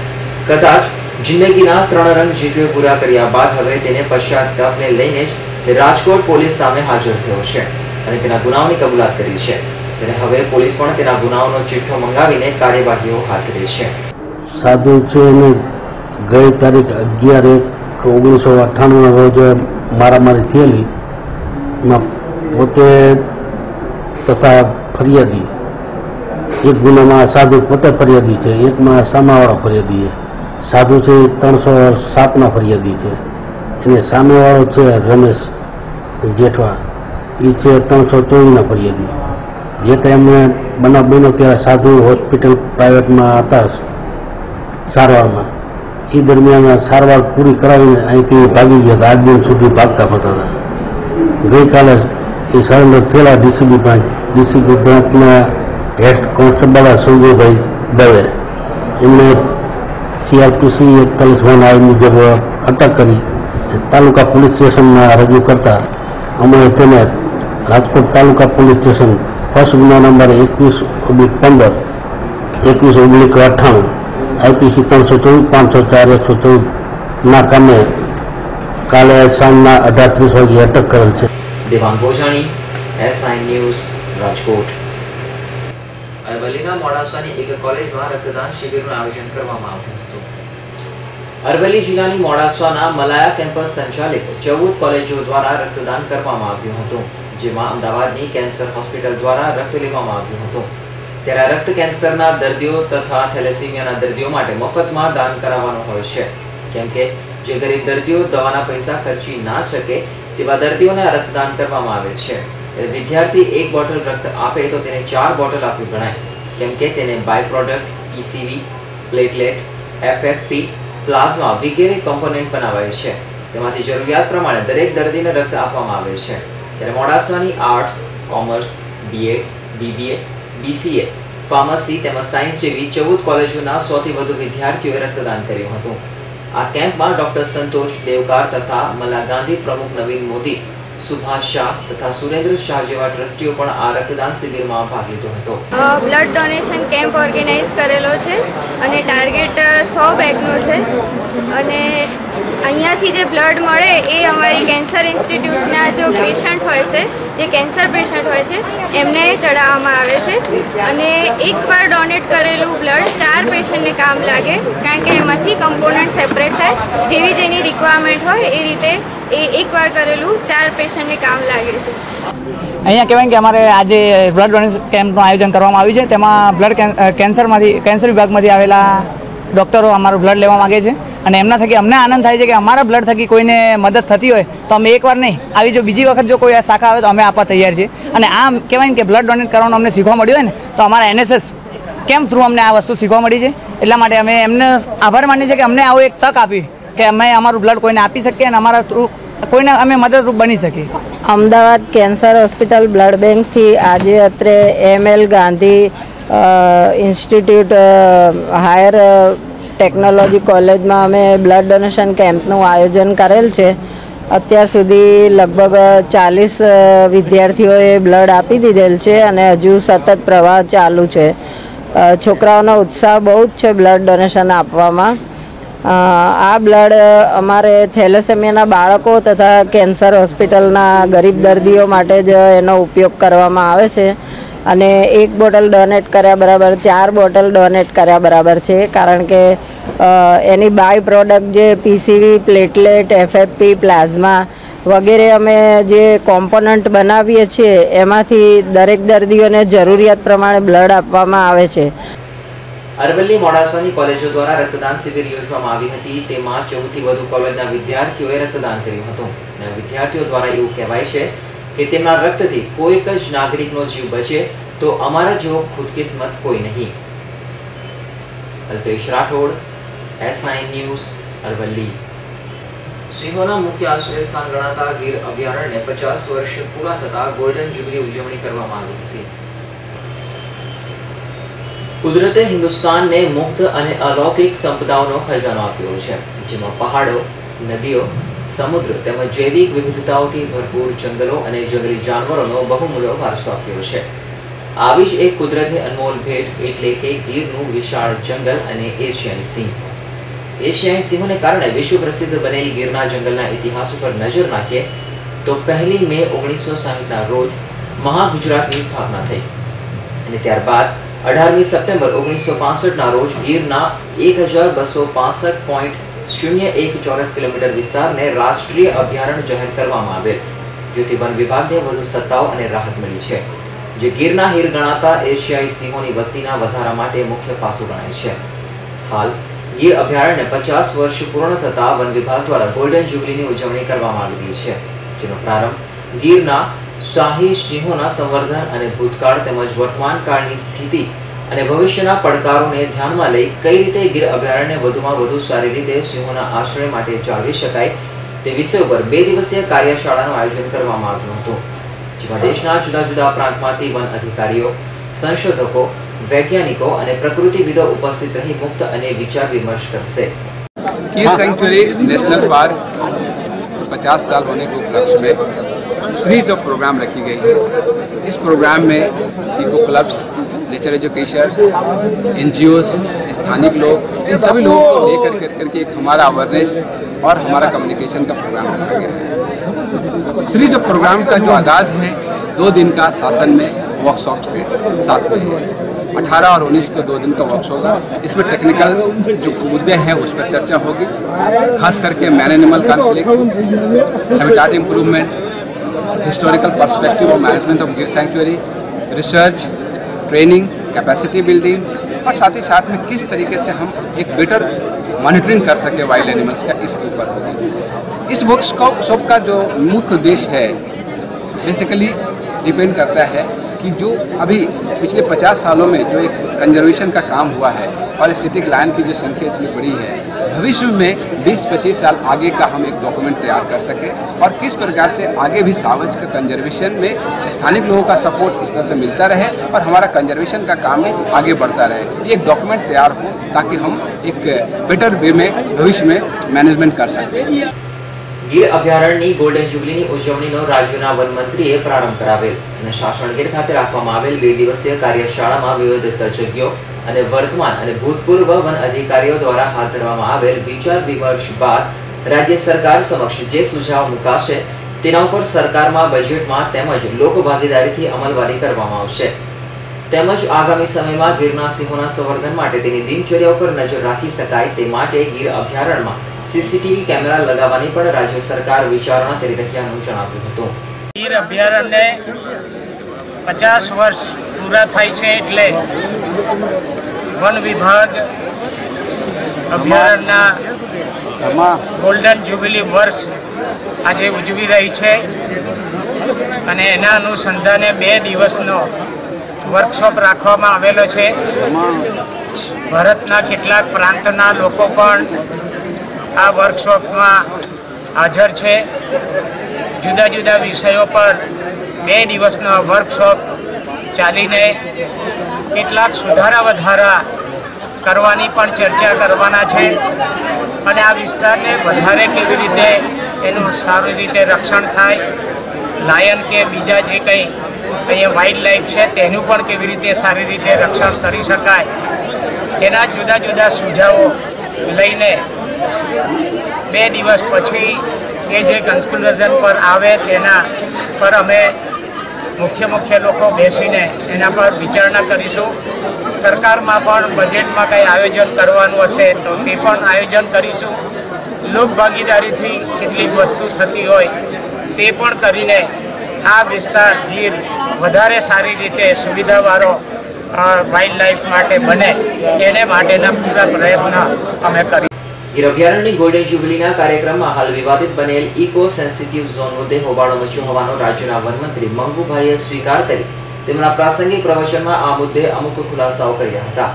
કદાચ જિંદગીના ત્રણ રંગ જીત્યો પૂરા કર્યા બાદ હવે તેને પશ્ચાતાપને લઈને જ તે રાજકોટ પોલીસ સામે હાજર થયો છે અને તેના ગુનાઓની કબૂલાત કરી છે. ત્યારે હવે પોલીસ પણ તેના ગુનાઓનો ચિઠ્ઠો મંગાવીને કાર્યવાહીઓ હાથ ધરી છે. સાધુ છે એને ગઈ તારીખ અગિયાર એક ઓગણીસો અઠ્ઠાણુંના રોજ મારામારી થયેલી. એમાં પોતે તથા ફરિયાદી, એક ગુનામાં સાધુ પોતે ફરિયાદી છે, એકમાં સામાવાળો ફરિયાદી છે. સાધુ છે ત્રણસો સાતના ફરિયાદી છે. અને સામેવાળો છે રમેશ જેઠવા. એ છે ત્રણસો ચોવીસના ફરિયાદી. જે તેમણે બનાવ બન્યો ત્યારે સાધુ હોસ્પિટલ પ્રાઇવેટમાં હતા સારવારમાં. એ દરમિયાન સારવાર પૂરી કરાવીને અહીંથી ભાગી ગયા હતા આજ દિન સુધી ભાગતા ફરતા હતા. ગઈકાલે એ સરેન્ડર થયેલા ડીસીબી બ્રાન્ચ ડીસીબી બ્રાન્ચના હેડ કોન્સ્ટેબલ સંજયભાઈ દવે એમણે સીઆરપીસી એકતાલીસ વન આઈ મુજબ અટક કરી તાલુકા પોલીસ સ્ટેશનમાં રજૂ કરતા અમે તેને Rajkot taluka police station first ગુના નંબર એકવીસ ઓબ્લિક પંદર, એકવીસ ઓબ્લિક અઠ્ઠાણું આઈપીસી ત્રણસો ચૌદ, પાંચસો ચાર, એકસો ચૌદના કામે કાલે સાંજના અઢાર ત્રીસ વાગે અટક કરેલ છે. Devang Gojani S nine news, Rajkot. અરવલ્લીના મોડાસાની એક કોલેજમાં રક્તદાન શિબિરનું આયોજન કરવામાં આવ્યું હતું. અરવલ્લી જિલ્લાની મોડાસાના મલાયા કેમ્પસ સંચાલિત ચૌદ કોલેજો દ્વારા રક્તદાન કરવામાં આવ્યું હતું. જેમાં અમદાવાદની કેન્સર હોસ્પિટલ દ્વારા રક્ત લેવામાં આવ્યું હતું. ત્યારે રક્ત કેન્સરના દર્દીઓ તથા થેલેસીમિયાના દર્દીઓ માટે મફતમાં દાન કરાવવાનું હોય છે. કેમ કે જે ગરીબ દર્દીઓ દવાના પૈસા ખર્ચી ના શકે તેવા દર્દીઓને રક્તદાન કરવામાં આવે છે. વિદ્યાર્થી એક બોટલ રક્ત આપે તો તેને ચાર બોટલ આપ્યું ગણાય કેમ કે તેને by product ઇસીવી platelet FFP plasma વગેરે કોમ્પોનેન્ટ બનાવાય છે. તેમાંથી જરૂરિયાત પ્રમાણે દરેક દર્દીને રક્ત આપવામાં આવે છે. ત્યારે મોડાસાની arts commerce BEd BBA BCA pharmacy તેમજ સાયન્સ જેવી ચૌદ કોલેજોના સોથી વધુ વિદ્યાર્થીઓએ રક્તદાન કર્યું હતું. આ કેમ્પમાં ડોક્ટર સંતોષ દેવકાર તથા મલા ગાંધી પ્રમુખ નવીન મોદી સુભાષ શાહ તથા સુરેન્દ્ર શાહ જેવા ટ્રસ્ટીઓ પણ આ રક્તદાન શિબિરમાં ભાગ લીધો હતો. બ્લડ ડોનેશન કેમ્પ ઓર્ગેનાઇઝ કરેલો છે અને ટાર્ગેટ સો બેગનો છે. અને અહીંયાથી જે બ્લડ મળે એ અમારી કેન્સર ઇન્સ્ટિટ્યૂટના જો પેશન્ટ હોય છે, જે કેન્સર પેશન્ટ હોય છે, એમને ચડાવવામાં આવે છે. અને એકવાર ડોનેટ કરેલું બ્લડ ચાર પેશન્ટને કામ લાગે, કારણ કે એમાંથી કમ્પોનન્ટ સેપરેટ થાય. જેવી જેની રિક્વાયરમેન્ટ હોય એ રીતે એ એકવાર કરેલું, ચાર પેશન્ટને કામ લાગે છે. અહીંયા કહેવાય કે અમારે આજે બ્લડ ડોનેશન કેમ્પનું આયોજન કરવામાં આવ્યું છે. તેમાં બ્લડ કેન્સરમાંથી કેન્સર વિભાગમાંથી આવેલા ડૉક્ટરો અમારું બ્લડ લેવા માગે છે. અને એમના થકી અમને આનંદ થાય છે કે અમારા બ્લડ થકી કોઈને મદદ થતી હોય તો અમે એકવાર નહીં, આવી જો બીજી વખત જો કોઈ આ શાખા આવે તો અમે આપવા તૈયાર છીએ. અને આમ કહેવાય કે બ્લડ ડોનેટ કરવાનું અમને શીખવા મળ્યું હોય ને, તો અમારા એનએસએસ કેમ થ્રુ અમને આ વસ્તુ શીખવા મળી છે. એટલા માટે અમે એમને આભાર માનીએ છીએ કે અમને આવો એક તક આપી. કે અમે અમારું બ્લડ કોઈને આપી શકીએ અને અમારા થ્રુ કોઈને અમે મદદરૂપ બની શકીએ. અમદાવાદ કેન્સર હોસ્પિટલ બ્લડ બેંકથી આજે અત્રે ML Gandhi institute higher technology કોલેજમાં અમે બ્લડ ડોનેશન કેમ્પનું આયોજન કરેલ છે. અત્યાર સુધી લગભગ ચાલીસ વિદ્યાર્થીઓએ બ્લડ આપી દીધેલ છે અને હજુ સતત પ્રવાહ ચાલુ છે. છોકરાઓનો ઉત્સાહ બહુ જ છે બ્લડ ડોનેશન આપવામાં. આ બ્લડ અમારે થેલેસેમિયાના બાળકો તથા કેન્સર હોસ્પિટલના ગરીબ દર્દીઓ માટે જ એનો ઉપયોગ કરવામાં આવે છે. અને એક બોટલ ડોનેટ કર્યા બરાબર, ચાર બોટલ ડોનેટ કર્યા બરાબર છે. કારણ કે એની બાય પ્રોડક્ટ જે પીસીવી પ્લેટલેટ એફએફપી પ્લાઝમા વગેરે અમે જે કોમ્પોનન્ટ બનાવીએ છીએ, એમાંથી દરેક દર્દીઓને જરૂરિયાત પ્રમાણે બ્લડ આપવામાં આવે છે. અરવલ્લી મોડાસાની કોલેજો દ્વારા રક્તદાન શિબિર યોજવામાં આવી હતી. તેમાં ચૌદથી વધુ કોલેજના વિદ્યાર્થીઓએ રક્તદાન કર્યું હતું. અને વિદ્યાર્થીઓ દ્વારા એવું કહેવાય છે કે તેમના રક્તથી કોઈક જ નાગરિકનો જીવ બચે તો અમારા જેવો ખુદકિસ્મત કોઈ નહીં. Alpesh Rathod, S nine news, Aravalli. સિંહોના મુખ્ય આશ્રય સ્થાન ગણાતા ગીર અભયારણ્યને પચાસ વર્ષ પૂરા થતા ગોલ્ડન જુબલી ઉજવણી કરવામાં આવી હતી. કુદરતે હિન્દુસ્તાનને મુક્ત અને અલૌકિક સંપદાઓનો ખજાનો આપ્યો છે, જેમાં પહાડો, નદીઓ, સમુદ્ર તેમજ જૈવિક વિવિધતાઓથી ભરપૂર જંગલો અને જંગલી જાનવરોનો બહુમૂલ્ય વારસો આપ્યો છે. આવી જ એક કુદરતની અનમોલ ભેટ એટલે કે ગીરનું વિશાળ જંગલ અને એશિયાઈ સિંહ. એશિયાઈ સિંહોને કારણે વિશ્વ પ્રસિદ્ધ બનેલી ગીરના જંગલના ઇતિહાસ ઉપર નજર નાખીએ, તો પહેલી મે ઓગણીસો સાહીઠના રોજ મહાગુજરાતની સ્થાપના થઈ. અને ત્યારબાદ અઢારમી સપ્ટેમ્બર ઓગણીસો પાસઠના રોજ ગીરના એક હજાર બસો પાસઠ પોઈન્ટ શૂન્ય એક ચોરસ કિલોમીટર વિસ્તારને રાષ્ટ્રીય અભયારણ્ય જાહેર કરવામાં આવેલ, જેથી વન વિભાગને વધુ સત્તાઓ અને રાહત મળી છે. જે ગીરના હીર ગણાતા એશિયાઈ સિંહોની વસ્તીના વધારા માટે મુખ્ય પાસું ગણાય છે. હાલ, ગીર અભયારણ્ય પચાસ વર્ષ પૂર્ણ થતા વન વિભાગ દ્વારા ગોલ્ડન જ્યુબલીની ઉજવણી કરવામાં આવી રહી છે. જેનો પ્રારંભ ગીરના શાહી સિંહોના સંવર્ધન અને ભૂતકાળ તેમજ વર્તમાન કાળની સ્થિતિ અને ભવિષ્યના પડકારોને ધ્યાનમાં લઈ કઈ રીતે ગીર અભયારણ્ય વધુમાં વધુ સારી રીતે સિંહોના આશ્રય માટે જાળવી શકાય તે વિષય ઉપર બે દિવસીય કાર્યશાળાનું આયોજન કરવામાં આવ્યું હતું જેમાં દેશના જુદા જુદા પ્રાંતમાંથી વન અધિકારીઓ સંશોધકો વૈજ્ઞાનિકો અને પ્રકૃતિવિદો ઉપસ્થિત રહી મુક્ત અને વિચાર વિમર્શ કરશે कीर सेंचुरी नेशनल पार्क पचास साल होने के उपलक्ष्य में सीरीज़ ऑफ़ प्रोग्राम रखी गई है। इस प्रोग्राम में इको क्लब्स, नेचर एजुकेशन एन स्थानिक लोग, इन सभी लोगों को लेकर कर करके एक हमारा अवेयरनेस और हमारा कम्युनिकेशन का प्रोग्राम रखा गया है। सीरीज़ ऑफ़ प्रोग्राम का जो आगाज़ है, दो दिन का शासन में वर्कशॉप से साथ में है अठारह और उन्नीस को दो दिन का वर्कशॉप होगा। इसमें टेक्निकल जो मुद्दे हैं, उस पर चर्चा होगी। खास करके man animal conflict improvement historical perspective of management of Gir sanctuary research training capacity building और साथ ही साथ में किस तरीके से हम एक बेटर मॉनिटरिंग कर सके वाइल्ड एनिमल्स का इसके ऊपर होगी। इस वर्कशॉप का जो मुख्य उद्देश्य है बेसिकली डिपेंड करता है कि जो अभी पिछले 50 सालों में जो एक कंजर्वेशन का काम हुआ है और एस्थेटिक लाइन की जो संख्या इतनी बड़ी है, भविष्य में 20-25 साल आगे का हम एक डॉक्यूमेंट तैयार कर सकें और किस प्रकार से आगे भी सावज का कंजर्वेशन में स्थानिक लोगों का सपोर्ट इस तरह से मिलता रहे और हमारा कंजर्वेशन का काम भी आगे बढ़ता रहे। ये एक डॉक्यूमेंट तैयार हो ताकि हम एक बेटर वे में, भविष्य में मैनेजमेंट कर सकें। ગીર અભયારણ્યની ગોલ્ડન જ્યુબલીની ઉજવણીનો રાજ્યના વન મંત્રીએ પ્રારંભ કરાવેલ અને શાસણગીર ખાતે રાખવામાં આવેલ બે દિવસીય કાર્યશાળામાં વિવિધ તજજ્ઞો અને વર્તમાન અને ભૂતપૂર્વ વન અધિકારીઓ દ્વારા હાથ ધરવામાં આવેલ વિચાર વિમર્શ બાદ રાજ્ય સરકાર સમક્ષ જે સુઝાવ મુકાશે તેના ઉપર સરકારમાં બજેટમાં તેમજ લોકભાગીદારીથી અમલવારી કરવામાં આવશે. તેમજ આગામી સમયમાં ગીરના સિંહોના સંવર્ધન માટે તેની દિનચર્યા ઉપર નજર રાખી શકાય તે માટે ગીર અભયારણ્યમાં સીસીટીવી કેમેરા લગાવવાની પણ રાજ્ય સરકાર વિચારણા કરી રહ્યાનું જણાવ્યું હતું. ગીર અભયારણ્ય પચાસ વર્ષ પૂરા થાય છે એટલે વન વિભાગ અભયારણ્યના ગોલ્ડન જ્યુબિલી વર્ષ આજે ઉજવી રહી છે અને એના અનુસંધાને બે દિવસનો વર્કશોપ રાખવામાં આવેલો છે. ભારતના કેટલાક પ્રાંતના લોકો પણ આ વર્કશોપમાં હાજર છે. જુદા જુદા વિષયો પર બે દિવસનો વર્કશોપ ચાલીને કેટલાક સુધારા વધારા કરવાની પણ ચર્ચા કરવાના છે અને આ વિસ્તારને વધારે કેવી રીતે એનું સારી રીતે રક્ષણ થાય, લાયન કે બીજા જે કંઈ અહીંયા વાઇલ્ડ લાઈફ છે તેનું પણ કેવી રીતે સારી રીતે રક્ષણ કરી શકાય, એના જુદા જુદા સુઝાવો લઈને બે દિવસ પછી એ જે કન્ક્લુઝન પર આવે તેના પર અમે મુખ્ય મુખ્ય લોકો બેસીને એના પર વિચારણા કરીશું. સરકારમાં પણ બજેટમાં કંઈ આયોજન કરવાનું હશે તો તે પણ આયોજન કરીશું. લોક ભાગીદારીથી કેટલીક વસ્તુ થતી હોય તે પણ કરીને આ વિસ્તાર ગીર વધારે સારી રીતે સુવિધાવાળો વાઇલ્ડ લાઈફ માટે બને એને માટેના પૂરા પ્રયત્ન અમે કરી ગીર ગોલ્ડન જ્યુબિલીના કાર્યક્રમમાં હાલ વિવાદિત બનેલ ઇકો સેન્સિટિવ ઝોન મુદ્દે હોબાળો મચ્યો હોવાનો રાજ્યના વનમંત્રી મંગુભાઈએ સ્વીકાર કરી. તેમના પ્રાસંગિક પ્રવચનમાં આ મુદ્દે અમુક ખુલાસાઓ કર્યા હતા.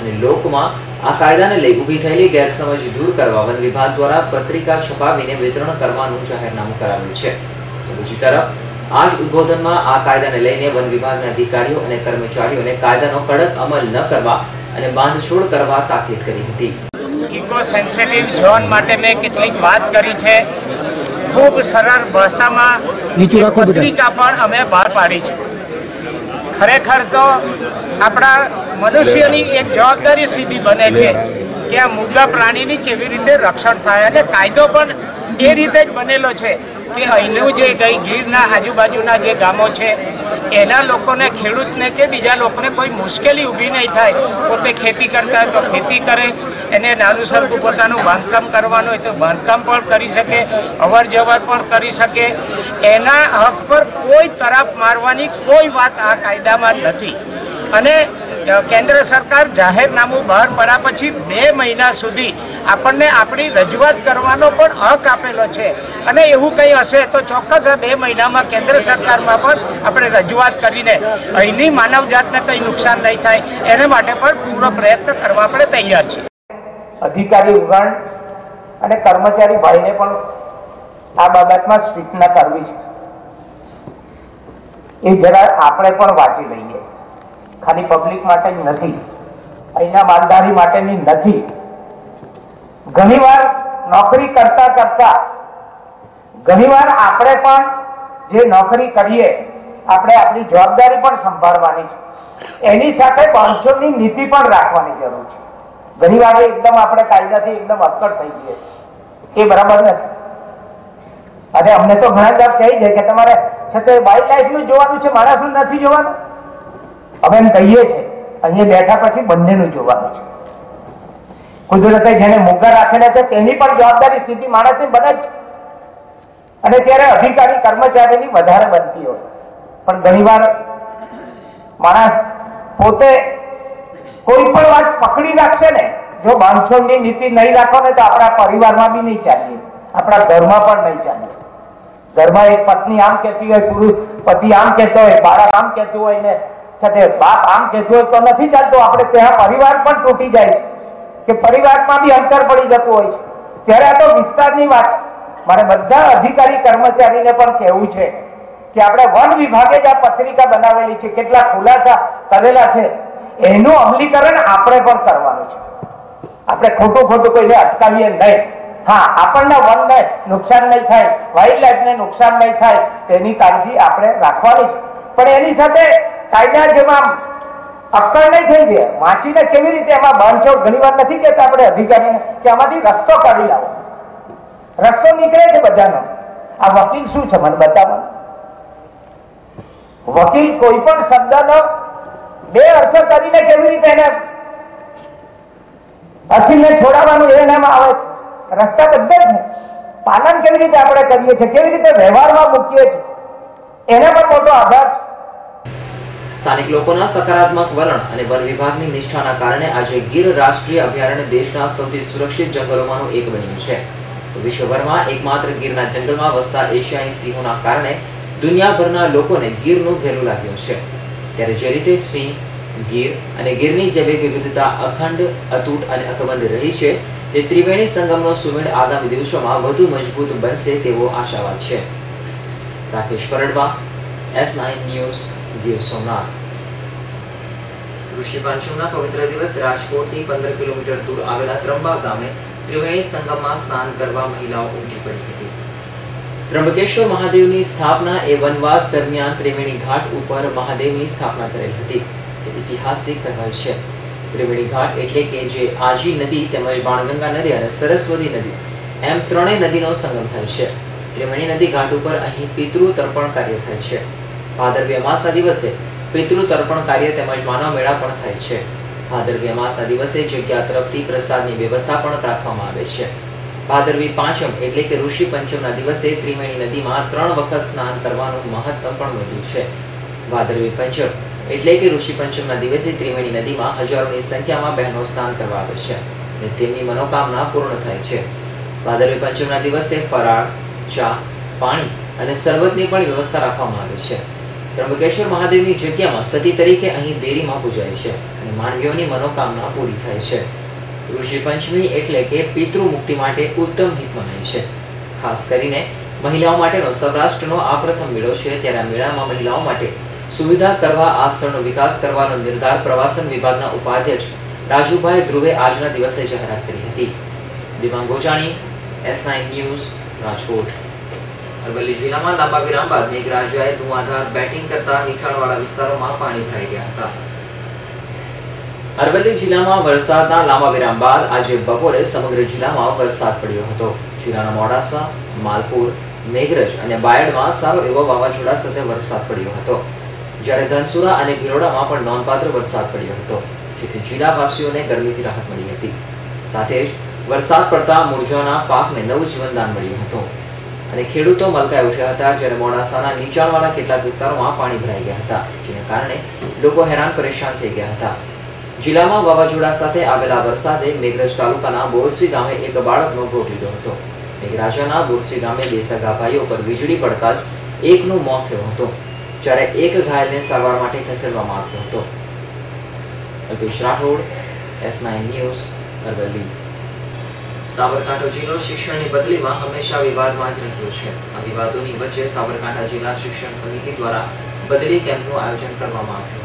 અને લોકમાં આ કાયદાને લઈ ઊભી થયેલી ગેરસમજ દૂર કરવા વન વિભાગ દ્વારા પત્રિકા છપાવીને વિતરણ કરવાનું જાહેરનામું કરાવ્યું છે. બીજી તરફ આ જ ઉદ્બોધનમાં આ કાયદાને લઈને વન વિભાગના અધિકારીઓ અને કર્મચારીઓને કાયદાનો કડક અમલ ન કરવા અને બાંધછોડ કરવા તાકીદ કરી હતી. ઇકો સેન્સિટિવ ઝોન માટે મેં કેટલીક વાત કરી છે. ખૂબ સરળ ભાષામાં નીચું રાખો બધા. પત્રિકા પણ અમે બહાર પાડી છે. ખરેખર તો આપણા મનુષ્યની એક જવાબદારી સીધી બને છે કે આ મુગા પ્રાણીની કેવી રીતે રક્ષણ થાય અને કાયદો પણ એ રીતે જ બનેલો છે. કે અહીંનું જે ગઈ ગીરના આજુબાજુના જે ગામો છે, એના લોકોને ખેડૂતને કે બીજા લોકોને કોઈ મુશ્કેલી ઊભી નહીં થાય. પોતે ખેતી કરતા હોય તો ખેતી કરે, એને નાનું સરખું પોતાનું બાંધકામ કરવાનું હોય તો બાંધકામ પણ કરી શકે, અવર જવર પણ કરી શકે. એના હક પર કોઈ તરફ મારવાની કોઈ વાત આ કાયદામાં નથી. અને કેન્દ્ર સરકાર જાહેરનામું બહાર પડ્યા પછી બે મહિના સુધી આપણને આપણી રજૂઆત કરવાનો પણ હક આપેલો છે. અને એવું કંઈ હશે તો ચોક્કસ આ બે મહિનામાં કેન્દ્ર સરકારમાં પણ આપણે રજૂઆત કરીને અહીંની માનવજાતને કંઈ નુકસાન નહીં થાય, એને માટે પણ પૂરો પ્રયત્ન કરવા આપણે તૈયાર છીએ. અધિકારી ઉગણ અને કર્મચારી ભાઈને પણ આ બાબતમાં સૂચના કરવી છે. એ જરા આપણે પણ વાંચી લઈએ. ખાલી પબ્લિક માટે જ નથી. અહીંના માલધારી માટેની નથી. ઘણીવાર નોકરી કરતા કરતા, ઘણીવાર આપણે પણ જે નોકરી કરીએ, આપણે આપણી જવાબદારી પણ સંભાળવાની છે. એની સાથે બાંધછોડની નીતિ પણ રાખવાની જરૂર છે. ઘણી વાર એકદમ આપણે કાયદાથી એકદમ અક્કડ થઈ જઈએ એ બરાબર નથી. અને અમને તો ઘણા વાર કહી જાય કે તમારે છતાં બાઇક લાઈફનું જોવાનું છે, માણસનું નથી જોવાનું. હવે એમ કહીએ છીએ અહીંયા બેઠા પછી બંનેનું જોવાનું છે. કુદરતે જેને મોગા રાખેલા છે, તેની પણ જવાબદારી સ્થિતિ માણસની બને છે. અને ત્યારે અધિકારી, કર્મચારીની વધારે બનતી હોય. પણ ઘણીવાર માણસ પોતે કોઈ પણ વાત પકડી રાખશે ને, જો બાંધછોડની નીતિ નહીં રાખો ને, તો આપણા પરિવારમાં બી નહીં ચાલીએ. આપણા ઘરમાં પણ નહીં ચાલીએ. ઘરમાં એક પત્ની આમ કહેતી હોય, પુરુષ પતિ આમ કહેતો હોય, બાળક આમ કહેતું હોય ને સાથે બાપ આમ કહેતું હોય તો નથી ચાલતું. આપણે ત્યાં પરિવાર પણ તૂટી જાય છે. કે પરિવારમાં બી અંતર પડી જતું હોય છે. ત્યારે આ તો વિસ્તારની વાત છે. મારે બધા અધિકારી કર્મચારીને પણ કહેવું છે કે આપણે વન વિભાગે જ આ પત્રિકા બનાવેલી છે. કેટલા ખુલાસા કરેલા છે. એનું અમલીકરણ આપણે પણ કરવાનું છે. આપણે ખોટું ખોટું કોઈને અટકાવીએ નહીં. હા, આપણને વનને નુકસાન નહીં થાય. વાઇલ્ડ લાઈફને નુકસાન નહીં થાય. તેની કાળજી આપણે રાખવાની છે. પણ એની સાથે કાયદા જેમાં અક્કડ નહીં થઈ જાય વાંચીને કેવી રીતે એમાં બાંધછોડ ઘણી વાર નથી કહેતા, આપણે અધિકારીને કે આમાંથી રસ્તો કાઢી લાવો. રસ્તો નીકળે છે બધાનો. આ વકીલ શું છે મને બતાવો. વકીલ કોઈ પણ શબ્દનો બે અર્થ કરીને કેવી રીતે એને અસીમને છોડાવવાનું એ એનામાં આવે છે. રસ્તા બધા જ છે. પાલન કેવી રીતે આપણે કરીએ છીએ? કેવી રીતે વ્યવહારમાં મૂકીએ છીએ? એના પર મોટો આભાર છે. સ્થાનિક લોકોના સકારાત્મક વલણ અને વન વિભાગની નિષ્ઠાના કારણે આજે ગીર રાષ્ટ્રીય અભયારણ્ય દેશના સૌથી સુરક્ષિત જંગલોમાંનું એક બન્યું છે. વિશ્વભરમાં એકમાત્ર ગીરના જંગલમાં વસતા એશિયાઈ સિંહોના કારણે દુનિયાભરના લોકોને ગીરનું ઘેરું લાગ્યું છે. ત્યારે જે રીતે સિંહ, ગીર અને ગીરની જૈવિક વિવિધતા અખંડ, અતૂટ અને અકબંધ રહી છે, તે ત્રિવેણી સંગમનો સુમેળ આગામી દિવસોમાં વધુ મજબૂત બનશે તેવો આશાવાદ છે. Rakesh Pardava, S nine news Gir Somnath ઋષિ પાંચમના પવિત્ર દિવસ રાજકોટથી પંદર કિલોમીટર દૂર આવેલા ત્રંબા ગામે ત્રિવેણી સંગમમાં સ્નાન કરવા મહિલાઓ ઉમટી પડી હતી. ત્રંબકેશ્વર મહાદેવની સ્થાપના એ વનવાસ દરમિયાન ત્રિવેણી ઘાટ ઉપર મહાદેવની સ્થાપના કરેલ હતી. તે ઐતિહાસિક કહેવાય છે. ત્રિવેણી ઘાટ એટલે કે જે આજી નદી, તેમજ બાણગંગા નદી અને સરસ્વતી નદી, એમ ત્રણેય નદીનો સંગમ થાય છે. ત્રિવેણી નદી ઘાટ ઉપર અહીં પિતૃ તર્પણ કાર્ય થાય છે. ભાદરવી અમાસના દિવસે પિતૃ તર્પણ કાર્ય તેમજ માનવ મેળા પણ થાય છે. ભાદરવી અમાસના દિવસે જગ્યા તરફથી પ્રસાદની વ્યવસ્થા પણ રાખવામાં આવે છે. ભાદરવી પાંચમ એટલે કે ઋષિ પંચમના દિવસે ત્રિવેણી નદીમાં ત્રણ વખત સ્નાન કરવાનું મહત્તમ પણ વધ્યું છે. ભાદરવી પંચમ એટલે કે ઋષિ પંચમના દિવસે ત્રિવેણી નદીમાં હજારોની સંખ્યામાં બહેનો સ્નાન કરવા આવે છે અને તેમની મનોકામના પૂર્ણ થાય છે. ભાદરવી પંચમના દિવસે ફરાળ, ચા, પાણી અને શરબતની પણ વ્યવસ્થા રાખવામાં આવે છે. ત્રંબકેશ્વર મહાદેવની જગ્યામાં સતી તરીકે અહીં દેરીમાં પૂજાય છે અને માનવીઓની મનોકામના પૂરી થાય છે. ઋષિ પંચમી એટલે કે પિતૃ મુક્તિ માટે ઉત્તમ હિત મનાય છે. ખાસ કરીને મહિલાઓ માટેનો સૌરાષ્ટ્રનો આ પ્રથમ મેળો છે ત્યારે આ મેળામાં મહિલાઓ માટે સુવિધા કરવા આ સ્થળનો વિકાસ કરવાનો નિર્ધાર પ્રવાસન વિભાગના ઉપાધ્યક્ષ રાજુભાઈ ધ્રુવે આજના દિવસે જાહેરાત કરી હતી. Devang Gojani, S nine news, Rajkot. Aravalli જિલ્લામાં લાંબા વિરામ બાદ મેઘરાજાએ ધુઆધાર બેટિંગ કરતા નીચાણવાળા વિસ્તારોમાં પાણી ભરાઈ ગયા હતા. અરવલ્લી જિલ્લામાં વરસાદના લાંબા વિરામ બાદ આજે બપોરે સમગ્ર જિલ્લામાં વરસાદ પડ્યો હતો. જિલ્લાના મોડાસા, માલપુર, મેઘરજ અને બાયડમાં સારો એવો વાવાઝોડા સાથે વરસાદ પડ્યો હતો. જ્યારે ધનસુરા અને ભિલોડામાં પણ નોંધપાત્ર વરસાદ પડ્યો હતો, જેથી જિલ્લાવાસીઓને ગરમીથી રાહત મળી હતી. સાથે જ વરસાદ પડતા મૂળજાના પાકને નવું જીવનદાન મળ્યું હતું. અને ખેડૂતો મલકાઈ ઉઠ્યા હતા જ્યારે મોડાસાના નીચાણવાળા કેટલાક વિસ્તારોમાં પાણી ભરાઈ ગયા હતા, જેને કારણે લોકો હેરાન પરેશાન થઈ ગયા હતા. જિલ્લામાં વાવાઝોડા સાથે આવેલા વરસાદે મેઘરજ તાલુકાના બોરસી ગામે એક બાળકનો ભોગ લીધો હતો. મેઘરાજાના બોરસી ગામે બે સગા ભાઈઓ પર વીજળી પડતા જ એકનું મોત થયું હતું, જ્યારે એક ઘાયલને સારવાર માટે ખસેડવામાં આવ્યો હતો. Alpesh Rathod, S nine news, Aravalli. Sabarkantha જિલ્લો શિક્ષણની બદલીમાં હંમેશા વિવાદમાં જ રહ્યો છે. આ વિવાદોની વચ્ચે સાબરકાંઠા જિલ્લા શિક્ષણ સમિતિ દ્વારા બદલી કેમ્પનું આયોજન કરવામાં આવ્યું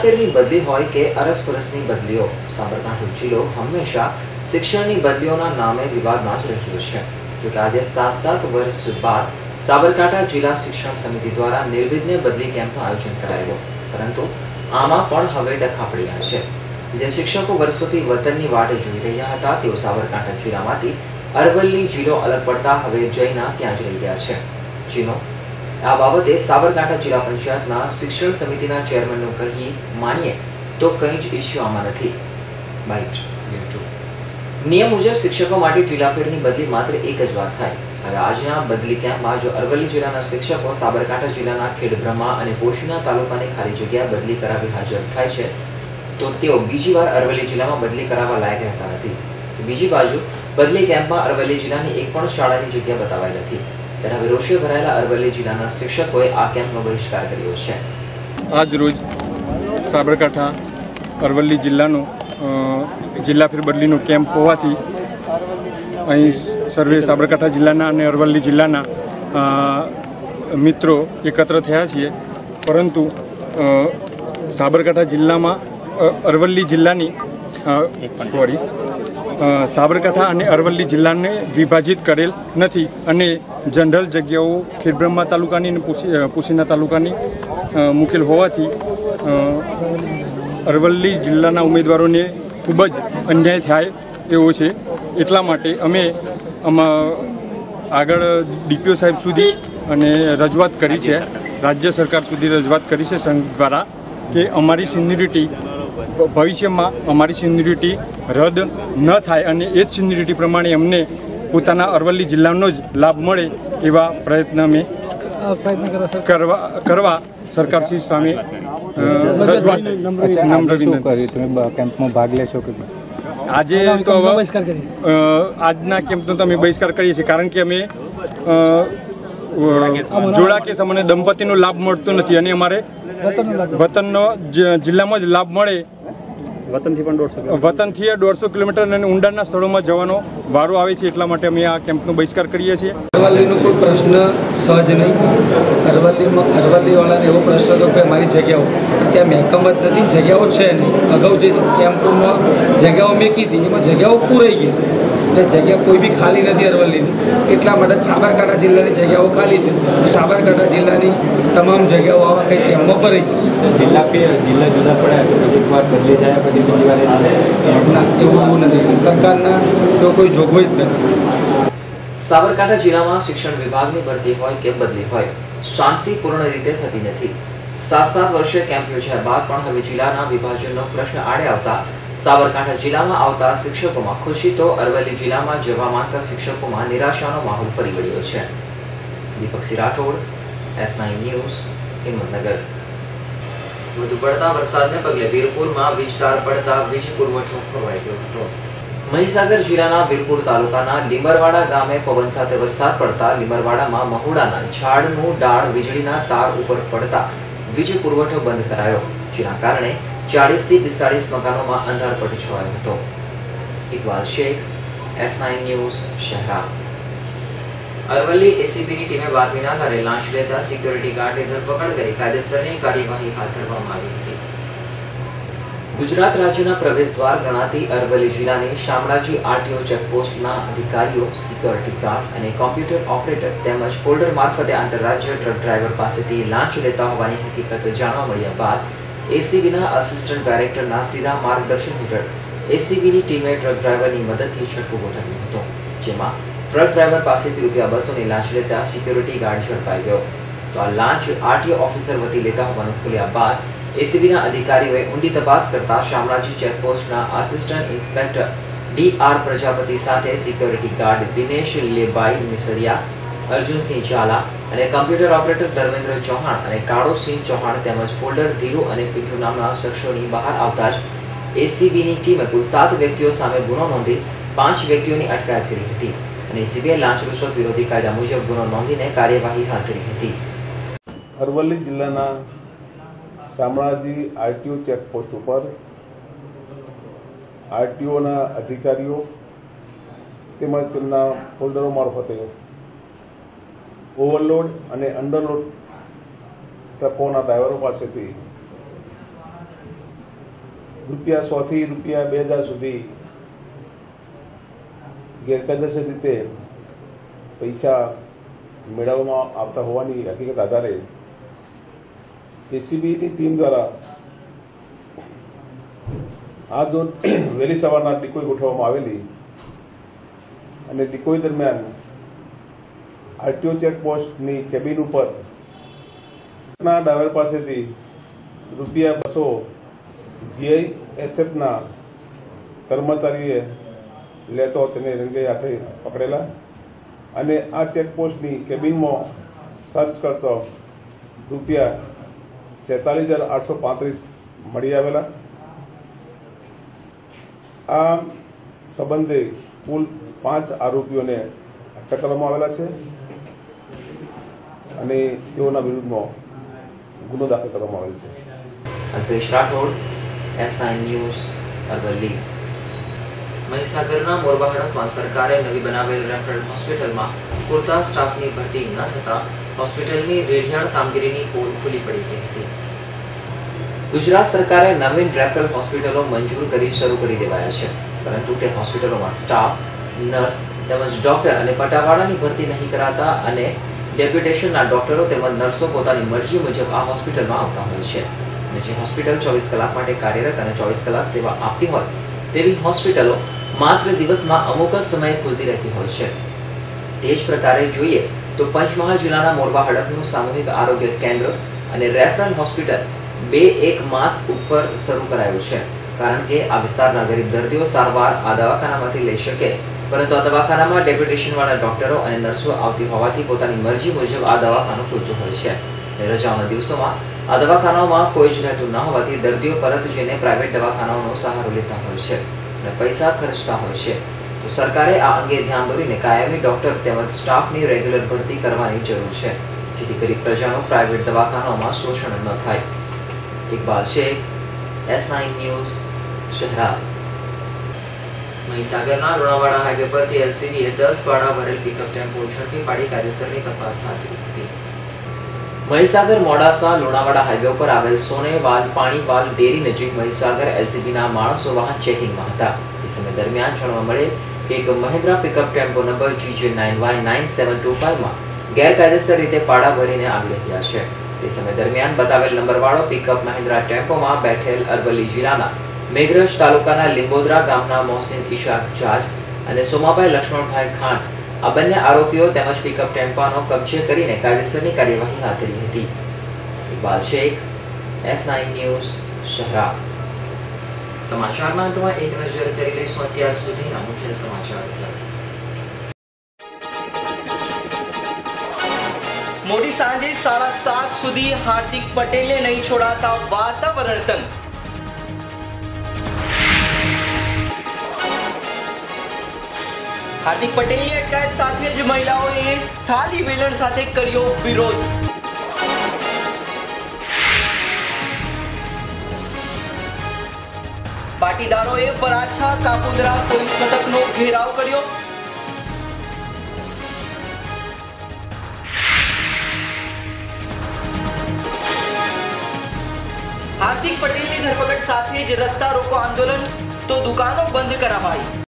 ફેરની બદલી હોય કે અરસપરસની બદલીઓ, સાબરકાંઠા જિલ્લો હંમેશા શિક્ષણની બદલીઓના નામે વિવાદમાં જ રહ્યો છે. જોકે આજે સાત સાત વર્ષ બાદ સાબરકાંઠા જિલ્લા શિક્ષણ સમિતિ દ્વારા નિર્વિઘ્ને બદલી કેમ્પનું આયોજન કરાયું. પરંતુ આમાં પણ હવે ડખા પડ્યા છે. જે શિક્ષકો વર્ષોથી વતનની વાટે જોઈ રહ્યા હતા, તેઓ સાબરકાંઠા જિલ્લામાંથી અરવલ્લી જિલ્લો અલગ પડતા હવે જયના ત્યાં જ રહી ગયા છે. જેનો, આ બાબતે સાબરકાંઠા જિલ્લા પંચાયતના શિક્ષણ સમિતિના ચેરમેનનું કહી માનીએ તો કંઈ જ ઇસ્યુ આમાં નથી. નિયમ મુજબ શિક્ષકો માટે જિલ્લા ફેરની બદલી માત્ર એક જ વાર થાય. હવે આજના બદલી કેમ્પમાં જો અરવલ્લી જિલ્લાના શિક્ષકો સાબરકાંઠા જિલ્લાના ખેડબ્રહ્મા અને પોશીના તાલુકાની ખાલી જગ્યા બદલી કરાવી હાજર થાય છે તો તેઓ બીજી વાર અરવલ્લી જિલ્લામાં બદલી કરાવવા લાયક રહેતા નથી. તો બીજી બાજુ, બદલી કેમ્પમાં અરવલ્લી જિલ્લાની એક પણ શાળાની જગ્યા બતાવાઈ નથી. ત્યારે હવે ભરાયેલા અરવલ્લી જિલ્લાના શિક્ષકોએ આ કેમ્પનો બહિષ્કાર કર્યો છે. આજ રોજ સાબરકાંઠા અરવલ્લી જિલ્લાનું જિલ્લા ફેરબદલીનું કેમ્પ હોવાથી અહીં સર્વે સાબરકાંઠા જિલ્લાના અને અરવલ્લી જિલ્લાના મિત્રો એકત્ર થયા છીએ. પરંતુ સાબરકાંઠા જિલ્લામાં અરવલ્લી જિલ્લાની સોરી સાબરકાંઠા અને અરવલ્લી જિલ્લાને વિભાજિત કરેલ નથી અને જનરલ જગ્યાઓ ખેડબ્રહ્મા તાલુકાની અને પુસીના તાલુકાની મૂકેલ હોવાથી અરવલ્લી જિલ્લાના ઉમેદવારોને ખૂબ જ અન્યાય થાય એવો છે. એટલા માટે અમે આમાં આગળ ડીપીઓ સાહેબ સુધી અને રજૂઆત કરી છે. રાજ્ય સરકાર સુધી રજૂઆત કરી છે સંઘ દ્વારા કે અમારી સિન્યુરિટી ભવિષ્યમાં અમારી સિન્યુરિટી રદ ન થાય અને એ જ સિન્યુરિટી પ્રમાણે અમને પોતાના અરવલ્લી જિલ્લાનો જ લાભ મળે એવા પ્રયત્ન અમે કરવા કરવા સરકારશ્રી સામે અ, રજૂઆત નમ્ર વિનંતી. તમે? કેમ્પમાં ભાગ લેશો કે આજે તો આજના કેમ્પનો તો અમે બહિષ્કાર કરીએ છીએ કારણ કે અમે જોડા કેસ અમને દંપતીનો લાભ મળતો નથી અને અમારે વતનનો જિલ્લામાં જ લાભ મળે. વતનથી પણ દોઢસો વતનથી દોઢસો કિલોમીટર અને ઊંડાણના સ્થળોમાં જવાનો વારો આવે છે એટલા માટે અમે આ કેમ્પનો બહિષ્કાર કરીએ છીએ. અરવલ્લીનો કોઈ પ્રશ્ન સહજ નહીં. અરવલ્લીમાં અરવલ્લીવાળાને એવો પ્રશ્ન હતો કે મારી જગ્યાઓ ત્યાં મહેકમ જ નથી જગ્યાઓ છે નહીં. અગાઉ જે કેમ્પોમાં જગ્યાઓ મેકી હતી એમાં જગ્યાઓ પૂરાઈ ગઈ છે. એટલે જગ્યા કોઈ બી ખાલી નથી અરવલ્લીની. એટલા માટે સાબરકાંઠા જિલ્લાની જગ્યાઓ ખાલી છે. સાબરકાંઠા જિલ્લાની તમામ જગ્યાઓ આવા કંઈ કેમ્પમાં ભરાઈ જશે? જિલ્લા જિલ્લા જુદા પડ્યા એક વાર બદલી જાય પછી બીજી વાર એવું એવું નથી. સરકારના તો કોઈ જોગવાઈ જ નથી. સાબરકાંઠા જિલ્લામાં શિક્ષણ વિભાગની ભરતી હોય કે બદલી હોય શાંતિપૂર્ણ રીતે થતી નથી. સાત સાત વર્ષે કેમ્પ યોજ્યા બાદ પણ હવે જિલ્લાના વિભાજનનો પ્રશ્ન આડે આવતા સાબરકાંઠા જિલ્લામાં આવતા શિક્ષકોમાં ખુશી તો અરવલ્લી જિલ્લામાં જવા માંગતા શિક્ષકોમાં નિરાશાનો માહોલ ફરી વળ્યો છે. Deepaksinh Rathod, S nine news, Himmatnagar. વધુ પડતા વરસાદને પગલે વીરપુરમાં વીજ તાર પડતા વીજ પુરવઠો ખોરવાઈ ગયો હતો. મહીસાગર જિલ્લાના વીરપુર તાલુકાના લીંબરવાડા ગામે પવન સાથે વરસાદ પડતા લીમરવાડામાં મહુડાના ઝાડનું ડાળ વીજળીના તાર ઉપર પડતા વીજ પુરવઠો બંધ કરાયો, જેના કારણે ચાળીસથી પિસ્તાળીસ મકાનોમાં અંધારપટ છવાયો હતો. Iqbal Shaikh S nine news Shehera Aravalli એસીબીની ટીમે બાતમીના આધારે લાંચ લેતા સિક્યોરિટી ગાર્ડની ધરપકડ કરી કાયદેસરની કાર્યવાહી હાથ ધરવામાં આવી હતી. ગુજરાત રાજ્યના પ્રવેશ દ્વાર ગણાતી અરવલ્લી જિલ્લાની શામળાજી આરટીઓ ચેકપોસ્ટના અધિકારીઓ સિક્યોરિટી ગાર્ડ અને કોમ્પ્યુટર ઓપરેટર તેમજ ફોલ્ડર મારફતે આંતરરાજ્ય ટ્રક ડ્રાઈવર પાસેથી લાંચ લેતા હોવાની હકીકત જાણવા મળ્યા બાદ એસીબીના આસિસ્ટન્ટ ડાયરેક્ટરના સીધા માર્ગદર્શન હેઠળ એસીબીની ટીમે ટ્રક ડ્રાઈવરની મદદથી છટકું ગોઠવ્યો હતો, જેમાં ટ્રક ડ્રાઈવર પાસેથી રૂપિયા બસોની લાંચ લેતા સિક્યોરિટી ગાર્ડ ઝડપાઈ ગયો. તો આ લાંચ આરટીઓ ઓફિસર વતી લેતા હોવાનું ખુલ્યા બાદ એસીબીના અધિકારીઓએ ઊંડી તપાસ કરતા Shamlaji ચેકપોસ્ટના assistant inspector D R Prajapati સાથે સિક્યોરિટી ગાર્ડ દિનેશ લેબાઈ મિસરિયા, અર્જુનસિંહ ઝાલા અને કમ્પ્યુટર ઓપરેટર ધર્મેન્દ્ર ચૌહાણ અને કાળોસિંહ ચૌહાણ તેમજ ફોલ્ડર ધીરુ અને પીઠુ નામના શખ્સોની બહાર આવતા જ એસીબીની ટીમે કુલ સાત વ્યક્તિઓ સામે ગુનો નોંધી પાંચ વ્યક્તિઓની અટકાયત કરી હતી અને સીબીઆઈ લાંચ રૂશ્વત વિરોધી કાયદા મુજબ ગુનો નોંધીને કાર્યવાહી હાથ ધરી હતી. અરવલ્લી જિલ્લાના શામળાજી આરટીઓ ચેકપોસ્ટ ઉપર આરટીઓના અધિકારીઓ તેમજ તેમના ફોલ્ડરો મારફતે ઓવરલોડ અને અંડરલોડ ટ્રકોના ડ્રાઈવરો પાસેથી રૂપિયા સોથી રૂપિયા બે હજાર સુધી ગેરકાયદેસર રીતે પૈસા મેળવવામાં આવતા હોવાની હકીકત આધારે એસીબીની ટીમ દ્વારા આ દોર વહેલી સવારના ડિકોઈ ગોઠવવામાં આવેલી અને ડિકોઈ દરમિયાન આરટીઓ ચેકપોસ્ટની કેબિન ઉપર ના ડ્રાઈવર પાસેથી રૂપિયા બસો જીઆઈએસએફના કર્મચારીએ લેતો તેને રંગે હાથે પકડેલા અને આ ચેકપોસ્ટની કેબિનમાં સર્ચ કરતો રૂપિયા સેતાલીસ હજાર આઠસો પાંત્રીસ મળી આવેલા. આ સંબંધે કુલ પાંચ આરોપીઓને અટક કરવામાં આવેલા છે. અને તેઓના વિરુદ્ધમાં ગુનો દાખલ કરવામાં આવેલ છે. Alpesh Rathod, S nine news, Aravalli. મહીસાગરના મોરબા હડફમાં સરકારે નવી બનાવેલ રેફરલ હોસ્પિટલમાં પૂરતા સ્ટાફની ભરતી ન થતાં હોસ્પિટલની રેઢિયાળ કામગીરીની પોલ ખુલી પડી ગઈ હતી. ગુજરાત સરકારે નવીન રેફરલ હોસ્પિટલો મંજૂર કરી શરૂ કરી દેવાયા છે. પરંતુ તે હોસ્પિટલોમાં સ્ટાફ, નર્સ તેમજ ડોક્ટર અને પટાવાળાની ભરતી નહીં કરાતા અને ડેપ્યુટેશનના ડોક્ટરો તેમજ નર્સો પોતાની મરજી મુજબ આ હોસ્પિટલમાં આવતા હોય છે. અને જે હોસ્પિટલ ચોવીસ કલાક માટે કાર્યરત અને ચોવીસ કલાક સેવા આપતી હોય, તેવી હોસ્પિટલો માત્ર દિવસમાં અમુક જ સમયે ખુલતી રહેતી હોય છે. તે જ પ્રકારે જોઈએ તો પંચમહાલ જિલ્લાના મોરબા હડફનું સામૂહિક આરોગ્ય કેન્દ્ર અને રેફરલ હોસ્પિટલ બે એક માસ ઉપર શરૂ કરાયું છે. કારણ કે આ વિસ્તારના ગરીબ દર્દીઓ સારવાર આ દવાખાનામાંથી લઈ શકે પરંતુ આ દવાખાનામાં ડેપ્યુટેશનવાળા ડોક્ટરો અને નર્સો આવતી હોવાથી પોતાની મરજી મુજબ આ દવાખાનું ખુલતું હોય છે. અને રજાઓના દિવસોમાં આ દવાખાનાઓમાં કોઈ જ રહેતું ન હોવાથી દર્દીઓ પરત જઈને પ્રાઇવેટ દવાખાનાઓનો સહારો લેતા હોય છે અને પૈસા ખર્ચતા હોય છે. તો સરકારે આ અંગે ધ્યાન દોરીને કાયમી ડોક્ટર તેમજ સ્ટાફની રેગ્યુલર ભરતી કરવાની જરૂર છે. જેથી ગરીબ પ્રજાનું પ્રાઇવેટ દવાખાનાઓમાં શોષણ ન થાય. Iqbal Shaikh, S nine news Shehera મહીસાગરના Lunawada highway પરથી એલસીબીએ દસ વાળા ભરેલ પિકઅપ ટેમ્પો ઝડપી પાડી કાયદેસરની તપાસ હાથ ધરી હતી. મહીસાગર, મોડાસા, લુણાવાડા હાઈવે ઉપર આવેલ સોનેવાલ, પાણીવાલ ડેરી નજીક મહીસાગર એલસીબીના માણસો વાહન ચેકિંગમાં હતા. તે સમય દરમિયાન જાણવા મળે કે એક Mahindra pickup tempo number GJ nine Y nine seven two ફાઇવમાં ગેરકાયદેસર રીતે પાડા ભરીને આવી રહ્યા છે. તે સમય દરમિયાન બતાવેલ નંબરવાળો પિકઅપ મહિન્દ્રા ટેમ્પોમાં બેઠેલ અરવલ્લી જિલ્લાના મેઘરજ તાલુકાના લીંબોદરા ગામના મોહસિન ઈશાક જાજ અને સોમાભાઈ લક્ષ્મણભાઈ ખાંટ આ બંને આરોપીઓ તેમજ પિકઅપ ટેમ્પાનો કબજે કરીને કાયદેસરની કાર્યવાહી હાથ ધરી હતી. Iqbal Shaikh, S nine news, Shehera. સમાચારના અંતમાં એક નજર કરી લઈશું અત્યાર સુધીના મુખ્ય સમાચાર મોડી સાંજે સાડા સાત સુધી હાર્દિક પટેલે નહીં છોડાતા વાતાવરણ તંગ. હાર્દિક પટેલની અટકાયત સાથે જ મહિલાઓએ થાલી વેલણ સાથે કર્યો વિરોધ. પાટીદારોએ પરાછા કાપુદરા પોલીસ મથકનો ઘેરાવ કર્યો. હાર્દિક હાર્દિક પટેલની ધરપકડ સાથે જ રસ્તા રોકો આંદોલન, તો દુકાનો બંધ કરાવાઈ.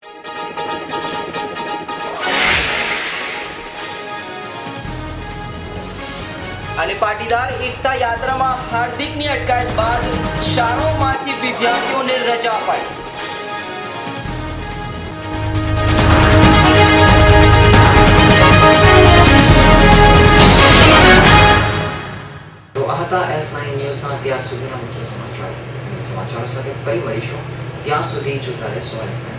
અને પાટીદાર એકતા યાત્રામાં હાર્દિકની અટકાયત બાદ શાળાઓમાંથી વિદ્યાર્થીઓને રજા અપાઈ. તો હતા એસ નાઇન ન્યૂઝના અત્યાર સુધીના મુખ્ય સમાચાર. સમાચારો સાથે ફરી મળીશું. ત્યાં સુધી જોતા રહેશો એસ નાઇન